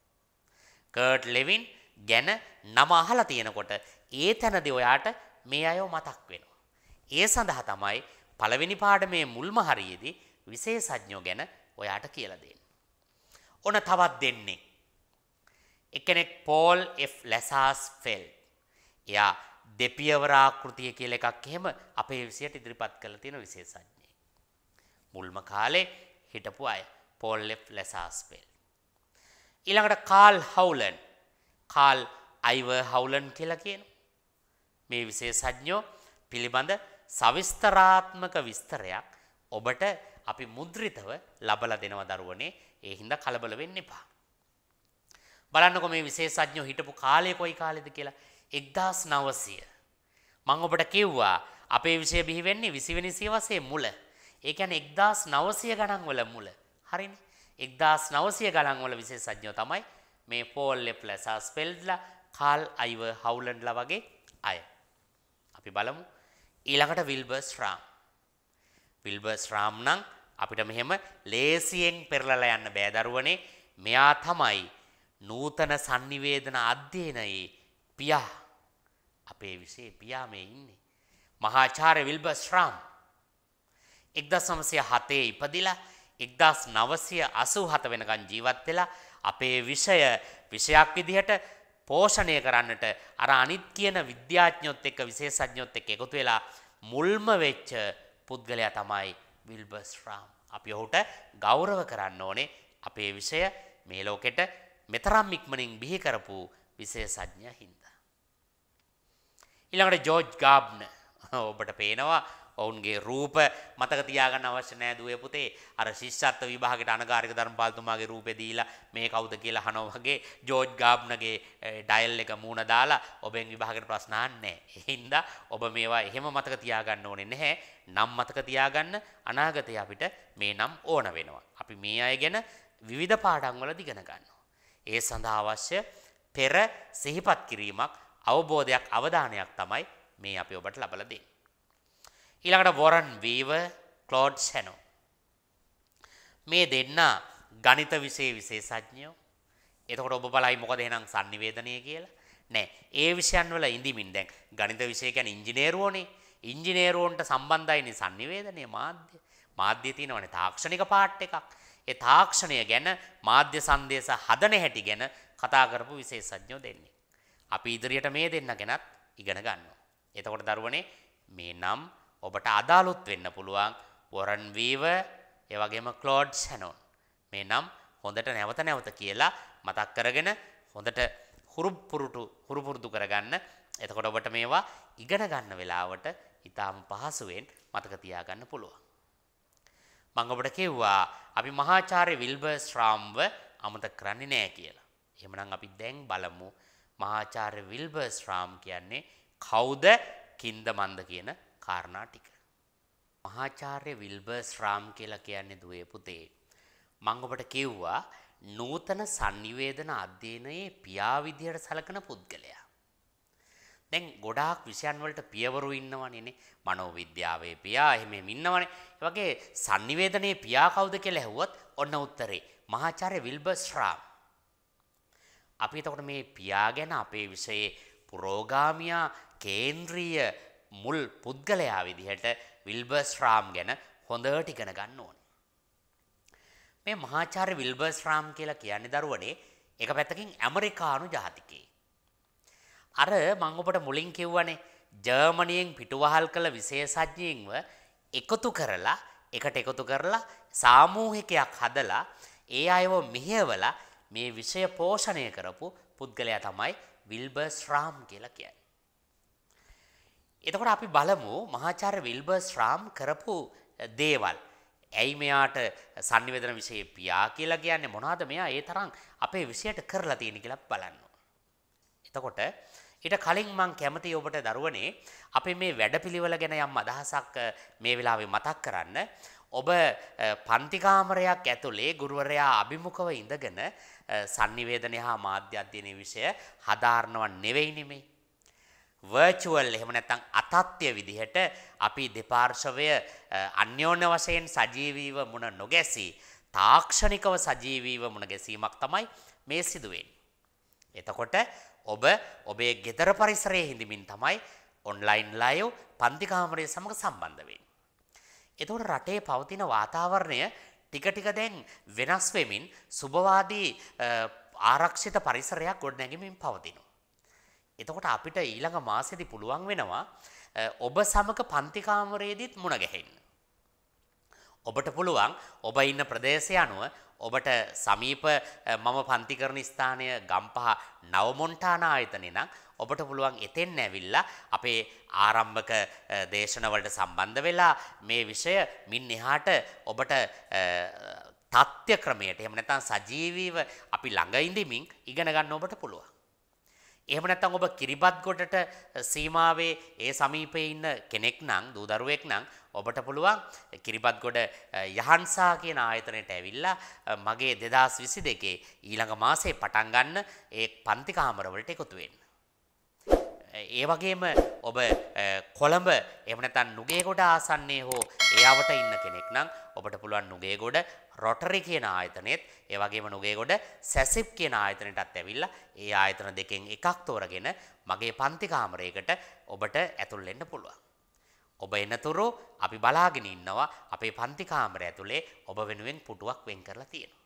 කර්ට් ලෙවින් ගැන නම අහලා තියෙනකොට ඒ තැනදී ඔයාට මේ අයව මතක් වෙනවා. ඒ සඳහා තමයි පළවෙනි පාඩමේ මුල්ම හරියේදී විශේෂඥයෝ ගැන ඔයාට කියලා දෙන්නේ. ඔන්න තවත් දෙන්නේ. එකෙනෙක් පෝල් F ලැසාස් ෆෙල්. එයා දෙපියවර ආකෘතිය කියලා එකක් එහෙම අපේ විෂයට ඉදිරිපත් කරලා තියෙන විශේෂඥයෙක්. මුල්ම කාලේ හිටපු අය පෝල් F ලැසාස් ෆෙල්. ඊළඟට කාල් හවුලන් කාල් අයිවර් හවුලන් කියලා කියනවා. මේ විශේෂඥයෝ පිළිබඳ සවිස්තරාත්මක විස්තරයක් ඔබට අපි මුද්‍රිතව ලබලා දෙනවා දරුවනේ ඒ හින්දා කලබල වෙන්න එපා. බලන්නකො මේ විශේෂඥයෝ හිටපු කාලය කොයි කාලෙද කියලා 1900. මම ඔබට කිව්වා අපේ විෂය බිහි වෙන්නේ 20 වෙනි සියවසේ මුල. ඒ කියන්නේ 1900 ගණන් වල මුල. හරිනේ. 1900 ගණන් වල විශේෂඥයෝ තමයි මේ පෝල් ලෙප්ලසා ස්පෙල්ඩ්ලා කාල් අයිවර් හවුලන්ඩ්ලා වගේ අය. අපි බලමු ඊළඟට විල්බර්ස් රාම්. විල්බර්ස් රාම් නම් අපිට මෙහෙම ලේසියෙන් පෙරලලා යන්න බෑ දරුවනේ. මෙයා තමයි නූතන sannivedana අධ්‍යයනයේ පියා. අපේ විෂයේ පියා මේ ඉන්නේ. මහාචාර්ය විල්බර්ස් රාම් 1907 ඉපදිලා 1987 වෙනකන් ජීවත් වෙලා අපේ විෂය විෂයක් විදිහට පෝෂණය කරන්නට අර අනිත් කියන විද්‍යාඥයොත් එක්ක විශේෂඥයොත් එක්ක එකතු වෙලා මුල්ම වෙච්ච පුද්ගලයා තමයි විල්බර්ස් රාම්. අපි ඔහුට ගෞරව කරන්න ඕනේ අපේ විෂය මේ ලෝකෙට මෙතරම් ඉක්මනින් බිහි කරපු විශේෂඥ හින්දා. ඊළඟට ජෝර්ජ් ගාබ්න ඔබට පේනවා ඔවුන්ගේ රූප මතක තියාගන්න අවශ්‍ය නෑ දුවේ පුතේ. අර ශිෂ්‍යත්ව විභාගයට අනගාരിക ධර්මපාලතුමාගේ රූපේ දීලා මේ කවුද කියලා අහනවා වගේ ජෝර්ජ් ගාබ්නගේ ඩයල් එක මූණ දාලා ඔබෙන් විභාගයට ප්‍රශ්න අහන්නේ ඒ හින්දා ඔබ මේවා එහෙම මතක තියාගන්න ඕනේ නැහැ. නම් මතක තියාගන්න අනාගතේ අපිට මේ නම් ඕන වෙනවා. අපි මේ අය ගැන විවිධ පාඩම් වල දිගන ගන්නවා. ඒ සඳහා අවශ්‍ය පෙර සිහිපත් කිරීමක් අවබෝධයක් අවධානයක් තමයි මේ අපි ඔබට ලබලා දෙන්නේ. ඊළඟට වොරන් වීව ක්ලෝඩ් සැනෝ. මේ දෙන්න ගනිත විෂය විශේෂඥයෝ. එතකොට ඔබ බලයි මොකද එහෙනම් sannivedanaya කියලා. නෑ ඒ විෂයන් වල ඉඳිමින් දැන් ගණිත විෂය කියන්නේ ඉංජිනේරුවෝනේ. ඉංජිනේරුවන්ට සම්බන්ධයිනේ sannivedanaya මාධ්‍ය. මාධ්‍ය තියෙනවනේ තාක්ෂණික පාර්ට් එකක්. ඒ තාක්ෂණය ගැන මාධ්‍ය සංදේශ හදන හැටි ගැන කතා කරපු විශේෂඥයෝ දෙන්නේ. අපි ඉදිරියට මේ දෙන්න ගැනත් ඉගෙන ගන්නවා. එතකොට දරුවනේ මේ නම් ඔබට අදාළුත් වෙන්න පුළුවන් වොරන් වීව ඒ වගේම ක්ලෝඩ් සැනොන් මේ නම් හොඳට නැවත නැවත කියලා මතක් කරගෙන හොඳට හුරුපුරුටු හුරුපුරුදු කරගන්න. එතකොට ඔබට මේවා ඉගෙන ගන්න වෙලාවට ඉතාම පහසුවෙන් මතක තියාගන්න පුළුවන්. මම ඔබට කිව්වා අපි මහාචාර්ය විල්බර්ස් රාම්ව අමතක කරන්නේ නෑ කියලා. එහෙමනම් අපි දැන් බලමු මහාචාර්ය විල්බර්ස් රාම් කියන්නේ කවුද? කින්ද මන්ද කියන කාරණා ටික. මහාචාර්ය විල්බර්ස් රාම් කියලා කියන්නේ දුවේ පුතේ. මං ඔබට කිව්වා නූතන සංනිවේදන අධ්‍යයනයේ පියා විදිහට සලකන පුද්ගලයා. දැන් ගොඩාක් විෂයන් වලට පියවරු ඉන්නවනේ මනෝවිද්‍යාවේ පියා එහෙම ඉන්නවනේ. ඒ වගේ සංනිවේදනයේ පියා කවුද කියලා ඇහුවොත් ඔන්න උත්තරේ මහාචාර්ය විල්බර්ස් රාම්. අපි එතකොට මේ පියා ගැන අපේ විෂයේ පුරෝගාමියා කේන්ද්‍රීය මුල් පුද්ගලයා විදිහට විල්බර්ස් රාම් ගැන හොඳට ඉගෙන ගන්න ඕන. මේ මහාචාර්ය විල්බර්ස් රාම් කියලා කියන්නේ දරුවනේ එක පැත්තකින් ඇමරිකානු ජාතිකයෙක්. අර මං ඔබට මුලින් කිව්වනේ ජර්මනියෙන් පිටුවහල් කළ විශේෂඥයින්ව එකතු කරලා එකට එකතු කරලා සාමූහිකයක් හදලා ඒ අයව මෙහෙवला මේ විෂය පෝෂණය කරපු පුද්ගලයා තමයි විල්බර්ස් රාම් කියලා කියන්නේ. එතකොට අපි බලමු මහාචාර්ය විල්බර්ස් රාම් කරපු දේවල්. ඇයි මෙයාට sannivedana විෂයේ පියා කියලා කියන්නේ මොනවද මෙයා ඒ තරම් අපේ විෂයට කරලා තියෙන කියලා බලන්න. එතකොට ඊට කලින් මං කැමති ඔබට දරුවනේ අපි මේ වැඩපිළිවෙල ගැන යම් අදහසක් මේ වෙලාවේ මතක් කරන්න. ඔබ පන්තිකාමරයක් ඇතුලේ ගුරුවරයා අභිමුඛව ඉඳගෙන sannivedana හා මාධ්‍ය අධ්‍යයනයේ විෂය හදාරනව නෙවෙයි නෙමෙයි. වර්චුවල් එහෙම නැත්නම් අතත්්‍ය විදිහට අපි දෙපාර්ශවය අන්‍යෝන්‍ය වශයෙන් සජීවීව මුණ නොගැසී තාක්ෂණිකව සජීවීව මුණ ගැසීමක් තමයි මේ සිදුවෙන්නේ. එතකොට ඔබ ඔබේ ගෙදර පරිසරයේ හිඳමින් තමයි ඔන්ලයින් ලයිව් පන්ති කාමරය සමග සම්බන්ධ වෙන්නේ. එතකොට රටේ පවතින වාතාවරණය ටික ටික දැන් වෙනස් වෙමින් සුබවාදී ආරක්ෂිත පරිසරයක් ගොඩනැගෙමින් පවතිනවා. එතකොට අපිට ඊළඟ මාසෙදි පුළුවන් වෙනවා ඔබ සමග පන්ති කාමරයේදීත් මුණ ගැහෙන්න. ඔබට පුළුවන් ඔබ ඉන්න ප්‍රදේශය අනුව ඔබට සමීප මම පන්ති කරන ස්ථානය ගම්පහ නවමොන්ටාන ආයතනය නම් ඔබට පුළුවන් එතෙන් ඇවිල්ලා අපේ ආරම්භක දේශනවලට සම්බන්ධ වෙලා මේ විෂය මින් එහාට ඔබට තත්ත්‍ය ක්‍රමයට එහෙම නැත්නම් සජීවීව අපි ළඟ ඉඳිමින් ඉගෙන ගන්න ඔබට පුළුවන්. එහෙම නැත්නම් ඔබ කිරිබත් ගොඩට සීමාවේ ඒ සමීපයේ ඉන්න කෙනෙක් නම් දූ දරුවෙක් නම් ඔබට පුළුවන් කිරිබත් ගොඩ යහන්සා කියන ආයතනයට ඇවිල්ලා මගේ 2022 ඊළඟ මාසේ පටන් ගන්න ඒ පන්ති කාමරවලට එකතු වෙන්න. ඒ වගේම ඔබ කොළඹ එහෙම නැත්නම් නුගේගොඩ ආසන්නයේ හෝ එයාවට ඉන්න කෙනෙක් නම් ඔබට පුළුවන් නුගේගොඩ රොටරි කියන ආයතනෙත් ඒ වගේම නුගේගොඩ සැසිප් කියන ආයතනයටත් ඇවිල්ලා ඒ ආයතන දෙකෙන් එකක් තෝරගෙන මගේ පන්ති කාමරයකට ඔබට ඇතුල් වෙන්න පුළුවන්. ඔබ එනතුරු අපි බලාගෙන ඉන්නවා අපේ පන්ති කාමරය ඇතුලේ ඔබ වෙනුවෙන් පුටුවක් වෙන් කරලා තියෙනවා.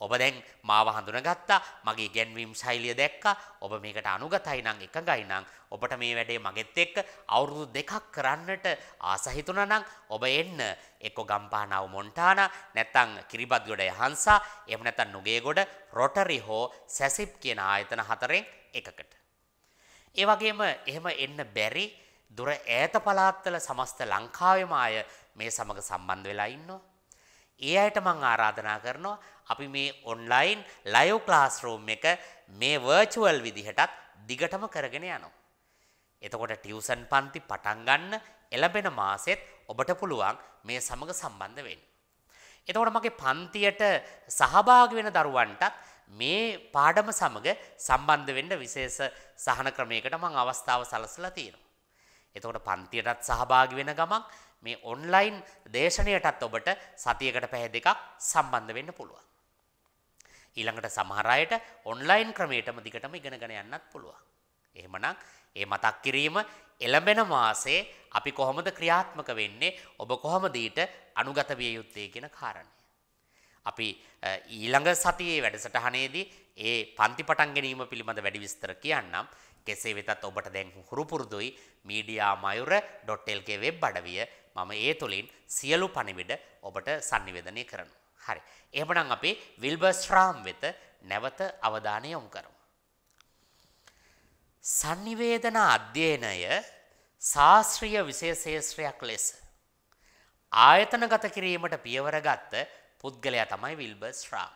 ඔබ දැන් මාව හඳුනගත්තා මගේ ඉගැන්වීම් ශෛලිය දැක්කා ඔබ මේකට අනුගතයි නම් එකඟයි නම් ඔබට මේ වැඩේ මගෙත් එක්ක අවුරුදු දෙකක් කරන්නට ආස හිතුණා නම් ඔබ එන්න. එක්ක ගම්පහනව මොන්ටානා නැත්නම් කිරිබත්ගොඩ යහන්සා එහෙම නැත්නම් නුගේගොඩ රොටරි හෝ සැසිප් කියන ආයතන හතරෙන් එකකට. ඒ වගේම එහෙම එන්න බැරි දුර ඈත පළාත්වල සමස්ත ලංකාවෙම අය මේ සමග සම්බන්ධ වෙලා ඉන්නවා. ඒ අයට මං ආරාධනා කරනවා අපි මේ ඔන්ලයින් ලයිව් ක්ලාස්රූම් එක මේ වර්චුවල් විදිහටත් දිගටම කරගෙන යනවා. එතකොට ටියවසන් පන්ති පටන් ගන්න එළඹෙන මාසෙත් ඔබට පුළුවන් මේ සමග සම්බන්ධ වෙන්න. එතකොට මගේ පන්තියට සහභාගී වෙන දරුවන්ටත් මේ පාඩම සමග සම්බන්ධ වෙන්න විශේෂ සහන ක්‍රමයකට මම අවස්ථාව සලසලා තියෙනවා. එතකොට පන්තියටත් සහභාගී වෙන ගමන් මේ ඔන්ලයින් දේශනයටත් ඔබට සතියකට පැය දෙකක් සම්බන්ධ වෙන්න පුළුවන්. ඊළඟට සමහර අයට ඔන්ලයින් ක්‍රමයටම දිගටම ඉගෙනගෙන යන්නත් පුළුවන්. එහෙමනම් ඒ මතක් කිරීම එළඹෙන මාසේ අපි කොහොමද ක්‍රියාත්මක වෙන්නේ ඔබ කොහොමද ඊට අනුගත විය යුත්තේ කියන කාරණය. අපි ඊළඟ සතියේ වැඩසටහනේදී ඒ පන්ති පටන් ගැනීම පිළිබඳ වැඩි විස්තර කියන්නම්. කෙසේ වෙතත් ඔබට දැන් හුරු පුරුදුයි මීඩියා මයුර.lk වෙබ් අඩවිය මම ඒ තුලින් සියලු පණිවිඩ ඔබට sannivedanaya කරනවා. හරි. එහෙමනම් අපි විල්බර්ස්ට්‍රාම් වෙත නැවත අවධානය යොමු කරමු. sannivedana අධ්‍යයනය ශාස්ත්‍රීය විශේෂේත්‍රයක් ලෙස ආයතනගත කිරීමට පියවර ගත්ත පුද්ගලයා තමයි විල්බර්ස්ට්‍රාම්.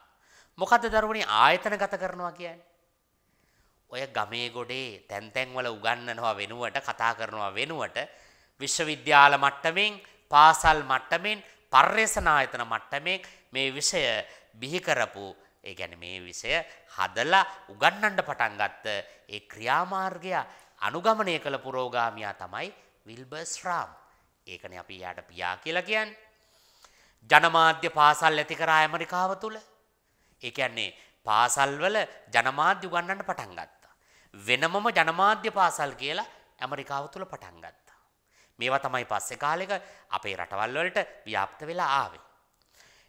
මොකද්ද දරුවනේ ආයතනගත කරනවා කියන්නේ? ඔය ගමේ ගොඩේ තැන් තැන්වල උගන්වනවා වෙනුවට කතා කරනවා වෙනුවට විශ්වවිද්‍යාල මට්ටමින් පාසල් මට්ටමෙන් පර්යේෂනායතන මට්ටමෙන් මේ විෂය බිහි කරපු ඒ ගැන මේ විෂය හදලා උගන්නන්න පටන් ගත්ත ඒ ක්‍රියාමාර්ගය අනුගමනය කළ පුරෝගාමියා තමයි විල්බර්ස් රාම්. ඒකනේ අපි යාට පියා කියලා කියන්නේ. ජනමාධ්‍ය පාසල් ඇති කරා ඇමරිකාව තුළ. ඒ කියන්නේ පාසල්වල ජනමාධ්‍ය උගන්නන්න පටන් ගත්තා. වෙනමම ජනමාධ්‍ය පාසල් කියලා ඇමරිකාව තුළ පටන් ගත්තා. මේවා තමයි පස්සේ කාලෙක අපේ රටවල් වලට ව්‍යාප්ත වෙලා ආවේ.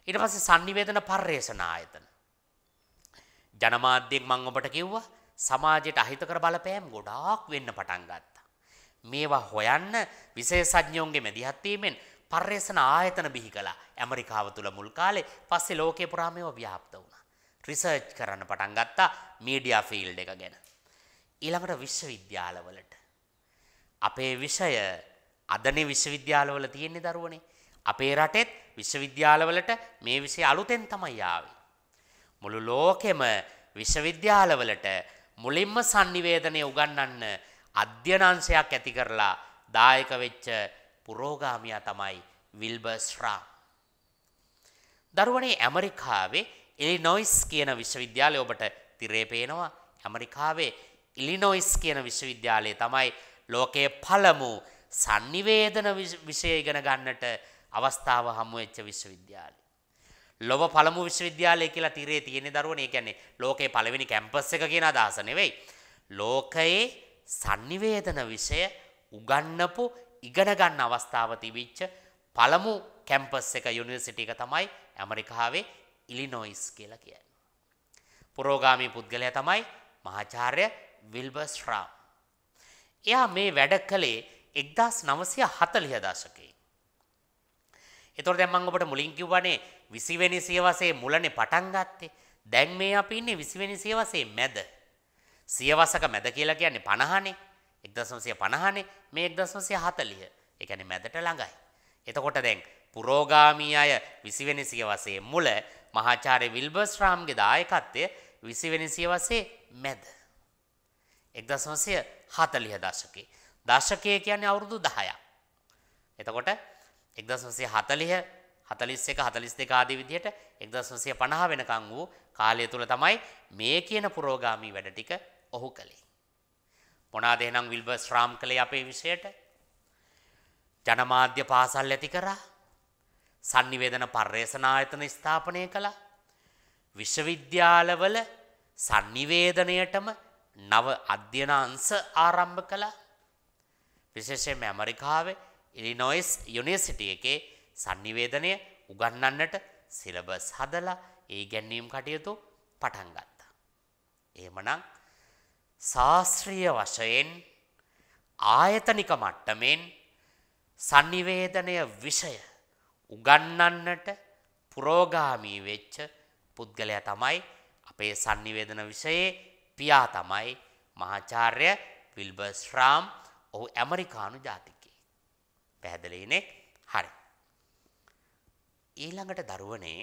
ඊට පස්සේ sannivedana පර්යේෂණ ආයතන. ජනමාධ්‍යෙන් මම ඔබට කිව්වා සමාජයට අහිතකර බලපෑම් ගොඩාක් වෙන්න පටන් ගත්තා. මේවා හොයන්න විශේෂඥයෝන්ගේ මැදිහත් වීමෙන් පර්යේෂණ ආයතන බිහි කළා. ඇමරිකාව තුල මුල් කාලේ පස්සේ ලෝකේ පුරා මේවා ව්‍යාප්ත වුණා. රිසර්ච් කරන්න පටන් ගත්තා මීඩියා ෆීල්ඩ් එක ගැන. ඊළඟට විශ්වවිද්‍යාලවලට අපේ විෂය අදනේ විශ්වවිද්‍යාලවල තියෙන්නේ දරුවනේ. අපේ රටෙත් විශ්වවිද්‍යාලවලට මේ විෂය අලුතෙන් තමයි ආවේ. මුළු ලෝකෙම විශ්වවිද්‍යාලවලට මුලින්ම sannivedanaya උගන්වන්න අධ්‍යනාංශයක් ඇති කරලා දායක වෙච්ච පුරෝගාමියා තමයි විල්බර්ස් රා. දරුවනේ ඇමරිකාවේ ඉලිනොයිස් කියන විශ්වවිද්‍යාලය ඔබට තිරේ පේනවා ඇමරිකාවේ ඉලිනොයිස් කියන විශ්වවිද්‍යාලය තමයි ලෝකයේ පළමු sannivedana විෂය ඉගෙන ගන්නට අවස්ථාව හමු වෙච්ච විශ්වවිද්‍යාලය. ලොව පළමු විශ්වවිද්‍යාලය කියලා තිරේ තියෙන දරුවනේ ඒ කියන්නේ ලෝකයේ පළවෙනි කැම්පස් එක කියන අදහස නෙවෙයි. ලෝකයේ sannivedana විෂය උගන්නපු ඉගෙන ගන්න අවස්ථාව තිබිච්ච පළමු කැම්පස් එක යුනිවර්සිටි එක තමයි ඇමරිකාවේ ඉලිනොයිස් කියලා කියන්නේ. පුරෝගාමී පුද්ගලයා තමයි මහාචාර්ය විල්බර්ස් රාම්. එයා මේ වැඩ කළේ 1940 දශකයේ. එතකොට දැන් මම ඔබට මුලින් කිව්වනේ 20 වෙනි සියවසේ මුලනේ පටන් ගත්තේ. දැන් මේ අපි ඉන්නේ 20 වෙනි සියවසේ මැද. සියවසක මැද කියලා කියන්නේ 50නේ. 1950නේ මේ 1940. ඒ කියන්නේ මැදට ළඟයි. එතකොට දැන් පුරෝගාමී අය 20 වෙනි සියවසේ මුල මහාචාර්ය විල්බර්ස් රාම්ගේ දායකත්වය 20 වෙනි සියවසේ මැද. 1940 දශකේ. දශකය කියන්නේ අවුරුදු 10ක්. එතකොට 1940 41 42 ආදී විදිහට 1950 වෙනකන් වූ කාලය තුල තමයි මේ කියන පුරෝගාමී වැඩ ටික ඔහු කළේ. මොනවාද එහෙනම් විල්බර්ස් රාම් කළේ අපේ විෂයට? ජනමාධ්‍ය පාසල් ඇති කරා. sannivedana පර්යේෂණායතන ස්ථාපනය කළා. විශ්වවිද්‍යාලවල sannivedanayටම නව අධ්‍යයන අංශ ආරම්භ කළා. විශේෂයෙන්ම ඇමරිකාවේ ඉලිනොයිස් යුනිවර්සිටි එකේ sannivedanaya උගන්වන්නට සිලබස් හදලා ඒ ගැන්වීම් කටයුතු පටන් ගත්තා. එහෙමනම් ශාස්ත්‍රීය වශයෙන් ආයතනික මට්ටමින් sannivedanaya විෂය උගන්වන්නට පුරෝගාමී වෙච්ච පුද්ගලයා තමයි අපේ sannivedana විෂයේ පියා තමයි මහාචාර්ය විල්බර්ස් රාම් ඔහු ඇමරිකානු ජාතිකයෙක්. පැහැදිලිනේ? හරි. ඊළඟට දරුවනේ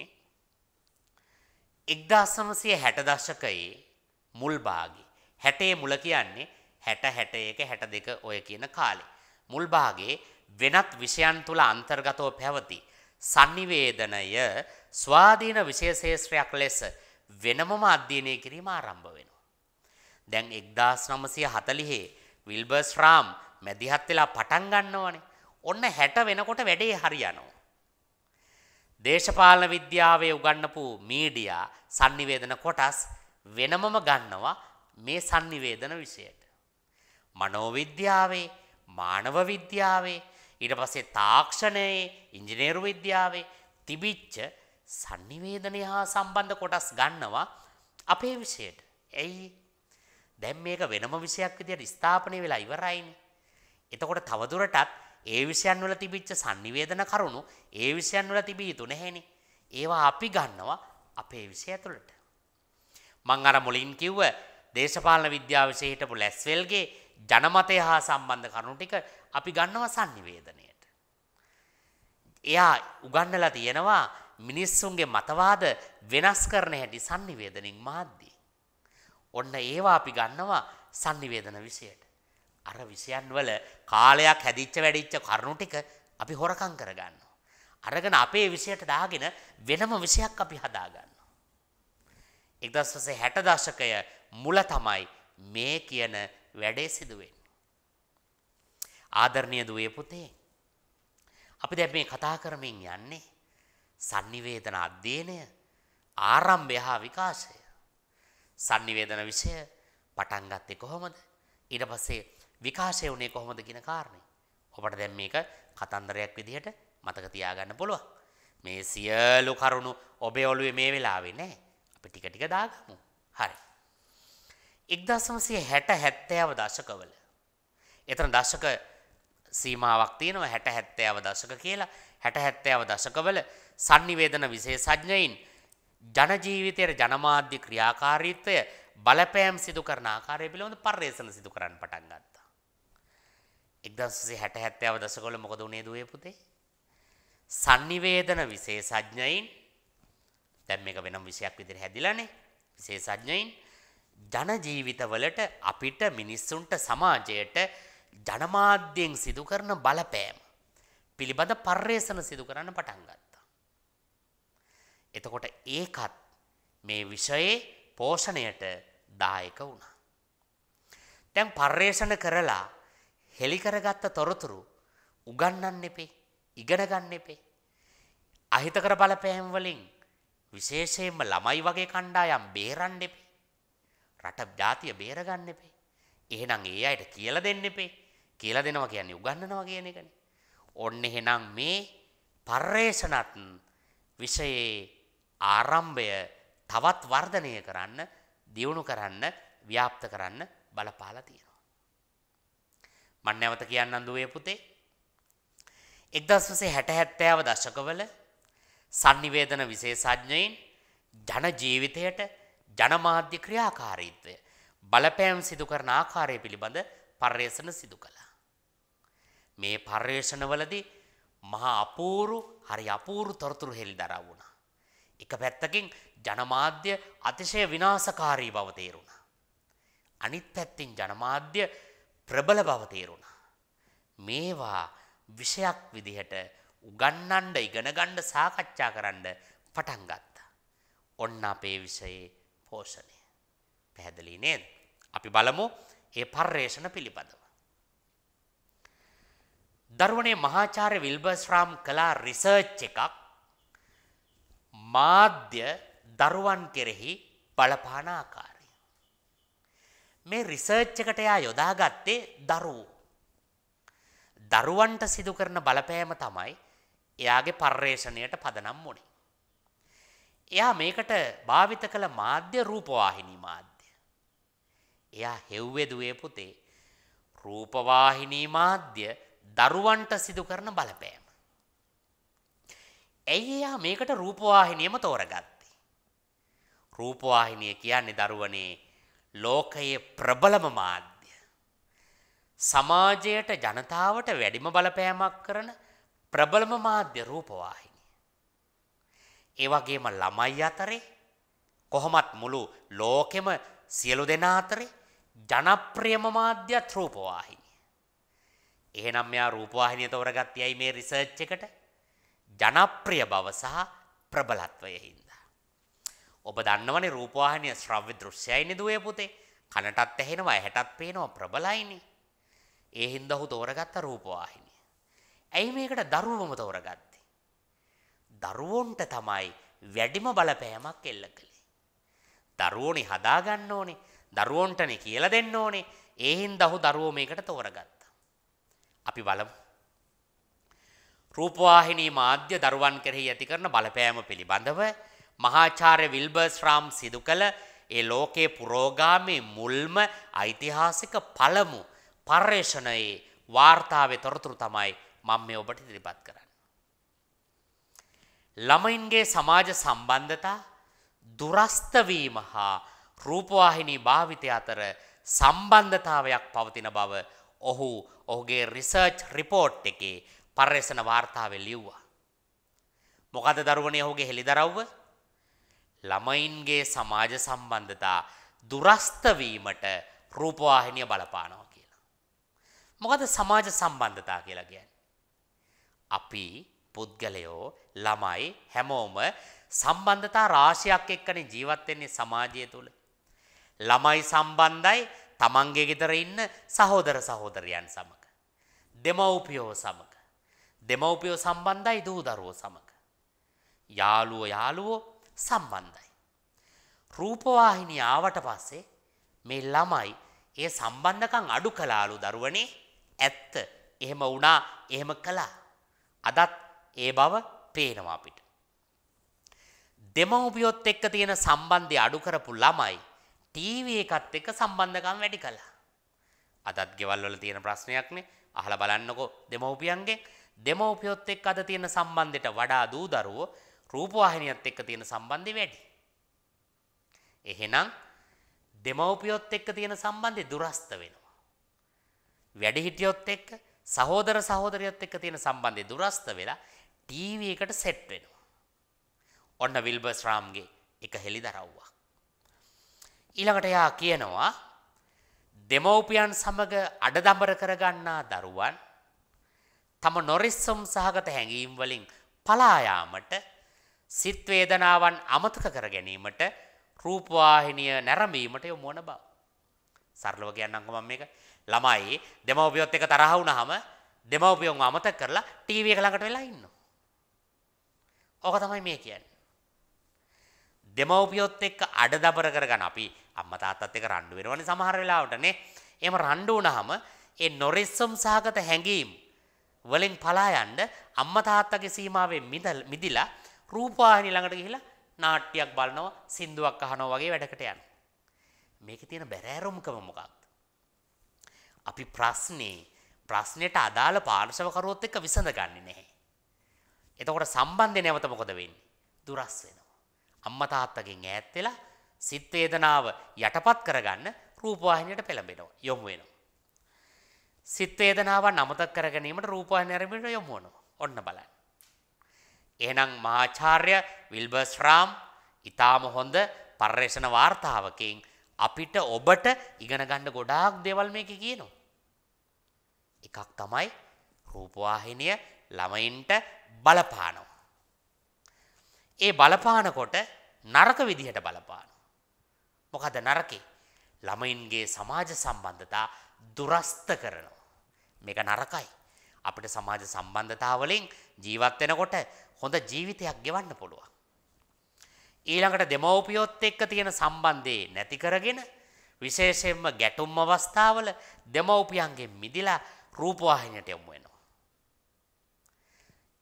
1960 දශකයේ මුල් භාගයේ 60 මුල කියන්නේ 60 61 62 ඔය කියන කාලේ. මුල් භාගයේ වෙනත් විෂයන් තුල අන්තර්ගතව පැවති sannivedanය ස්වාධීන විශේෂේත්‍රයක් ලෙස වෙනමම අධ්‍යයනය කිරීම ආරම්භ වෙනවා. දැන් 1940 විල්බර්ස් රාම් මැදිහත් වෙලා පටන් ගන්නවනේ. ඔන්න 60 වෙනකොට වැඩේ හරියනවා. දේශපාලන විද්‍යාවේ උගන්නපු මීඩියා sannivedana කොටස් වෙනමම ගන්නවා මේ sannivedana විෂයට. මනෝවිද්‍යාවේ, මානව විද්‍යාවේ, ඊට පස්සේ තාක්ෂණයේ, ඉංජිනේරු විද්‍යාවේ තිබිච්ච sannivedana හා සම්බන්ධ කොටස් ගන්නවා අපේ විෂයට. ඇයි? දැන් මේක වෙනම විෂයක් විදිහට ස්ථාපනය වෙලා ඉවරයිනේ. එතකොට තවදුරටත් ඒ විෂයන් වල තිබිච්ච sannivedana කරුණු ඒ විෂයන් වල තිබී යුතු නැහෙනේ. ඒවා අපි ගන්නවා අපේ විෂය ඇතුළට. මං අර මුලින් කිව්ව දේශපාලන විද්‍යාව විෂය හිටපු ලැස්වෙල්ගේ ජනමතය හා සම්බන්ධ කරුණු ටික අපි ගන්නවා sannivedanයට. එයා උගන්නලා තියෙනවා මිනිස්සුන්ගේ මතවාද වෙනස් කරන හැටි sannivedaniන් මාධ්‍ය. ඔන්න ඒවා අපි ගන්නවා sannivedana විෂයට. අර විෂයන් වල කාලයක් හැදිච්ච වැඩිච්ච කරුණු ටික අපි හොරකං කරගන්න. අරගෙන අපේ විෂයට දාගෙන වෙනම විෂයක් අපි හදාගන්න. එක්දස්වසේ හැට දශකය මුල තමයි මේ කියන වැඩේ සිදුවෙන්. ආදරණය දුවේ පුතේ. අපි දැ මේ කතා කරමින් යන්නේ. සන්නිවේදන අධ්‍යයනය ආරම්භය හා විකාශය. සන්නිවේදන විෂය පටන්ගත්තේ කොහොමද ඊට පස්සේ විකාශය වුණේ කොහොමද කියන කාරණේ. ඔබට දැන් මේක කතන්දරයක් විදිහට මතක තියාගන්න පුළුවන්. මේ සියලු කරුණු ඔබේ ඔළුවේ මේ වෙලාවේ නෑ. අපි ටික ටික දාගමු. හරි. 1960 70 දශකවල එතන දශක සීමාවක් තියෙනවා 60 70 දශක කියලා 60 70 දශකවල sannivedana විශේෂඥයින් ජන ජීවිතයේ ජනමාධ්‍ය ක්‍රියාකාරීත්වය බලපෑම් සිදු කරන ආකාරය පිළිබඳ පර්යේෂණ සිදු කරන්න පටන් ගන්නවා. 1960 70 දශකවල මොකද වුනේ දුවේ පුතේ? sannivedana විශේෂඥයින් දැන් මේක වෙනම විෂයක් විදිහට හැදිලානේ. විශේෂඥයින් ජන ජීවිතවලට අපිට මිනිස්සුන්ට සමාජයට ජනමාධ්‍යයෙන් සිදු කරන බලපෑම පිළිබඳ පර්යේෂණ සිදු කරන්න පටන් ගත්තා. එතකොට ඒකත් මේ විෂයේ පෝෂණයට දායක වුණා. දැන් පර්යේෂණ කරලා හෙළි කරගත්ත තොරතුරු උගන්නන්න එපේ ඉගෙන ගන්න එපේ. අහිතකර බලපෑම් වලින් විශේෂයෙන්ම ළමයි වගේ කණ්ඩායම් බේරන්න එපේ. රට ජාතිය බේරගන්න එපේ. එහෙනම් ඒ අයට කියලා දෙන්න එපේ. කියලා දෙනවා කියන්නේ උගන්නනවා කියන එකනේ. ඔන්න එහෙනම් මේ පර්යේෂණත් විෂයේ ආරම්භය තවත් වර්ධනය කරන්න, දියුණු කරන්න, ව්‍යාප්ත කරන්න බලපාලා තියෙනවා. මම නැවත කියන්නම් දුවේ පුතේ. 1960 70 දශකවල sannivedana විශේෂඥයින් ජන ජීවිතයට ජනමාධ්‍ය ක්‍රියාකාරීත්වය බලපෑම් සිදු කරන ආකාරය පිළිබඳ පර්යේෂණ සිදු කළා. මේ පර්යේෂණවලදී මහා අපූරු හරි අපූරු තොරතුරු හෙළිදරව් වුණා. එක පැත්තකින් ජනමාධ්‍ය අතිශය විනාශකාරී බව තේරුණා. අනිත් පැත්තින් ජනමාධ්‍ය ප්‍රබල බව තේරුණා. මේවා විෂයක් විදිහට උගන්නන්ඩ ඉගෙන ගණ්ඩ සාකච්ඡා කරන්න පටන් ගත්තා. ඔන්න අපේ විෂයේ පෝෂණය. පැහැදලී නේද. අපි බලමු ඒ පර්යේෂණ පිළිබඳව. දරුවනේ මහාචාර්ය විල්බර්ස්රාම් කලා රිසර්ච් එකක් මාධ්‍ය දරුවන් කෙරෙහි බලපාන ආකාරය. මේ රිසර්ච් එකට එයා යොදාගත්තේ දරුවෝ. දරුවන්ට සිදු කරන බලපෑම තමයි එයාගේ පර්යේෂණයට පදනම් වුණේ. එයා මේකට භාවිත කළ මාධ්‍ය රූපවාහිනී මාධ්‍ය. එයා හෙව්වේ දුවේ පුතේ රූපවාහිනී මාධ්‍ය දරුවන්ට සිදු කරන බලපෑම. ඇයි එයා මේකට රූපවාහිනියම තෝරගත්තේ. රූපවාහිනිය කියන්නේ දරුවනේ ලෝකයේ ප්‍රබලම මාධ්‍ය. සමාජයට ජනතාවට වැඩිම බලපෑමක් කරන ප්‍රබලම මාධ්‍ය රූපවාහිනිය. ඒ වගේම ළමයි අතරේ කොහොමත් මුළු ලෝකෙම සියලු දෙනා අතරේ ජනප්‍රියම මාධ්‍යත් රූපවාහිනිය. එහෙනම් මෙයා රූපවාහිනිය තෝරගත්තේ ඇයි මේ රිසර්ච් එකට? ජනප්‍රිය බව සහ ප්‍රබලත්වය හින්දා. ඔබ දන්නවනේ රූපවාහිනිය ශ්‍රව්‍ය දෘශ්‍යයිනේ දුවේ පුතේ. කනටත් ඇහෙනවා ඇහැටත් පේනවා ප්‍රබලයිනේ. ඒ හින්දා ඔහු තෝරගත්ත රූපවාහිනිය. ඇයි මේකට දරුවම තෝරගත්තේ? දරුවොන්ට තමයි වැඩිම බලපෑමක් එල්ල කළේ. දරුවෝනේ හදාගන්න ඕනේ. දරුවොන්ටනේ කියලා දෙන්න ඕනේ. ඒ හින්දා ඔහු දරුවෝ මේකට තෝරගත්තා. අපි බලමු. රූපවාහිනී මාධ්‍ය දරුවන් කෙරෙහි ඇති කරන බලපෑම පිළිබඳව මහාචාර්ය විල්බර්ස් රාම් සිදු කළ ඒ ලෝකයේ පුරෝගාමී මුල්ම ඓතිහාසික පළමු පර්යේෂණයේ වාර්තාවේ තොරතුරු තමයි මම මේ ඔබට ඉදිරිපත් කරන්නේ. ළමයින්ගේ සමාජ සම්බන්ධතා දුරස්ත වීම හා රූපවාහිනී භාවිතය අතර සම්බන්ධතාවයක් පවතින බව ඔහු ඔහුගේ රිසර්ච් රිපෝට් එකේ පර්යේෂණ වාර්තාවේ ලිව්වා. මොකද දරුවනේ ඔහුගේ හෙළිදරව්ව? ළමයින්ගේ සමාජ සම්බන්ධතා දුරස්ත වීමට රූපවාහිනිය බලපානවා කියලා. මොකද සමාජ සම්බන්ධතා කියලා කියන්නේ? අපි පුද්ගලයෝ ළමයි හැමෝම සම්බන්ධතා රාශියක් එක්කනේ ජීවත් වෙන්නේ සමාජය තුළ. ළමයි සම්බන්ධයි තමන්ගේ ගෙදර ඉන්න සහෝදර සහෝදරයන් සමග. දෙමව්පියෝ සමග. දෙමව්පියෝ සම්බන්ධයි දූ දරුවෝ සමග. යාළුවෝ යාළුවෝ සම්බන්ධයි. රූපවාහිනිය ආවට පස්සේ මේ ළමයි ඒ සම්බන්ධකම් අඩු කළාලු දරුවනේ ඇත්ත එහෙම වුණා එහෙම කළා. අදත් ඒ බව පේනවා අපිට. දෙමව්පියොත් එක්ක තියෙන සම්බන්ධය අඩු කරපු ළමයි ටීවී එකත් එක්ක සම්බන්ධකම් වැඩි කළා. අදත් ගෙවල් වල තියෙන ප්‍රශ්නයක්නේ අහලා බලන්නකෝ දෙමව්පියන්ගෙන් දෙමව්පියොත් එක්ක අද තියෙන සම්බන්ධයට වඩා දූ දරුවෝ රූපවාහිනියත් එක්ක තියෙන සම්බන්ධය වැඩි. එහෙනම් දෙමව්පියොත් එක්ක තියෙන සම්බන්ධය දුරස්ත වෙනවා. වැඩිහිටියොත් එක්ක සහෝදර සහෝදරියොත් එක්ක තියෙන සම්බන්ධය දුරස්ත වෙලා ටීවී එකට සෙට් වෙනවා. ඔන්න විල්බර්ස් රාම්ගේ එක හෙළිදරව්වක්. ඊළඟට එයා කියනවා දෙමව්පියන් සමග අඩදඹර කරගන්නා දරුවන් තම නොරිස්සම් සහගත හැඟීම් වලින් පලා යාමට සිත් වේදනාවන් අමතක කර ගැනීමට රූපවාහිනිය නැරඹීමට යොමු වන බව. සරලව කියන්නම්කෝ මම මේක. ළමයි දෙමව්පියොත් එක්ක තරහ වුණාම දෙමව්පියොන්ව අමතක කරලා ටීවී එක ළඟට වෙලා ඉන්නවා. ඕක තමයි මේ කියන්නේ. දෙමව්පියොත් එක්ක අඩදබර කරගන්න අපි අම්මා තාත්තත් එක්ක රණ්ඩු වෙනවනේ සමහර වෙලාවට නේ. එහෙම රණ්ඩු වුණාම ඒ නොරිස්සම් සහගත හැඟීම් වලින් පලා යන්න අම්මා තාත්තගේ සීමාවෙන් මිදිලා රූපවාහිනිය ළඟට ගිහිලා නාට්‍යයක් බලනවා සින්දුවක් අහනවා වගේ වැඩකට යනවා. මේකේ තියෙන බැරෑරුම්කම මොකක්ද? අපි ප්‍රශ්නේ ප්‍රශ්නෙට අදාළ පාර්ශවකරුවොත් එක්ක විසඳගන්නේ නැහැ. එතකොට සම්බන්ධය නැවත මොකද වෙන්නේ? දුරස් වෙනවා. අම්මා තාත්තගෙන් ඈත් වෙලා සිත් වේදනාව යටපත් කරගන්න රූපවාහිනියට පෙළඹෙනවා යොමු වෙනවා. සිත් වේදනාවන් අමතක කර ගැනීමට රූපවාහිනිය ආරම්භයට යොමු වෙනවා. ඔන්න බලන්න. එහෙනම් මහාචාර්ය විල්බර්ස් රාම් ඊටාම හොඳ පර්යේෂණ වාර්තාවකින් අපිට ඔබට ඉගෙන ගන්න ගොඩාක් දේවල් මේකේ කියනවා. එකක් තමයි රූපවාහිනිය ළමයින්ට බලපානවා. ඒ බලපානකොට නරක විදිහට බලපානවා. මොකද නරකේ? ළමයින්ගේ සමාජ සම්බන්ධතා දුරස්ත කරනවා. මේක නරකයි. අපිට සමාජ සම්බන්ධතාවලින් ජීවත් වෙනකොට හොඳ ජීවිතයක් ගෙවන්න පුළුවන්. ඊළඟට දෙමව්පියොත් එක්ක තියෙන සම්බන්ධේ නැති කරගෙන විශේෂයෙන්ම ගැටුම් අවස්ථාවල දෙමව්පියන්ගෙන් මිදිලා රූපවාහිනියට යොමු වෙනවා.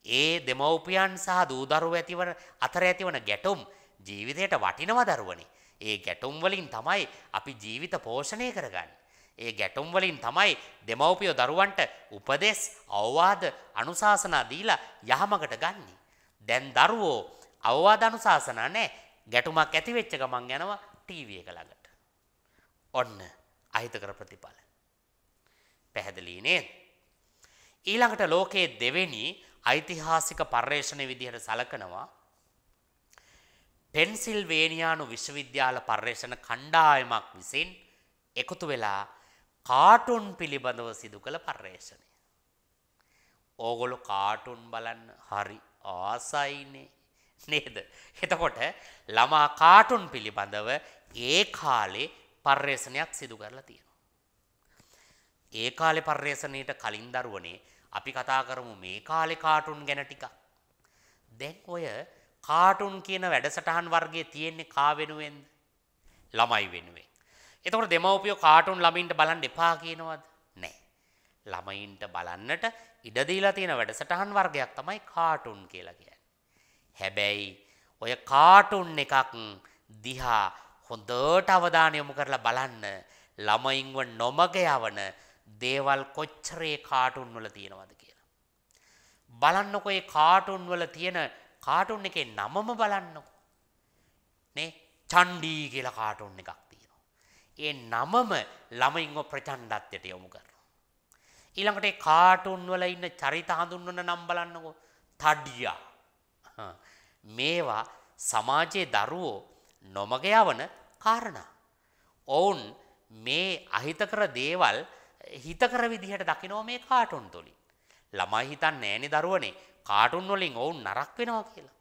ඒ දෙමව්පියන් සහ දූ දරුවෝ ඇතිවන අතර ඇතිවන ගැටුම් ජීවිතයට වටිනවා දරුවනේ. ඒ ගැටුම් වලින් තමයි අපි ජීවිත පෝෂණය කරගන්නේ. ඒ ගැටුම් වලින් තමයි දෙමව්පියෝ දරුවන්ට උපදෙස් අවවාද අනුශාසනා දීලා යහමකට ගන්නේ. දැන් දරුවෝ අවවාද අනුශාසනා නැහැ. ගැටුමක් ඇති වෙච්ච ගමන් යනවා ටීවී එක ළඟට. ඔන්න අහිතකර ප්‍රතිඵල. පැහැදිලි නේද? ඊළඟට ලෝකයේ දෙවෙනි ඓතිහාසික පර්යේෂණ විදිහට සලකනවා පෙන්සිල්වේනියානු විශ්වවිද්‍යාල පර්යේෂණ කණ්ඩායමක් විසින් එකතු වෙලා කාටුන් පිළිබඳව සිදු කළ පර්යේෂණය. ඕගොලු කාටුන් බලන්න හරි ආසයිනේ නේද. එතකොට ළමා කාටුන් පිළිබඳව ඒ කාලේ පර්යේෂණයක් සිදු කරලා තියෙනවා. ඒ කාලේ පර්යේෂණයට කලින් දරුවනේ අපි කතා කරමු මේ කාලේ කාටුන් ගැන ටිකක්. දැන් ඔය කාටුන් කියන වැඩසටහන් වර්ගයේ තියෙන්නේ කා වෙනුවෙන්ද? ළමයි වෙනුවෙන්. එතකොට දෙමව්පියෝ කාටුන් ළමින්ට බලන්න එපා කියනවද? නැහැ. ළමයින්ට බලන්නට ඉඩ දීලා තියෙන වැඩසටහන් වර්ගයක් තමයි කාටුන් කියලා කියන්නේ. හැබැයි ඔය කාටුන් එකක් දිහා හොඳට අවධානය යොමු කරලා බලන්න ළමයින්ව නොමග යවන දේවල් කොච්චරේ කාටුන් වල තියෙනවද කියලා. බලන්නකො ඒ කාටුන් වල තියෙන කාටුන් එකේ නමම බලන්නකො. නේ චණ්ඩී කියලා කාටුන් එකක් තියෙනවා. ඒ නමම ළමයින්ව ප්‍රචණ්ඩත්වයට යොමු කරනවා. ඊළඟට ඒ කාටුන් වල ඉන්න චරිත හඳුන්වන නම් බලන්නකො. තඩියා. මේවා සමාජයේ දරුවෝ නොමග යවන කාරණා. ඔවුන් මේ අහිතකර දේවල් හිතකර විදිහට දකිනවා මේ කාටුන් තුලින්. ළමයි හිතන්නේ නෑනේ දරුවනේ කාටුන් වලින් ඔවුන් නරක් වෙනවා කියලා.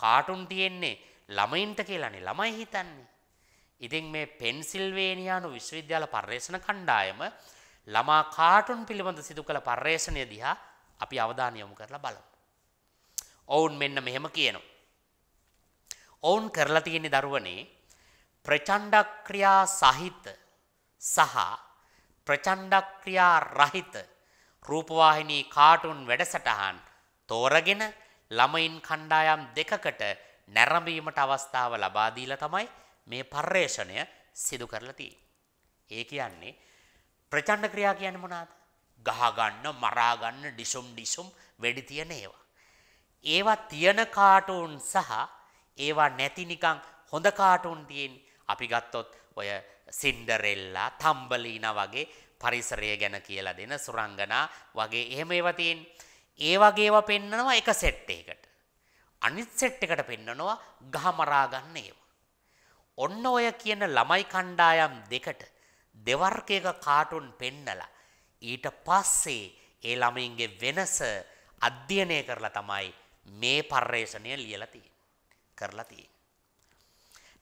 කාටුන් තියෙන්නේ ළමයින්ට කියලානේ ළමයි හිතන්නේ. ඉතින් මේ පෙන්සිල්වේනියානු විශ්වවිද්‍යාල පර්යේෂණ කණ්ඩායම ළමා කාටුන් පිළිබඳ සිදු කළ පර්යේෂණය දිහා අපි අවධානය යොමු කරලා බලමු. ඔවුන් මෙන්න මෙහෙම කියනවා. ඔවුන් කරලා තියෙන්නේ දරුවනේ ප්‍රචණ්ඩක්‍රියා සහිත සහ ප්‍රචණ්ඩක්‍රියා රහිත රූපවාහිනී කාටුන් වැඩසටහන් තෝරගෙන ළමයින් කණ්ඩායම් දෙකකට නැරඹීමට අවස්ථාව ලබා දීලා තමයි මේ පර්යේෂණය සිදු කරලා තියෙන්නේ. ඒ කියන්නේ ප්‍රචණ්ඩ ක්‍රියා කියන්නේ මොනවාද? ගහ ගන්න, මරා ගන්න, ඩිසුම් ඩිසුම් වෙඩි තියන ඒවා. ඒවා තියන කාටුන් සහ ඒවා නැති නිකන් හොඳ කාටුන් තියෙන අපි ගත්තොත් ඔය සින්ඩරෙල්ලා, තම්බලීනා වගේ පරිසරය ගැන කියලා දෙන සුරංගනා වගේ එහෙම ඒවා තියෙන. ඒ වගේ ඒවා පෙන්නනවා එක සෙට් එකකට. අනිත් සෙට් එකට පෙන්නනවා ගහ මරා ගන්න ඒවා. ඔන්න ඔය කියන ළමයි කණ්ඩායම් දෙකට දෙවර්ගයක කාටුන් පෙන්නලා ඊට පස්සේ ඒ ළමයින්ගේ වෙනස අධ්‍යයනය කරලා තමයි මේ පර්යේෂණය ලියලා තියෙන්නේ. කරලා තියෙන්නේ.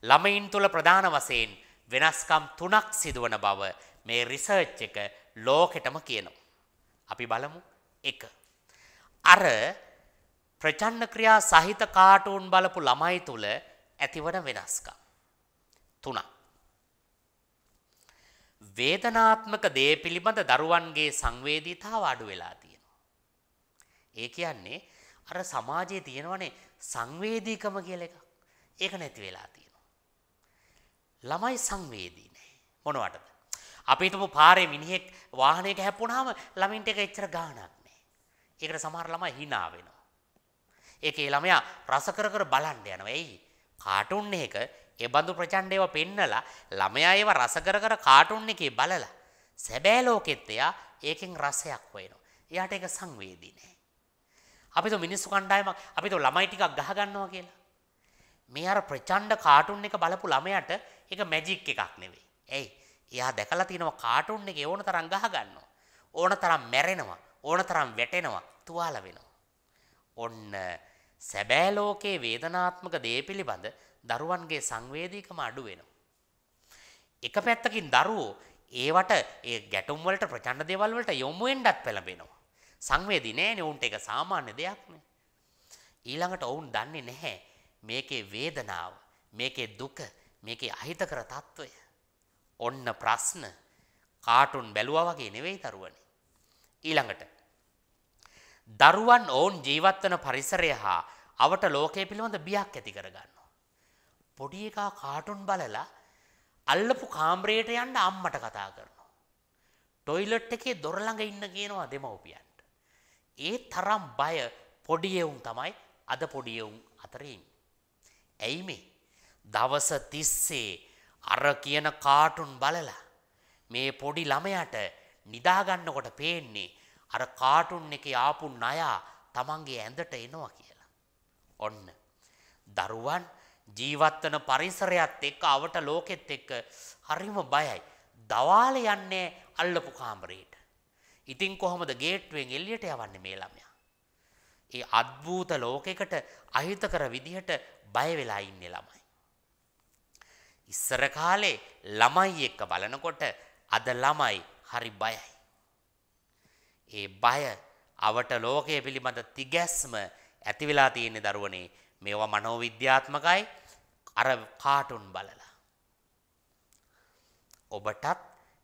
ළමයින් තුල ප්‍රධාන වශයෙන් වෙනස්කම් තුනක් සිදුවන බව මේ රිසර්ච් එක ලෝකෙටම කියනවා. අපි බලමු 1. අර ප්‍රචන්න ක්‍රියා සහිත කාටූන් බලපු ළමයි තුල ඇතිවන වෙනස්කම්. 3. වේදනාත්මක දේ පිළිබඳ දරුවන්ගේ සංවේදීතාව අඩු වෙලා තියෙනවා. ඒ කියන්නේ අර සමාජයේ තියෙනවනේ සංවේදීකම කියලා එකක්. ඒක නැති වෙලා තියෙනවා. ළමයි සංවේදී නැහැ. මොනවටද? අපි හිතමු පාරේ මිනිහෙක් වාහනයක හැප්පුණාම ළමින්ට ඒක එච්චර ගාණක් නැහැ. ඒකට සමහර ළමයි hina වෙනවා. ඒකේ ළමයා රස කර කර බලන්න යනවා. එයි කාටුන් එක ඒ බඳු ප්‍රචණ්ඩ ඒවා පෙන්නලා ළමයා ඒවා රස කර කර කාටුන් එකේ බලලා සැබෑ ලෝකෙත් එයා ඒකෙන් රසයක් හොයනවා. එයාට ඒක සංවේදී නෑ. අපි તો මිනිස්සු කණ්ඩායමක් අපි તો ළමයි ටිකක් ගහ ගන්නවා කියලා. මේ අර ප්‍රචණ්ඩ කාටුන් එක බලපු ළමයාට ඒක මැජික් එකක් නෙවෙයි. ඇයි? එයා දැකලා තියෙනවා කාටුන් එකේ ඕන තරම් ගහ ගන්නවා. ඕන තරම් මැරෙනවා. ඕන තරම් වැටෙනවා. තුවාල වෙනවා. ඔන්න සැබෑ ලෝකයේ වේදනාත්මක දේ පිළිබඳ දරුවන්ගේ සංවේදීකම අඩු වෙනවා. එක පැත්තකින් දරුවෝ ඒවට ඒ ගැටුම් වලට ප්‍රචණ්ඩ දේවල් වලට යොමු වෙන්නත් පෙළඹෙනවා. සංවේදී නෑනේ උන්ට ඒක සාමාන්‍ය දෙයක්නේ. ඊළඟට ඔවුන් දන්නේ නැහැ මේකේ වේදනාව, මේකේ දුක, මේකේ අහිතකර తত্ত্বය. ඔන්න ප්‍රශ්න කාටුන් බැලුවා වගේ නෙවෙයි දරුවනේ. ඊළඟට දරුවන් ඔවුන් ජීවත් වන පරිසරය හා අවට ලෝකය පිළිබඳ බියක් ඇති කරගන්න. පොඩි එකා කාටුන් බලලා අල්ලපු කාම්රයට යන්න අම්මට කතා කරනවා. ටොයිලට් එකේ දොර ළඟ ඉන්න කියනවා දෙමව්පියන්ට. ඒ තරම් බය පොඩි එවුන් තමයි අද පොඩි එවුන් අතරේ ඉන්නේ. ඇයි මේ? දවස තිස්සේ අර කියන කාටුන් බලලා මේ පොඩි ළමයාට නිදා ගන්නකොට පේන්නේ අර කාටුන් එකේ ආපු ණයා තමන්ගේ ඇඳට එනවා කියලා. ඔන්න. දරුවන් ජීවත්වන පරිසරයත් එක්ක අවට ලෝකෙත් එක්ක හරිම බයයි. දවාල යන්නේ අල්ලපු කාමරයට. ඉතින් කොහොමද ගේට්ටුවෙන් එල්ලියට යවන්නේ මේ ළමයා? ඒ අද්භූත ලෝකයකට අහිතකර විදිහට බය වෙලා ඉන්නේ ළමයි. ඉස්සර කාලේ ළමයි එක්ක බලනකොට අද ළමයි හරි බයයි. ඒ බය අවට ලෝකය පිළිබඳ තිගැස්ම ඇති වෙලා තියෙන්නේ දරුවනේ මේවා මනෝවිද්‍යාත්මකයි අර කාටුන් බලලා. ඔබටත්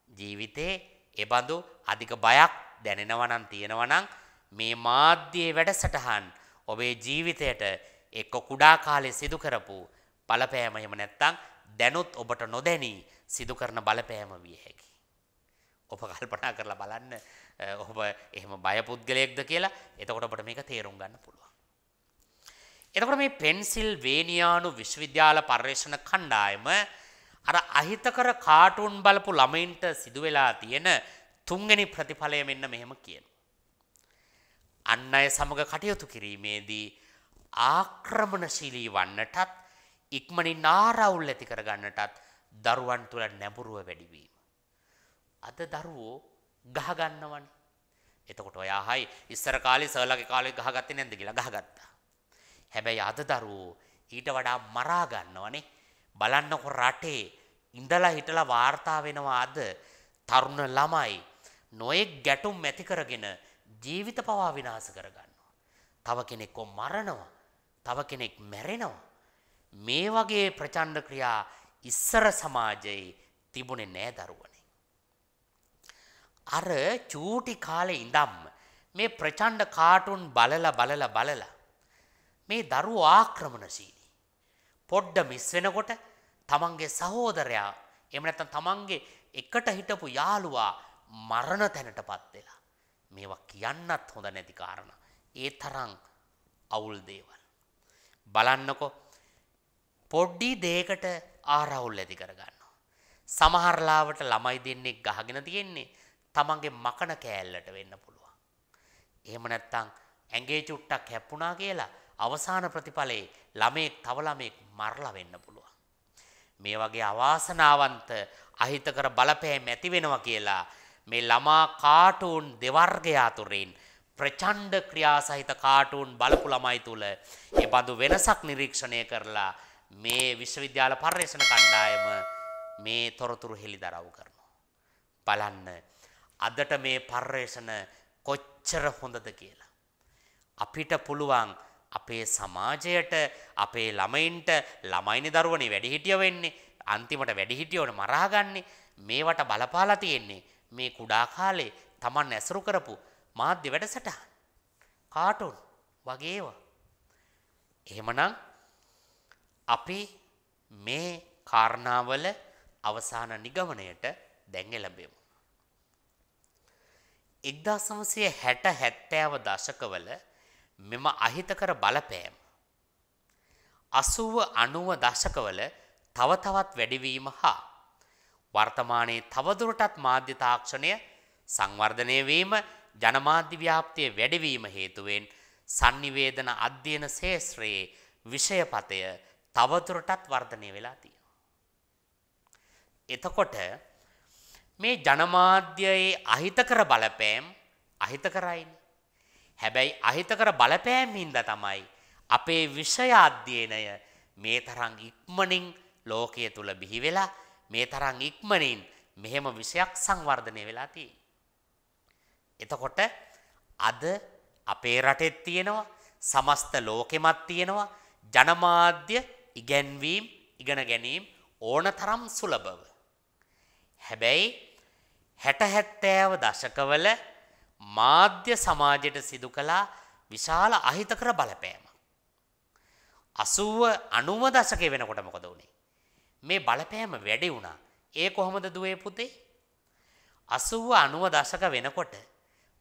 ජීවිතේ එබඳු අධික බයක් දැනෙනවනම් තියෙනවනම් මේ මාධ්‍යයේ වැඩසටහන් ඔබේ ජීවිතයට එක්ක කුඩා කාලේ සිදු කරපු බලපෑම එහෙම නැත්තම් දැනුත් ඔබට නොදැනී සිදු කරන බලපෑම විය හැකි. ඔබ කල්පනා කරලා බලන්න ඔබ එහෙම බය පුද්ගලයෙක්ද කියලා එතකොට ඔබට මේක තේරුම් ගන්න පුළුවන්. එතකොට මේ පෙන්සිල් වේනියානු විශ්වවිද්‍යාල පර්යේෂණ කණ්ඩායම අර අහිතකර කාටුන් බලපු ළමයින්ට සිදු වෙලා තියෙන තුන්වෙනි ප්‍රතිඵලය මෙන්න මෙහෙම කියන. අන් අය සමග කටයුතු කිරීමේදී ආක්‍රමණශීලී වන්නටත් ඉක්මනින් ආරවුල් ඇති කරගන්නටත් දරුවන් තුළ නැඹුරුව වැඩිවීම. අද දරුවෝ ගහගන්නවනේ. එතකොට ඔයා හයි ඉස්සර කාලේ සර්ලගේ කාලේ ගහගත්තේ නැද්ද කියලා ගහගත්තා. හැබැයි අද දරුවෝ ඊට වඩා මරා ගන්නවනේ. බලන්නකො රටේ ඉඳලා හිටලා වාර්තා වෙනවා අද තරුණ ළමයි නොයෙක් ගැටුම් ඇති කරගෙන ජීවිත පවා විනාශ කරගන්නවා. තව කෙනෙක්ව මරනවා. තව කෙනෙක් මැරෙනවා. මේ වගේ ප්‍රචණ්ඩ ක්‍රියා ඉස්සර සමාජයේ තිබුණේ නෑ දරුවනේ. අර චූටි කාලේ ඉඳම් මේ ප්‍රචණ්ඩ කාටුන් බලලා බලලා බලලා මේ දරුවෝ ආක්‍රමණශීලී. පොඩ්ඩ මිස් වෙනකොට තමන්ගේ සහෝදරයා එහෙම නැත්නම් තමන්ගේ එකට හිටපු යාළුවා මරණ තැනටපත් වෙලා මේවා කියන්නත් හොඳ නැති කාරණා. ඒ තරම් අවුල් දේවල්. බලන්නකො පොඩ්ඩි දෙයකට ආරවුල් ඇති කරගන්නවා. සමහරලාවට ළමයි දෙන්නෙක් ගහගෙන තියෙන්නේ තමන්ගේ මකන කෑල්ලට වෙන්න පුළුවන්. එහෙම නැත්තම් ඇඟේ චුට්ටක් හැප්පුණා කියලා අවසාන ප්‍රතිඵලයේ ළමෙක් තව ළමෙක් මරලා වෙන්න පුළුවන්. මේ වගේ අවාසනාවන්ත අහිතකර බලපෑම් ඇති වෙනවා කියලා මේ ළමා කාටූන් දෙවර්ගය අතුරින් ප්‍රචණ්ඩ ක්‍රියා සහිත කාටූන් බලපු ළමයි තුල ඒ බඳු වෙනසක් නිරීක්ෂණය කරලා මේ විශ්වවිද්‍යාල පර්යේෂණ කණ්ඩායම මේ තොරතුරු හෙළිදරව් කරනවා. බලන්න අදට මේ පර්යේෂණ කොච්චර හොඳද කියලා. අපිට පුළුවන් අපේ සමාජයට අපේ ළමයින්ට ළමයිනි දරුවනේ වැඩිහිටිය වෙන්නේ අන්තිමට වැඩිහිටියවන මරාගන්නේ මේවට බලපාලා තියෙන්නේ මේ කුඩා කාලේ Taman ඇසුරු කරපු මාධ්‍ය වැඩසටහන්. කාටුන්? වගේවා. එහෙමනම් අපි මේ කාරණාවල අවසාන නිගමනයට දැන් එළඹෙමු. එක්දා සමසය හැට හැත්තෑව දශකවල මෙම අහිතකර බලපෑම්. අසුව අනුව දශකවල තව තවත් වැඩිවීම හා වර්තමානයේ තවදුරටත් මාධ්‍ය තාක්ෂණය සංවර්ධනය වීම ජනමාධ්‍ය ව්‍යාප්තිය වැඩිවීම හේතුවෙන් sannivedana අධ්‍යයන ශේෂ්ත්‍රයේ විෂයපතය තවදුරටත් වර්ධනය වෙලා තියෙනවා. එතකොට මේ ජනමාධ්‍යයේ අහිතකර බලපෑම් අහිතකරයිනේ. හැබැයි අහිතකර බලපෑම් හින්දා තමයි අපේ විෂය අධ්‍යයනය මේ තරම් ඉක්මනින් ලෝකයේ තුල බිහි වෙලා මේ තරම් ඉක්මනින් මෙහෙම විෂයක් සංවර්ධනය වෙලා තියෙන්නේ. එතකොට අද අපේ රටෙත් තියෙනවා සමස්ත ලෝකෙමත් තියෙනවා ජනමාධ්‍ය ඉගැන්වීම් ඉගෙන ගැනීම් ඕන තරම් සුලභව. හැබැයි හැට හැත්තෑව දශකවල මාධ්‍ය සමාජයට සිදු කළා විශාල අහිතකර බලපෑම. අසුව අනුව දශකය වෙනකොට මොකද වුණේ. මේ බලපෑම වැඩි වුණා ඒ කොහොමද දුවේ පුතේ. අසුව අනුව දශක වෙනකොට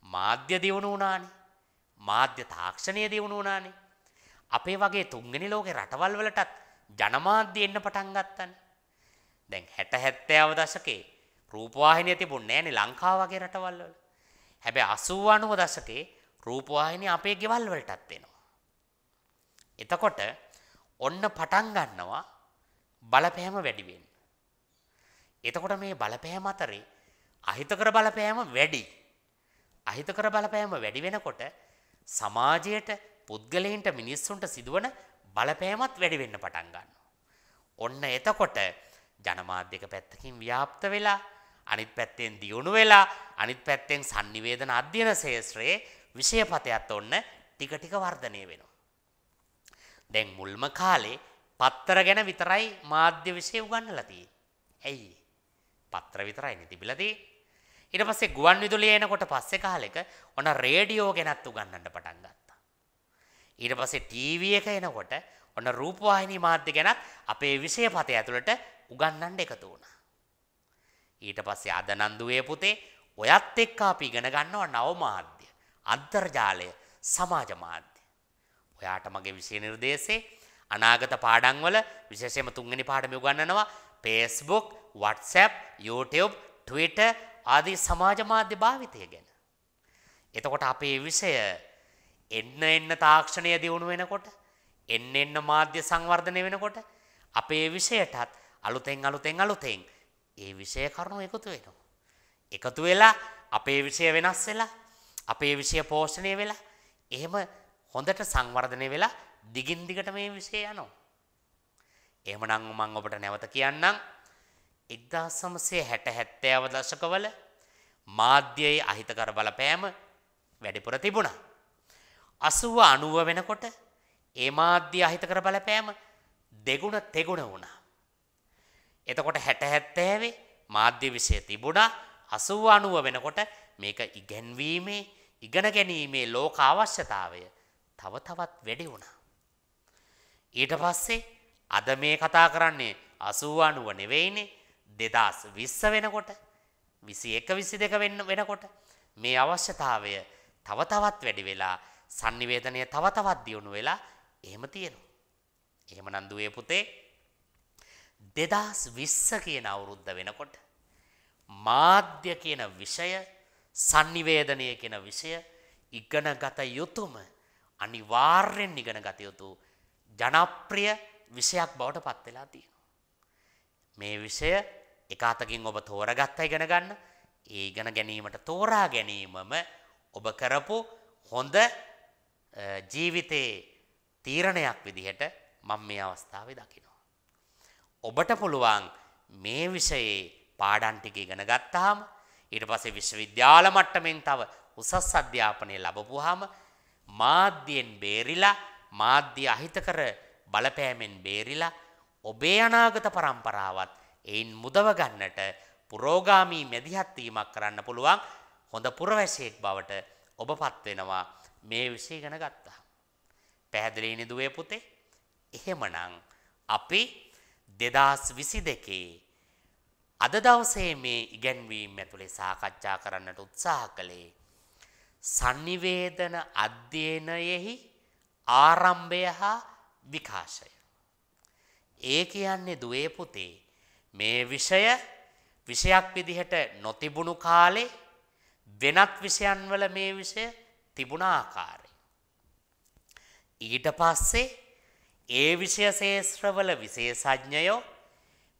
මාධ්‍ය දියුණු වුණානි මාධ්‍ය තාක්ෂණය දියුණු වුණානේ අපේ වගේ තුන්ගනි ලෝකෙ රටවල් වලටත් ජනමාධ්‍ය එන්න පටන් ගත්තනේ. දැන් 60 70 දශකේ රූපවාහිනිය තිබුණේ නැහනේ ලංකාව වගේ රටවල් වල. හැබැයි 80 90 දශකේ රූපවාහිනිය අපේ ගෙවල් වලටත් එනවා. එතකොට ඔන්න පටන් ගන්නවා බලපෑම වැඩි වෙන්න. එතකොට මේ බලපෑම අතරේ අහිතකර බලපෑම වැඩි. අහිතකර බලපෑම වැඩි වෙනකොට සමාජයට පුද්ගලයින්ට මිනිස්සුන්ට සිදුවන බලපෑමත් වැඩි වෙන්න පටන් ගන්නවා. ඔන්න එතකොට ජනමාධ්‍යක පැත්තකින් ව්‍යාප්ත වෙලා අනිත් පැත්තෙන් දියුණු වෙලා අනිත් පැත්තෙන් sannivedana අධ්‍යයන ශාස්ත්‍රයේ විෂයපතයත් ඔන්න ටික ටික වර්ධනය වෙනවා. දැන් මුල්ම කාලේ පත්තර ගැන විතරයි මාධ්‍ය විෂය උගන්වලා තියෙන්නේ. ඇයි? පත්‍ර විතරයිනේ තිබිලා තියෙන්නේ. ඊට පස්සේ ගුවන් විදුලිය එනකොට පස්සේ කාලෙක ඔන්න රේඩියෝ ගැනත් උගන්වන්න පටන් ගත්තා. ඊට පස්සේ ටීවී එක එනකොට ඔන්න රූපවාහිනී මාධ්‍ය ගැනත් අපේ විෂය පතය ඇතුළට උගන්වන්න එකතු වුණා. ඊට පස්සේ අද නන්දුවේ පුතේ ඔයත් එක්ක අපි ඉගෙන ගන්නවා නව මාධ්‍ය, අන්තර්ජාලය, සමාජ මාධ්‍ය. ඔයාට මගේ විෂය නිර්දේශේ අනාගත පාඩම් වල විශේෂයෙන්ම තුන්වෙනි පාඩම උගන්වනවා Facebook, WhatsApp, YouTube, Twitter ආදී සමාජ මාධ්‍ය භාවිතය ගැන. එතකොට අපේ විෂය එන්න එන්න තාක්ෂණය දියුණු වෙනකොට එන්න එන්න මාධ්‍ය සංවර්ධනය වෙනකොට අපේ විෂයටත් අලුතෙන් අලුතෙන් අලුතෙන් ඒ විෂය කරුණු එකතු වෙනවා. එකතු වෙලා අපේ විෂය වෙනස් වෙලා අපේ විෂය පෝෂණය වෙලා එහෙම හොඳට සංවර්ධනය වෙලා දිගින් දිගට මේ විෂය යනවා. එහෙමනම් මම ඔබට නැවත කියන්නම් 1960 70 දශකවල මාධ්‍යයේ අහිතකර බලපෑම වැඩිපුර තිබුණා. 80 90 වෙනකොට ඒ මාධ්‍ය අහිතකර බලපෑම දෙගුණ තෙගුණ වුණා. එතකොට 60 70 මාධ්‍ය විෂය තිබුණා 80 90 වෙනකොට මේක ඉගැන්වීමේ ඉගෙන ගැනීමේ ලෝක අවශ්‍යතාවය තව තවත් වැඩි වුණා. ඊට පස්සේ අද මේ කතා කරන්නේ 80 90 නෙවෙයිනේ 2020 වෙනකොට 21 22 වෙන්න වෙනකොට මේ අවශ්‍යතාවය තව තවත් වැඩි වෙලා sannivedanaya තව තවත් දියුණු වෙලා එහෙම තියෙනවා. එහෙමනම් දුවේ පුතේ 2020 කියන අවුරුද්ද වෙනකොට මාධ්‍ය කියන විෂය sannivedanaya කියන විෂය ඉගෙන ගත යුතුම අනිවාර්යෙන් ඉගෙන ගත යුතු ජනප්‍රිය විෂයක් බවට පත් වෙලා තියෙනවා. මේ විෂය එක අතකින් ඔබ තෝරගත්ත ඉගෙන ගන්න ඒ ඉගෙන ගැනීමට තෝරා ගැනීමම ඔබ කරපු හොඳ ජීවිතයේ තීරණයක් විදිහට මම මේ අවස්ථාවේ දකිනවා. ඔබට පුළුවන් මේ විෂයේ පාඩම් ටික ඉගෙන ගත්තාම ඊට පස්සේ විශ්වවිද්‍යාල මට්ටමින් තව උසස් අධ්‍යාපනය ලැබපුවාම මාධ්‍යයෙන් බේරිලා මාධ්‍ය අහිතකර බලපෑමෙන් බේරිලා ඔබේ අනාගත પરම්පරාවත් එයින් මුදව ගන්නට පුරෝගාමී මැදිහත් වීමක් කරන්න පුළුවන් හොඳ පුරවැසියෙක් බවට ඔබපත් වෙනවා මේ විෂය ඉගෙන ගත්තා. පැහැදිලිනේ දුවේ පුතේ? එහෙමනම් අපි 2022 අද දවසේ මේ ඉගැන්වීම් ඇතුලේ සාකච්ඡා කරන්නට උත්සාහ කළේ sannivedana අධ්‍යයනයෙහි ආරම්භය හා විකාශය. ඒ කියන්නේ දුවේ පුතේ මේ විෂය විෂයක් විදිහට නොතිබුණු කාලේ වෙනත් විෂයන් වල මේ විෂය තිබුණ ආකාරය. ඊට පස්සේ ඒ විෂය ශේෂ්ත්‍රවල විශේෂඥයෝ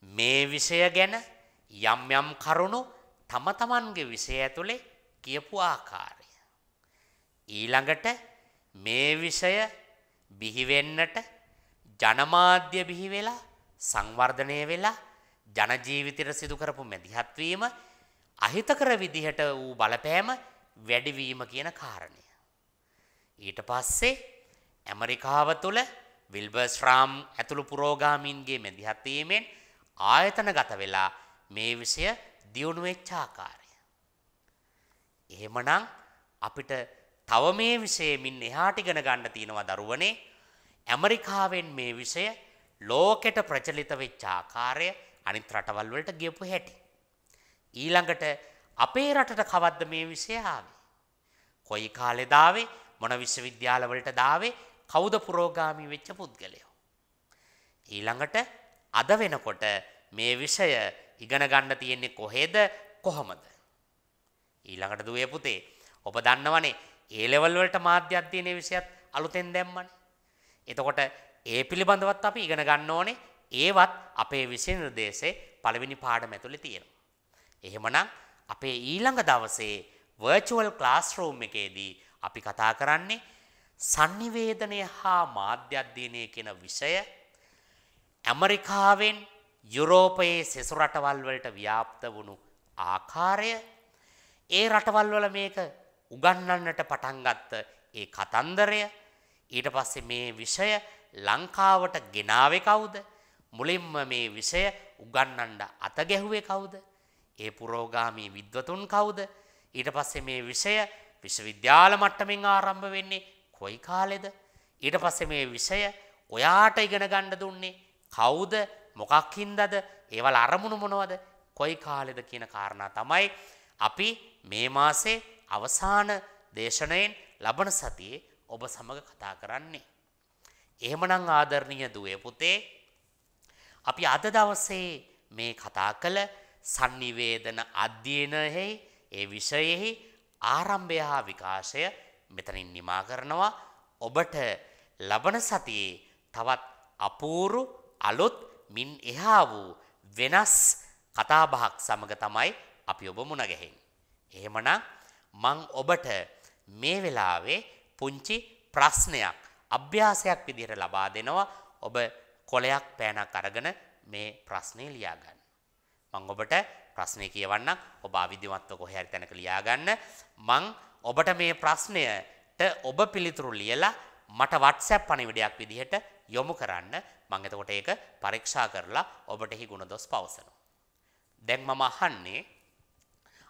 මේ විෂය ගැන යම් යම් කරුණු තම තමන්ගේ විෂය ඇතුලේ කියපු ආකාරය. ඊළඟට මේ විෂය බිහිවෙන්නට ජනමාධ්‍ය බිහි වෙලා සංවර්ධනය වෙලා ජනජීවිතයට සිදු කරපු මැදිහත්වීම අහිතකර විදිහට වූ බලපෑම වැඩිවීම කියන කාරණය. ඊට පස්සේ ඇමරිකාව තුළ විල්බර්ස්්‍රාම් ඇතුළු පුරෝගාමීන්ගේ මැදිහත්වීමෙන් ආයතන ගත වෙලා මේ විෂය දියුණු වෙච්චාකාරය. එහෙමනම් අපිට තව මේ විෂයමින් එහාට ඉගෙන ගන්න තියෙනවා දරුවනේ ඇමරිකාවෙන් මේ විෂය ලෝකෙට ප්‍රචලිත වෙච්ච ආකාරය අනිත් රටවල් වලට ගියපු හැටි. ඊළඟට අපේ රටට කවද්ද මේ විෂය ආවේ? කොයි කාලෙද ආවේ? මොන විශ්වවිද්‍යාලවලට දාවේ? කවුද පුරෝගාමී වෙච්ච පුද්ගලයෝ? ඊළඟට අද වෙනකොට මේ විෂය ඉගෙන ගන්න තියෙන්නේ කොහෙද කොහොමද? ඊළඟට දුවේ පුතේ ඔබ දන්නවනේ ඒ ලෙවල් වලට මාධ්‍ය අධ්‍යයනයේ විෂයත් අලුතෙන් දැම්මනේ. එතකොට ඒ පිළිබඳවත් අපි ඉගෙන ගන්න ඕනේ. ඒවත් අපේ විෂය නිර්දේශයේ පළවෙනි පාඩම ඇතුලේ තියෙනවා. එහෙමනම් අපේ ඊළඟ දවසේ virtual classroom එකේදී අපි කතා කරන්නේ sannivedanaya හා මාධ්‍ය අධ්‍යයනය කියන විෂය ඇමරිකාවෙන් යුරෝපයේ සෙසු රටවල් වලට ව්‍යාප්ත වුණු ආකාරය ඒ රටවල් වල මේක උගන්වන්නට පටන් ගත්ත ඒ කතන්දරය ඊට පස්සේ මේ විෂය ලංකාවට ගෙනාවේ කවුද? මුලින්ම මේ විෂය උගන්වන්න අත ගැහුවේ කවුද? ඒ පුරෝගාමී විද්වතුන් කවුද? ඊට පස්සේ මේ විෂය විශ්වවිද්‍යාල මට්ටමින් ආරම්භ වෙන්නේ කොයි කාලෙද? ඊට පස්සේ මේ විෂය ඔයාට ඉගෙන ගන්න දුන්නේ. කවුද? මොකක් හින්දාද? ඒවල අරමුණු මොනවද? කොයි කාලෙද කියන කාරණා තමයි අපි මේ මාසේ අවසාන දේශනයෙන් ලබන සතියේ ඔබ සමග කතා කරන්නේ. එහෙමනම් ආදරණීය දුවේ පුතේ අපි අද දවසේ මේ කතා කළ sannivedana අධ්‍යයනයේ ඒ විෂයෙහි ආරම්භය හා විකාශය මෙතනින් නිමා කරනවා ඔබට ලබන සතියේ තවත් අපූරු අලුත් මින් එහා වූ වෙනස් කතාබහක් සමග තමයි අපි ඔබ මුණ ගැහෙන්නේ. එහෙමනම් මං ඔබට මේ වෙලාවේ පුංචි ප්‍රශ්නයක් අභ්‍යාසයක් විදිහට ලබා දෙනවා ඔබ කොලයක් පෑනක් අරගෙන මේ ප්‍රශ්නය ලියාගන්න. මං ඔබට ප්‍රශ්නය කියවන්න ඔබ අවිධිමත්ව කොහේ හරි තැනක ලියාගන්න මං ඔබට මේ ප්‍රශ්නයට ඔබ පිළිතුරු ලියලා මට WhatsApp පණිවිඩයක් විදිහට යොමු කරන්න. මං එතකොට ඒක පරීක්ෂා කරලා ඔබට එහි ගුණදොස් පවසනවා. දැන් මම අහන්නේ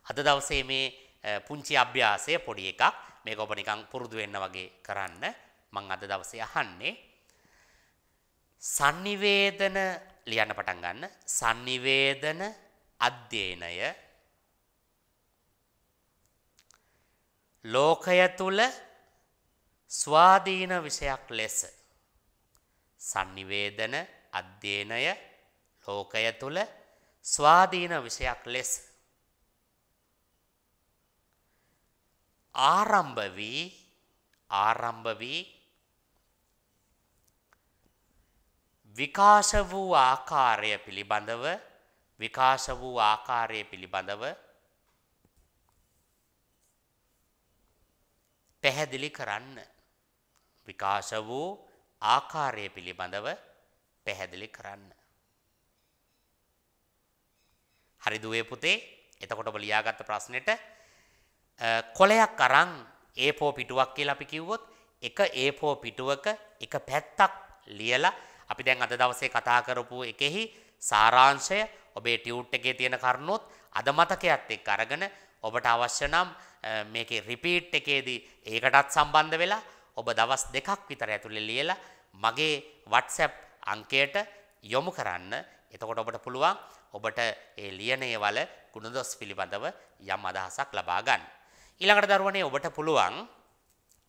අද දවසේ මේ පුංචි අභ්‍යාසය පොඩි එකක්. මේක ඔබ නිකන් පුරුදු වෙන්න වගේ කරන්න. මං අද දවසේ අහන්නේ sannivedana ලියන්න පටන් ගන්න. sannivedana අධ්‍යයනය ලෝකය තුල ස්වාධීන විෂයක් ලෙස sannivedana අධ්‍යයනය ලෝකය තුල ස්වාධීන විෂයක් ලෙස ආරම්භ වී ආරම්භ වී විකාශ වූ ආකාරය පිළිබඳව විකාශ වූ ආකාරය පිළිබඳව පැහැදිලි කරන්න. විකාශ වූ ආකාරය පිළිබඳව පැහැදිලි කරන්න. හරි දුවේ පුතේ එතකොට ඔබ ලියාගත්ත ප්‍රශ්නෙට කොලයක් අරන් A4 පිටුවක් කියලා අපි කිව්වොත් එක A4 පිටුවක එක පැත්තක් ලියලා අපි දැන් අද දවසේ කතා කරපු එකෙහි සාරාංශය ඔබේ ටියුට් එකේ තියෙන කරුණුත් අද මතකයත් එක්ක අරගෙන ඔබට අවශ්‍ය නම් මේකේ රිපීට් එකේදී ඒකටත් සම්බන්ධ වෙලා ඔබ දවස් දෙකක් විතර ඇතුළේ ලියලා මගේ WhatsApp අංකයට යොමු කරන්න. එතකොට ඔබට පුළුවන් ඔබට ඒ ලියනේ වල ගුණදොස් පිළිබඳව යම් අදහසක් ලබා ගන්න. ඊළඟට දරුවනේ ඔබට පුළුවන්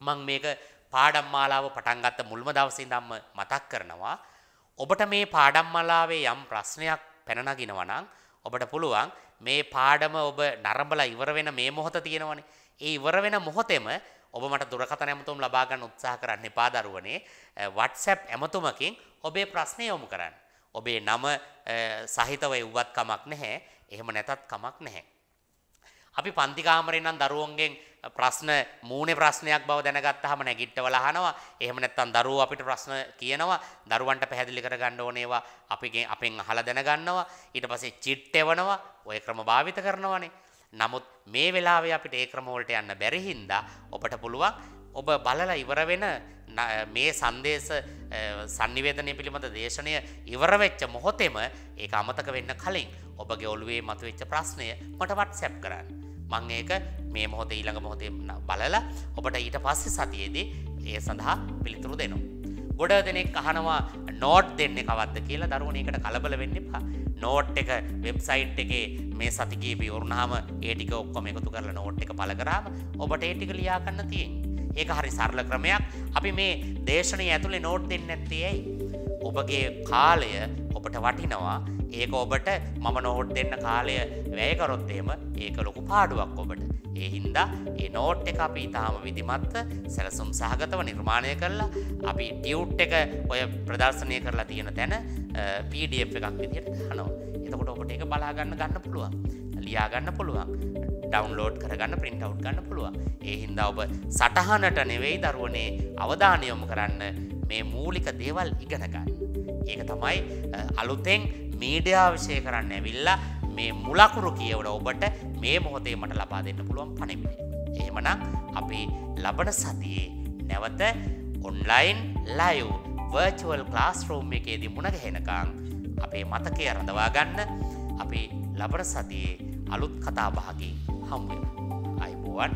මම මේක පාඩම් මාලාව පටන් ගත්ත මුල්ම දවසේ ඉඳන්ම මතක් කරනවා ඔබට මේ පාඩම් මාලාවේ යම් ප්‍රශ්නයක් පැන නගිනවා නම් ඔබට පුළුවන් මේ පාඩම ඔබ නරඹලා ඉවර වෙන මේ මොහොත තියෙනවනේ. ඒ ඉවර වෙන මොහොතේම ඔබ මට දුරකථන ඇමතුම් ලබා ගන්න උත්සාහ කරන්න එපා දරුවනේ. WhatsApp ඇමතුමකින් ඔබේ ප්‍රශ්නය යොමු කරන්න. ඔබේ නම සහිතව එව්වත් කමක් නැහැ. එහෙම නැතත් කමක් නැහැ. අපි පන්ති කාමරේ නම් දරුවන්ගෙන් ප්‍රශ්න මූණේ ප්‍රශ්නයක් බව දැනගත්තාම නැගිට්ටවල අහනවා. එහෙම නැත්නම් දරුවෝ අපිට ප්‍රශ්න කියනවා. දරුවන්ට පැහැදිලි කරගන්න ඕනේ ඒවා අපිගෙන් අපෙන් අහලා දැනගන්නවා. ඊට පස්සේ චිට් එවනවා. ওই ක්‍රම භාවිත කරනවානේ. නමුත් මේ වෙලාවේ අපිට ඒ ක්‍රම වලට යන්න බැරි හින්දා ඔබට පුළුවන් ඔබ බලලා ඉවර වෙන මේ සංදේශ sannivedanaya පිළිබඳ දේශනය ඉවර වෙච්ච මොහොතේම ඒක අමතක වෙන්න කලින් ඔබගේ ඔළුවේ මතුවෙච්ච ප්‍රශ්නය මට WhatsApp කරන්න. මං ඒක මේ මොහොතේ ඊළඟ මොහොතේ බලලා ඔබට ඊට පස්සේ සතියේදී ඒ සඳහා පිළිතුරු දෙනවා. ගොඩ දෙනෙක් අහනවා නෝට් දෙන්නේ කවද්ද කියලා දරුවනේ ඒකට කලබල වෙන්න එපා. නෝට් එක වෙබ්සයිට් එකේ මේ සති කීපෙ වුණාම ඒ ටික ඔක්කොම එකතු කරලා නෝට් එක පළ කරාම ඔබට ඒ ටික ලියා ගන්න තියෙන්නේ. ඒක හරි සරල ක්‍රමයක්. අපි මේ දේශනය ඇතුලේ නෝට් දෙන්නේ නැත්තේ ඇයි? ඔබගේ කාලය ඔබට වටිනවා ඒක ඔබට මම නෝට් දෙන්න කාලය වැය කරොත් එහෙම ඒක ලොකු පාඩුවක් ඔබට. ඒ හින්දා ඒ නෝට් එක අපි ඊටාම විධිමත්ව සැලසුම් සහගතව නිර්මාණය කරලා අපි ටියුට් එක ඔය ප්‍රදර්ශනය කරලා තියෙන තැන PDF එකක් විදිහට දානවා. එතකොට ඔබට ඒක බලා ගන්න ගන්න පුළුවන්. ලියා ගන්න පුළුවන්. ඩවන්ලෝඩ් කරගන්න ප්‍රින්ට් අවුට් ගන්න පුළුවන්. ඒ හින්දා ඔබ සටහනට නෙවෙයි දරුවනේ අවධානය යොමු කරන්න මේ මූලික දේවල් ඉගෙන ගන්න. ඒක තමයි අලුතෙන් මීඩියා විෂය කරන්න ඇවිල්ලා මේ මුලකුරු කියවන ඔබට මේ මොහොතේ මට ලබා දෙන්න පුළුවන් පණිවිඩය. එහෙමනම් අපි ලබන සතියේ නැවත ඔන්ලයින් ලයිව් වර්චුවල් ක්ලාස්රූම් එකේදී මුණ ගැහෙනකම් අපේ මතකය රඳවා ගන්න අපි ලබන සතියේ alut kata bahagi hamil aibuan